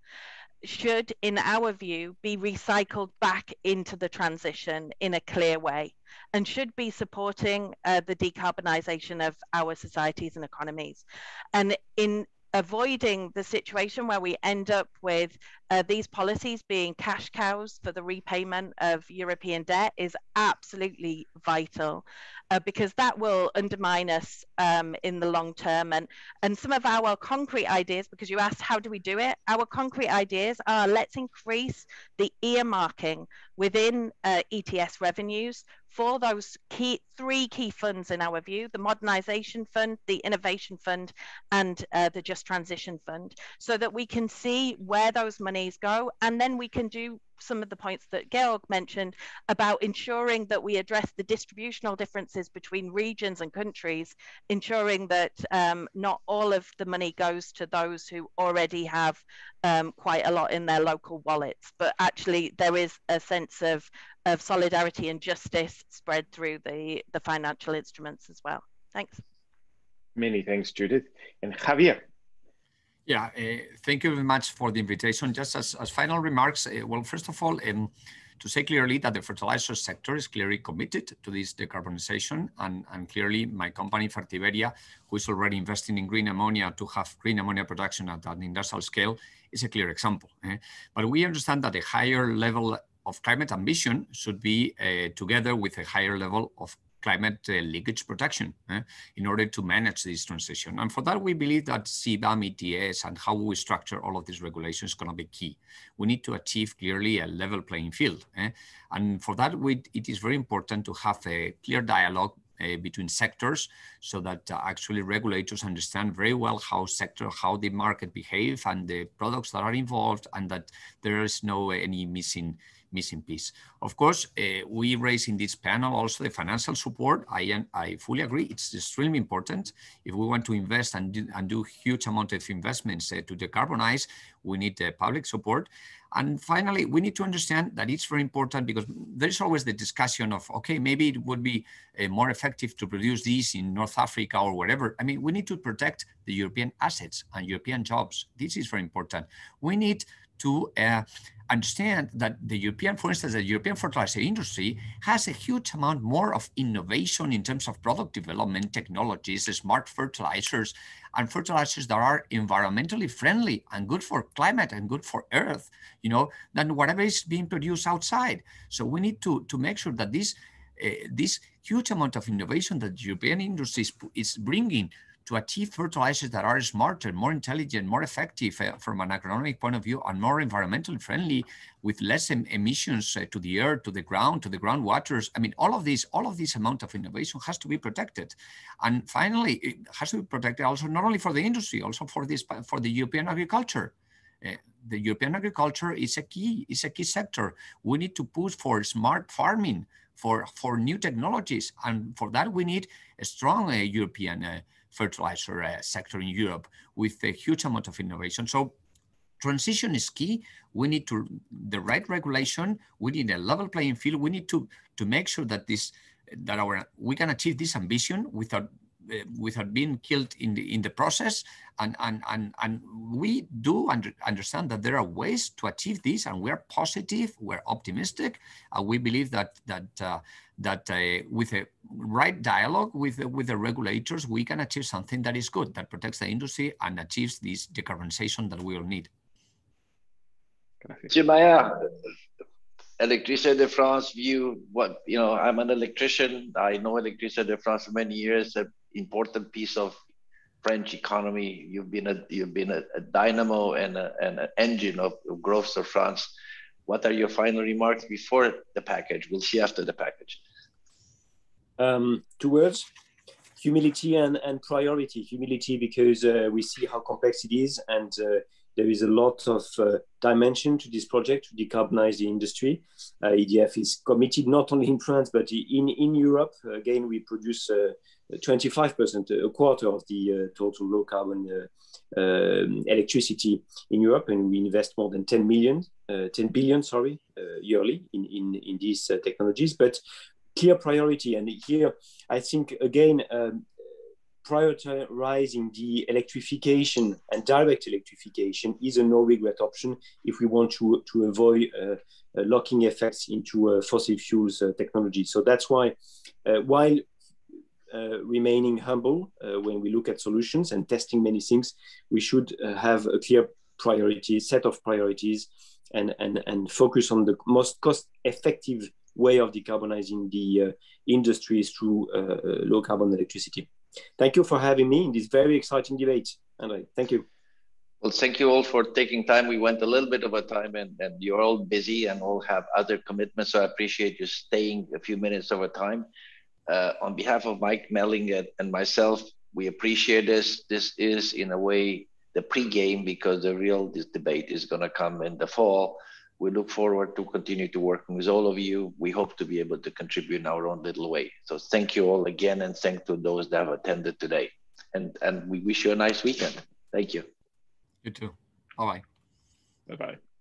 should, in our view, be recycled back into the transition in a clear way and should be supporting uh, the decarbonisation of our societies and economies. And in avoiding the situation where we end up with uh, these policies being cash cows for the repayment of European debt is absolutely vital uh, because that will undermine us um, in the long term. And, and some of our concrete ideas, because you asked how do we do it, our concrete ideas are let's increase the earmarking within uh, ETS revenues for those key three key funds in our view the modernization fund the innovation fund and uh, the just transition fund so that we can see where those monies go. And then we can do some of the points that Georg mentioned about ensuring that we address the distributional differences between regions and countries, ensuring that um, not all of the money goes to those who already have um, quite a lot in their local wallets, but actually there is a sense of, of solidarity and justice spread through the, the financial instruments as well. Thanks. Many thanks, Judith. And Javier. Yeah, uh, thank you very much for the invitation. Just as, as final remarks, uh, well, first of all, um, to say clearly that the fertilizer sector is clearly committed to this decarbonization. And, and clearly my company, Fertiberia, who is already investing in green ammonia to have green ammonia production at an industrial scale, is a clear example. Eh? But we understand that a higher level of climate ambition should be uh, together with a higher level of climate uh, leakage protection uh, in order to manage this transition. And for that, we believe that CBAM, ETS, and how we structure all of these regulations is going to be key. We need to achieve clearly a level playing field. Uh, and for that, we, it is very important to have a clear dialogue uh, between sectors so that uh, actually regulators understand very well how sector how the market behave and the products that are involved and that there is no uh, any missing missing piece. Of course, uh, we raise in this panel also the financial support. I, I fully agree. It's extremely important. If we want to invest and do, and do huge amount of investments uh, to decarbonize, we need uh, public support. And finally, we need to understand that it's very important because there's always the discussion of, okay, maybe it would be uh, more effective to produce these in North Africa or wherever. I mean, we need to protect the European assets and European jobs. This is very important. We need to uh, understand that the European, for instance, the European fertilizer industry has a huge amount more of innovation in terms of product development, technologies, smart fertilizers, and fertilizers that are environmentally friendly and good for climate and good for earth, you know, than whatever is being produced outside. So we need to, to make sure that this, uh, this huge amount of innovation that European industry is, is bringing to achieve fertilizers that are smarter, more intelligent, more effective uh, from an agronomic point of view, and more environmentally friendly, with less em emissions uh, to the air, to the ground, to the groundwaters. I mean, all of this, all of this amount of innovation has to be protected. And finally, it has to be protected also not only for the industry, also for this for the European agriculture. Uh, the European agriculture is a key, is a key sector. We need to push for smart farming, for, for new technologies. And for that, we need a strong uh, European uh, fertilizer uh, sector in Europe with a huge amount of innovation. So transition is key. We need to the right regulation. We need a level playing field. We need to to make sure that this that our we can achieve this ambition without uh, without being killed in the in the process and and and, and we do under, understand that there are ways to achieve this and we're positive we're optimistic uh, we believe that that uh, that uh, with a right dialogue with with the regulators we can achieve something that is good that protects the industry and achieves this decarbonization that we all need Monsieur Maillard, Electricité de France view what you know. I'm an electrician. I know Electricité de France for many years. An important piece of French economy. You've been a you've been a, a dynamo and, a, and an engine of, of growth of France. What are your final remarks before the package? We'll see after the package. Um, two words: humility and, and priority. Humility because uh, we see how complex it is, and uh, there is a lot of uh, dimension to this project to decarbonize the industry. Uh, EDF is committed not only in France, but in, in Europe. Again, we produce 25%, uh, a quarter of the uh, total low carbon uh, um, electricity in Europe, and we invest more than 10 million, 10 billion, sorry, yearly in, in, in these technologies. But clear priority, and here I think again um, prioritizing the electrification and direct electrification is a no regret option if we want to, to avoid uh, uh, locking effects into uh, fossil fuels uh, technology. So that's why, uh, while uh, remaining humble when we look at solutions and testing many things, we should have a clear priority, set of priorities, and, and, and focus on the most cost effective way of decarbonizing the industries through low carbon electricity. Thank you for having me in this very exciting debate. Anyway, thank you. Well, thank you all for taking time. We went a little bit a time and, and you're all busy and all have other commitments. So I appreciate you staying a few minutes over time. Uh, on behalf of Mike Mehling and myself, we appreciate this. This is in a way the pre-game because the real this debate is going to come in the fall we look forward to continue to working with all of you. We hope to be able to contribute in our own little way. So thank you all again, and thank to those that have attended today. And and we wish you a nice weekend. Thank you. You too. Bye bye. Bye bye.